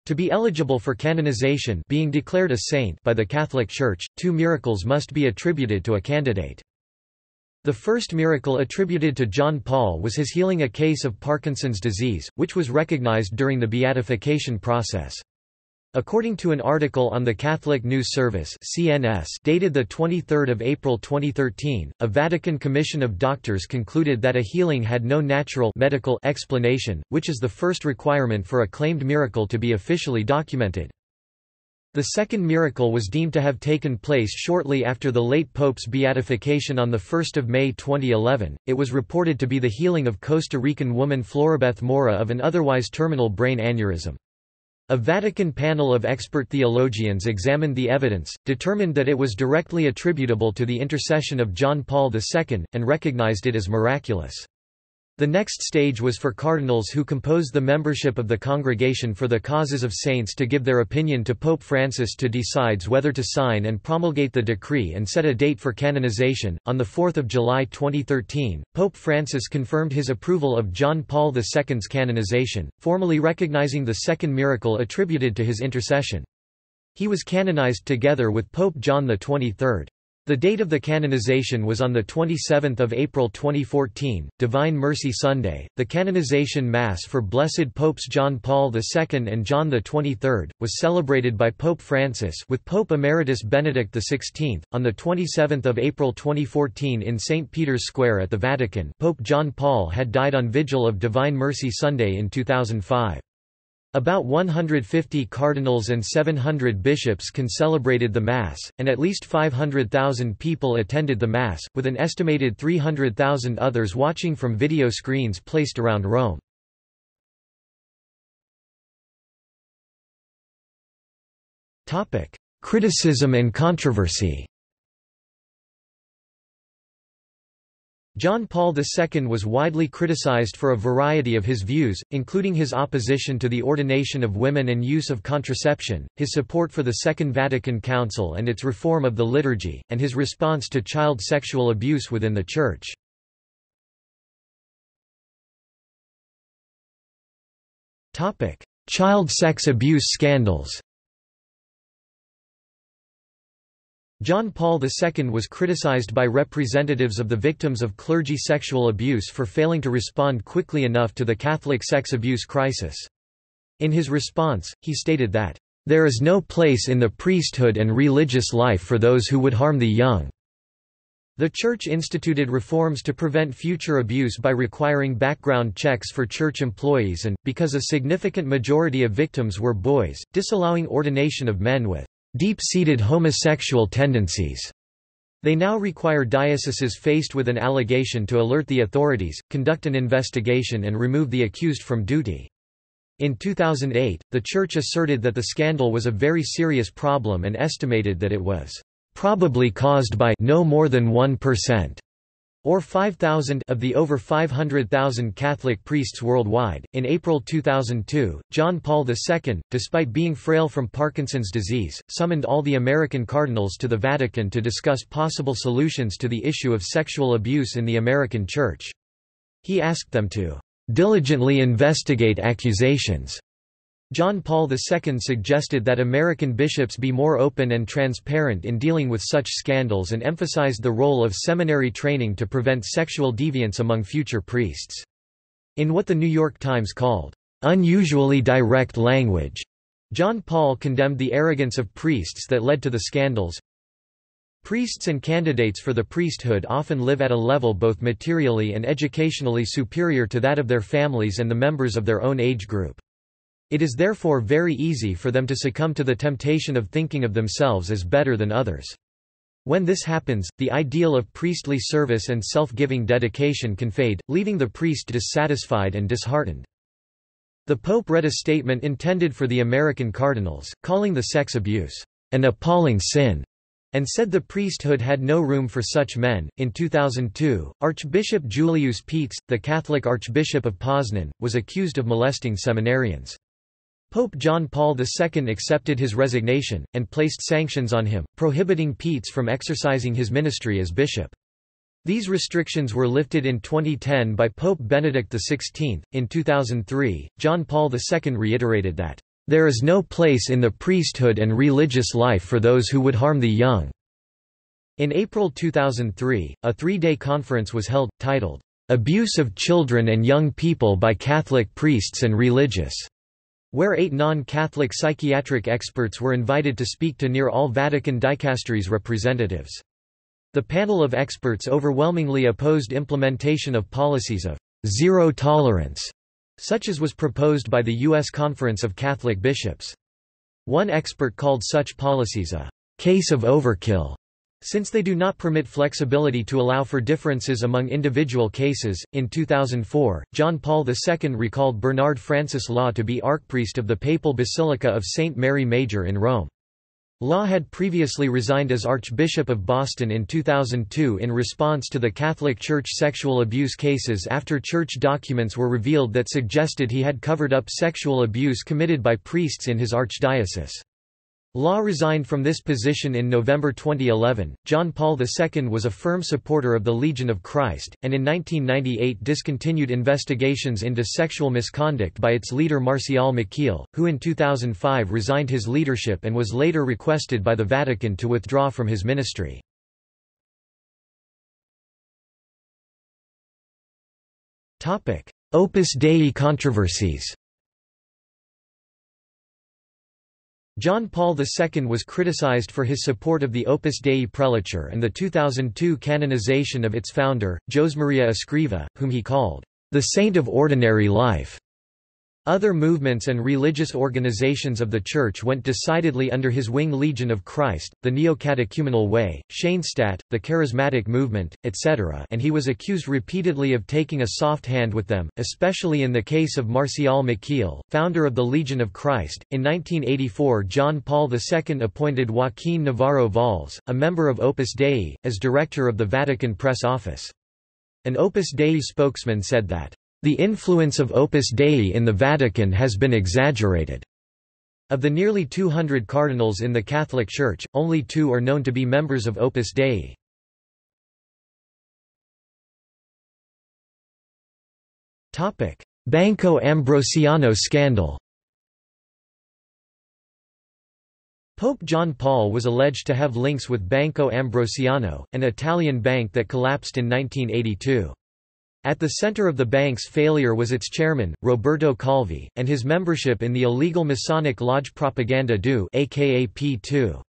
To be eligible for canonization being declared a saint by the Catholic Church, two miracles must be attributed to a candidate. The first miracle attributed to John Paul was his healing a case of Parkinson's disease, which was recognized during the beatification process. According to an article on the Catholic News Service (CNS) dated the 23rd of April 2013, a Vatican Commission of Doctors concluded that a healing had no natural medical explanation, which is the first requirement for a claimed miracle to be officially documented. The second miracle was deemed to have taken place shortly after the late Pope's beatification on 1 May 2011. It was reported to be the healing of Costa Rican woman Floribeth Mora of an otherwise terminal brain aneurysm. A Vatican panel of expert theologians examined the evidence, determined that it was directly attributable to the intercession of John Paul II, and recognized it as miraculous. The next stage was for cardinals who composed the membership of the Congregation for the Causes of Saints to give their opinion to Pope Francis to decides whether to sign and promulgate the decree and set a date for canonization. On 4 July 2013, Pope Francis confirmed his approval of John Paul II's canonization, formally recognizing the second miracle attributed to his intercession. He was canonized together with Pope John XXIII. The date of the canonization was on 27 April 2014, Divine Mercy Sunday. The canonization Mass for Blessed Popes John Paul II and John XXIII, was celebrated by Pope Francis with Pope Emeritus Benedict XVI, on 27 April 2014 in St. Peter's Square at the Vatican Pope John Paul had died on Vigil of Divine Mercy Sunday in 2005. About 150 cardinals and 700 bishops concelebrated the Mass, and at least 500,000 people attended the Mass, with an estimated 300,000 others watching from video screens placed around Rome. Criticism and controversy John Paul II was widely criticized for a variety of his views, including his opposition to the ordination of women and use of contraception, his support for the Second Vatican Council and its reform of the liturgy, and his response to child sexual abuse within the Church. Child sex abuse scandals John Paul II was criticized by representatives of the victims of clergy sexual abuse for failing to respond quickly enough to the Catholic sex abuse crisis. In his response, he stated that, "...there is no place in the priesthood and religious life for those who would harm the young." The Church instituted reforms to prevent future abuse by requiring background checks for church employees and, because a significant majority of victims were boys, disallowing ordination of men with deep-seated homosexual tendencies. They now require dioceses faced with an allegation to alert the authorities, conduct an investigation and remove the accused from duty. In 2008, the Church asserted that the scandal was a very serious problem and estimated that it was probably caused by no more than 1%. Or 5,000 of the over 500,000 Catholic priests worldwide. In April 2002, John Paul II, despite being frail from Parkinson's disease, summoned all the American cardinals to the Vatican to discuss possible solutions to the issue of sexual abuse in the American Church. He asked them to diligently investigate accusations John Paul II suggested that American bishops be more open and transparent in dealing with such scandals and emphasized the role of seminary training to prevent sexual deviance among future priests. In what the New York Times called, "...unusually direct language," John Paul condemned the arrogance of priests that led to the scandals. Priests and candidates for the priesthood often live at a level both materially and educationally superior to that of their families and the members of their own age group. It is therefore very easy for them to succumb to the temptation of thinking of themselves as better than others. When this happens, the ideal of priestly service and self-giving dedication can fade, leaving the priest dissatisfied and disheartened. The Pope read a statement intended for the American cardinals, calling the sex abuse, an appalling sin, and said the priesthood had no room for such men. In 2002, Archbishop Julius Paetz, the Catholic Archbishop of Poznan, was accused of molesting seminarians. Pope John Paul II accepted his resignation, and placed sanctions on him, prohibiting Paetz from exercising his ministry as bishop. These restrictions were lifted in 2010 by Pope Benedict XVI. In 2003, John Paul II reiterated that, There is no place in the priesthood and religious life for those who would harm the young. In April 2003, a three-day conference was held, titled, Abuse of Children and Young People by Catholic Priests and Religious where eight non-Catholic psychiatric experts were invited to speak to near all Vatican dicasteries representatives. The panel of experts overwhelmingly opposed implementation of policies of zero tolerance, such as was proposed by the U.S. Conference of Catholic Bishops. One expert called such policies a case of overkill since they do not permit flexibility to allow for differences among individual cases, in 2004, John Paul II recalled Bernard Francis Law to be archpriest of the Papal Basilica of St. Mary Major in Rome. Law had previously resigned as Archbishop of Boston in 2002 in response to the Catholic Church sexual abuse cases after church documents were revealed that suggested he had covered up sexual abuse committed by priests in his archdiocese. Law resigned from this position in November 2011. John Paul II was a firm supporter of the Legion of Christ, and in 1998 discontinued investigations into sexual misconduct by its leader Marcial Maciel, who in 2005 resigned his leadership and was later requested by the Vatican to withdraw from his ministry. Opus Dei controversies John Paul II was criticized for his support of the Opus Dei prelature and the 2002 canonization of its founder, Josemaria Escriva, whom he called, "...the saint of ordinary life." Other movements and religious organizations of the Church went decidedly under his wing Legion of Christ, the Neo-Catechumenal Way, Schoenstatt, the Charismatic Movement, etc. and he was accused repeatedly of taking a soft hand with them, especially in the case of Marcial Maciel, founder of the Legion of Christ. In 1984 John Paul II appointed Joaquin Navarro Valls, a member of Opus Dei, as director of the Vatican Press Office. An Opus Dei spokesman said that the influence of Opus Dei in the Vatican has been exaggerated. Of the nearly 200 cardinals in the Catholic Church, only two are known to be members of Opus Dei. Banco Ambrosiano scandal Pope John Paul was alleged to have links with Banco Ambrosiano, an Italian bank that collapsed in 1982. At the center of the bank's failure was its chairman, Roberto Calvi, and his membership in the illegal Masonic Lodge Propaganda Due aka P2.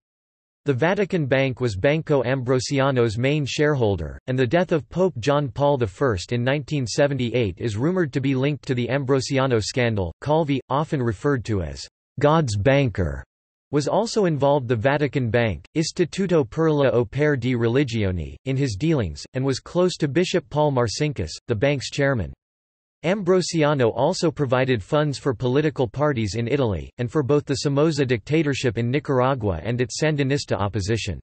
The Vatican Bank was Banco Ambrosiano's main shareholder, and the death of Pope John Paul I in 1978 is rumored to be linked to the Ambrosiano scandal. Calvi, often referred to as God's banker, was also involved the Vatican Bank, Istituto per le Opere di Religione, in his dealings, and was close to Bishop Paul Marcinkus, the bank's chairman. Ambrosiano also provided funds for political parties in Italy, and for both the Somoza dictatorship in Nicaragua and its Sandinista opposition.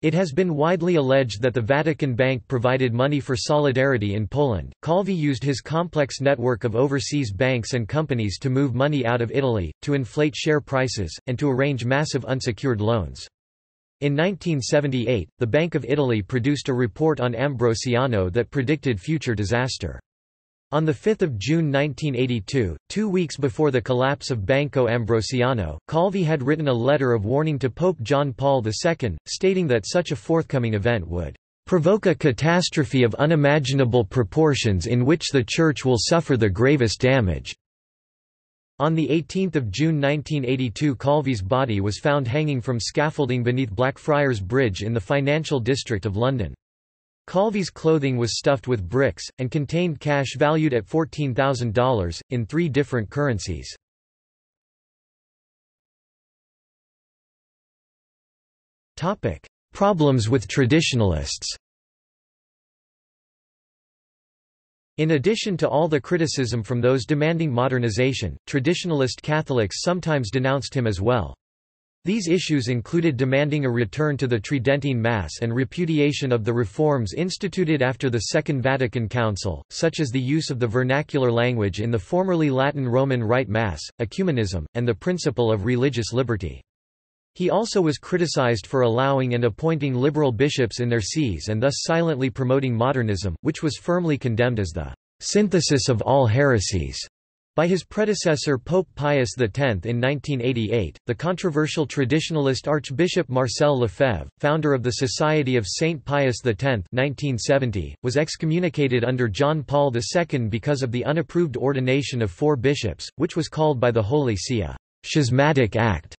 It has been widely alleged that the Vatican Bank provided money for solidarity in Poland. Calvi used his complex network of overseas banks and companies to move money out of Italy, to inflate share prices, and to arrange massive unsecured loans. In 1978, the Bank of Italy produced a report on Ambrosiano that predicted future disaster. On 5 June 1982, two weeks before the collapse of Banco Ambrosiano, Calvi had written a letter of warning to Pope John Paul II, stating that such a forthcoming event would provoke a catastrophe of unimaginable proportions in which the Church will suffer the gravest damage." On 18 June 1982 Calvi's body was found hanging from scaffolding beneath Blackfriars Bridge in the financial district of London. Calvi's clothing was stuffed with bricks, and contained cash valued at $14,000, in three different currencies. Problems with traditionalists In addition to all the criticism from those demanding modernization, traditionalist Catholics sometimes denounced him as well. These issues included demanding a return to the Tridentine Mass and repudiation of the reforms instituted after the Second Vatican Council, such as the use of the vernacular language in the formerly Latin Roman Rite Mass, ecumenism, and the principle of religious liberty. He also was criticized for allowing and appointing liberal bishops in their sees and thus silently promoting modernism, which was firmly condemned as the synthesis of all heresies. By his predecessor Pope Pius X in 1988, the controversial traditionalist Archbishop Marcel Lefebvre, founder of the Society of Saint Pius X 1970, was excommunicated under John Paul II because of the unapproved ordination of four bishops, which was called by the Holy See a «schismatic act».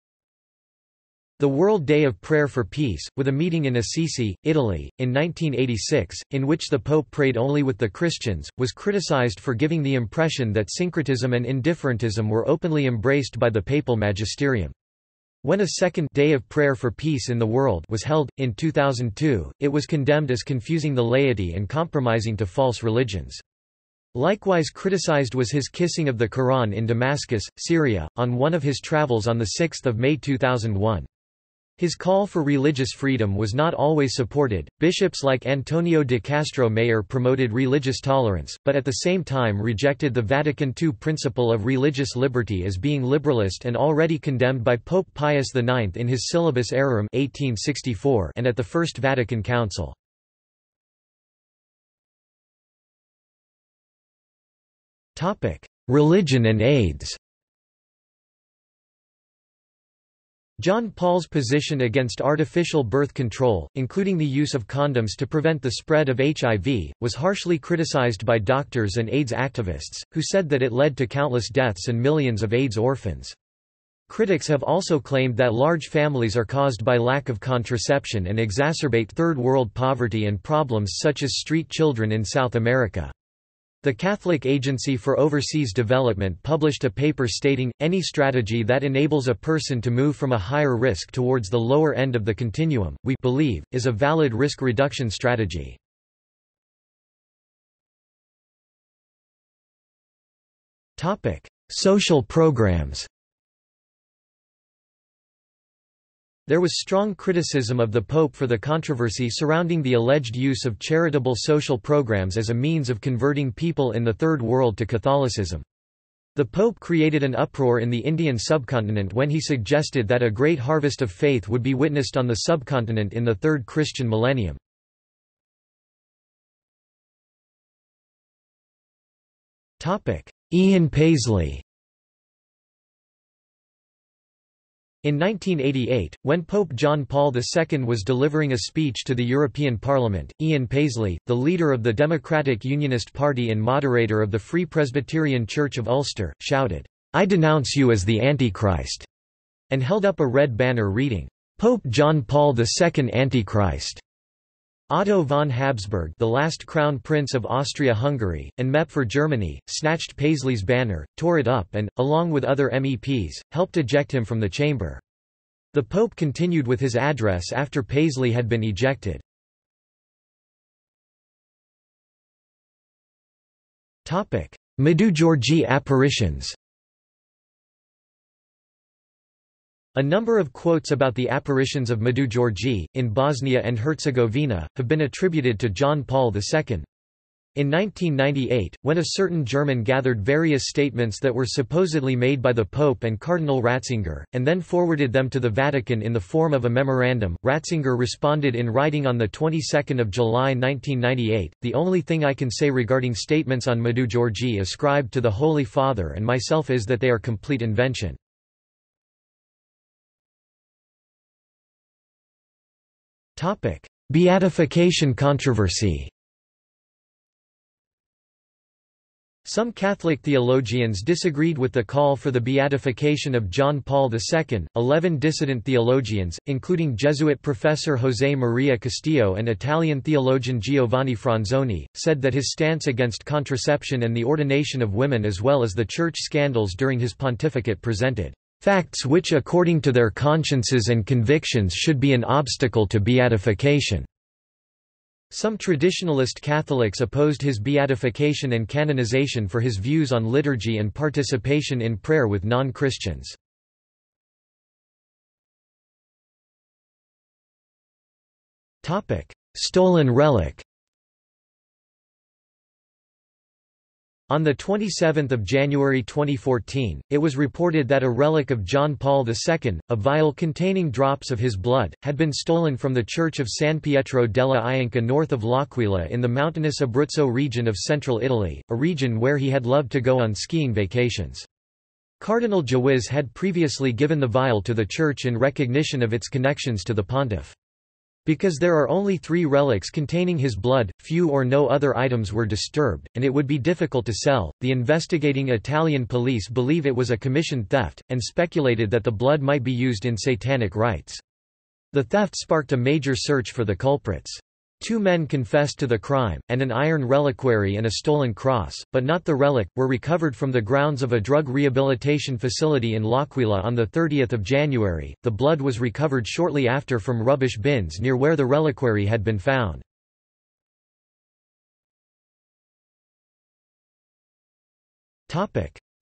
The World Day of Prayer for Peace, with a meeting in Assisi, Italy, in 1986, in which the Pope prayed only with the Christians, was criticized for giving the impression that syncretism and indifferentism were openly embraced by the papal magisterium. When a second Day of Prayer for Peace in the World was held, in 2002, it was condemned as confusing the laity and compromising to false religions. Likewise criticized was his kissing of the Quran in Damascus, Syria, on one of his travels on 6 May 2001. His call for religious freedom was not always supported. Bishops like Antonio de Castro Mayer promoted religious tolerance, but at the same time rejected the Vatican II principle of religious liberty as being liberalist and already condemned by Pope Pius IX in his Syllabus Errorum 1864 and at the First Vatican Council. Religion and AIDS John Paul's position against artificial birth control, including the use of condoms to prevent the spread of HIV, was harshly criticized by doctors and AIDS activists, who said that it led to countless deaths and millions of AIDS orphans. Critics have also claimed that large families are caused by lack of contraception and exacerbate Third World poverty and problems such as street children in South America. The Catholic Agency for Overseas Development published a paper stating, any strategy that enables a person to move from a higher risk towards the lower end of the continuum, we believe, is a valid risk reduction strategy. Social programs There was strong criticism of the Pope for the controversy surrounding the alleged use of charitable social programs as a means of converting people in the Third World to Catholicism. The Pope created an uproar in the Indian subcontinent when he suggested that a great harvest of faith would be witnessed on the subcontinent in the Third Christian millennium. Ian Paisley In 1988, when Pope John Paul II was delivering a speech to the European Parliament, Ian Paisley, the leader of the Democratic Unionist Party and moderator of the Free Presbyterian Church of Ulster, shouted, I denounce you as the Antichrist, and held up a red banner reading, Pope John Paul II Antichrist. Otto von Habsburg the last crown prince of Austria-Hungary, and MEP for Germany, snatched Paisley's banner, tore it up and, along with other MEPs, helped eject him from the chamber. The Pope continued with his address after Paisley had been ejected. Medjugorje apparitions A number of quotes about the apparitions of Medjugorje, in Bosnia and Herzegovina, have been attributed to John Paul II. In 1998, when a certain German gathered various statements that were supposedly made by the Pope and Cardinal Ratzinger, and then forwarded them to the Vatican in the form of a memorandum, Ratzinger responded in writing on the 22nd of July 1998, The only thing I can say regarding statements on Medjugorje ascribed to the Holy Father and myself is that they are complete invention. Beatification controversy Some Catholic theologians disagreed with the call for the beatification of John Paul II. Eleven dissident theologians, including Jesuit professor José Maria Castillo and Italian theologian Giovanni Franzoni, said that his stance against contraception and the ordination of women as well as the church scandals during his pontificate presented facts which according to their consciences and convictions should be an obstacle to beatification. Some traditionalist Catholics opposed his beatification and canonization for his views on liturgy and participation in prayer with non-Christians. Stolen relic On 27 January 2014, it was reported that a relic of John Paul II, a vial containing drops of his blood, had been stolen from the church of San Pietro della Jenca north of L'Aquila in the mountainous Abruzzo region of central Italy, a region where he had loved to go on skiing vacations. Cardinal Dziwisz had previously given the vial to the church in recognition of its connections to the pontiff. Because there are only three relics containing his blood, few or no other items were disturbed, and it would be difficult to sell. The investigating Italian police believe it was a commissioned theft, and speculated that the blood might be used in satanic rites. The theft sparked a major search for the culprits. Two men confessed to the crime, and an iron reliquary and a stolen cross, but not the relic, were recovered from the grounds of a drug rehabilitation facility in L'Aquila on 30 January. The blood was recovered shortly after from rubbish bins near where the reliquary had been found.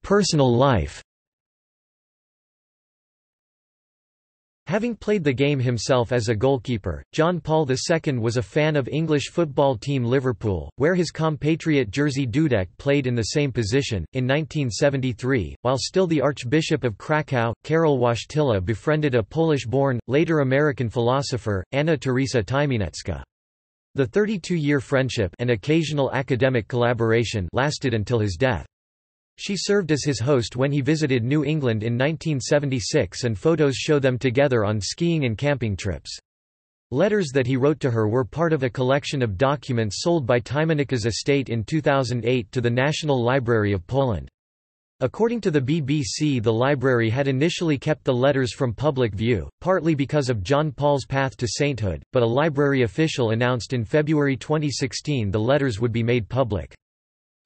Personal life Having played the game himself as a goalkeeper, John Paul II was a fan of English football team Liverpool, where his compatriot Jerzy Dudek played in the same position. In 1973, while still the Archbishop of Krakow, Karol Wojtyla befriended a Polish-born, later American philosopher, Anna Teresa Tymieniecka. The 32-year friendship and occasional academic collaboration lasted until his death. She served as his host when he visited New England in 1976 and photos show them together on skiing and camping trips. Letters that he wrote to her were part of a collection of documents sold by Tymieniecka's estate in 2008 to the National Library of Poland. According to the BBC the library had initially kept the letters from public view, partly because of John Paul's path to sainthood, but a library official announced in February 2016 the letters would be made public.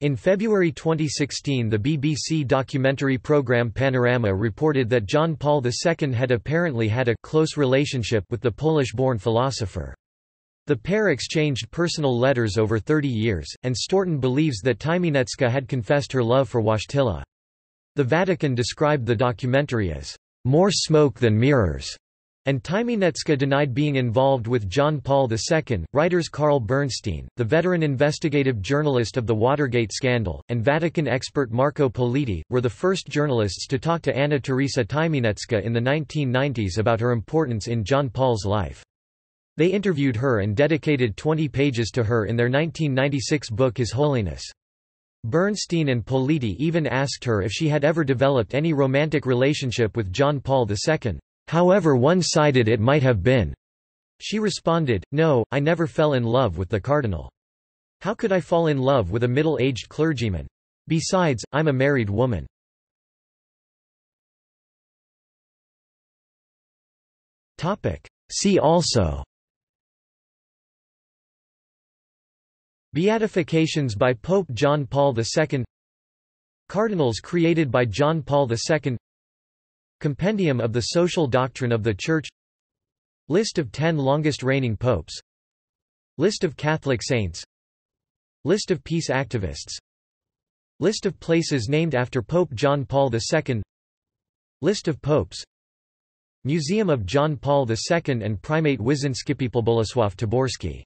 In February 2016 the BBC documentary programme Panorama reported that John Paul II had apparently had a close relationship with the Polish-born philosopher. The pair exchanged personal letters over 30 years, and Stourton believes that Tymieniecka had confessed her love for Wojtyla. The Vatican described the documentary as, "...more smoke than mirrors." And Tymieniecka denied being involved with John Paul II. Writers Carl Bernstein, the veteran investigative journalist of the Watergate scandal, and Vatican expert Marco Politi, were the first journalists to talk to Anna Teresa Tymieniecka in the 1990s about her importance in John Paul's life. They interviewed her and dedicated 20 pages to her in their 1996 book His Holiness. Bernstein and Politi even asked her if she had ever developed any romantic relationship with John Paul II. However one-sided it might have been. She responded, No, I never fell in love with the cardinal. How could I fall in love with a middle-aged clergyman? Besides, I'm a married woman. See also Beatifications by Pope John Paul II Cardinals created by John Paul II Compendium of the Social Doctrine of the Church. List of ten longest reigning popes. List of Catholic saints. List of peace activists. List of places named after Pope John Paul II List of popes. Museum of John Paul II and Primate Wyszynski Bolesław Taborski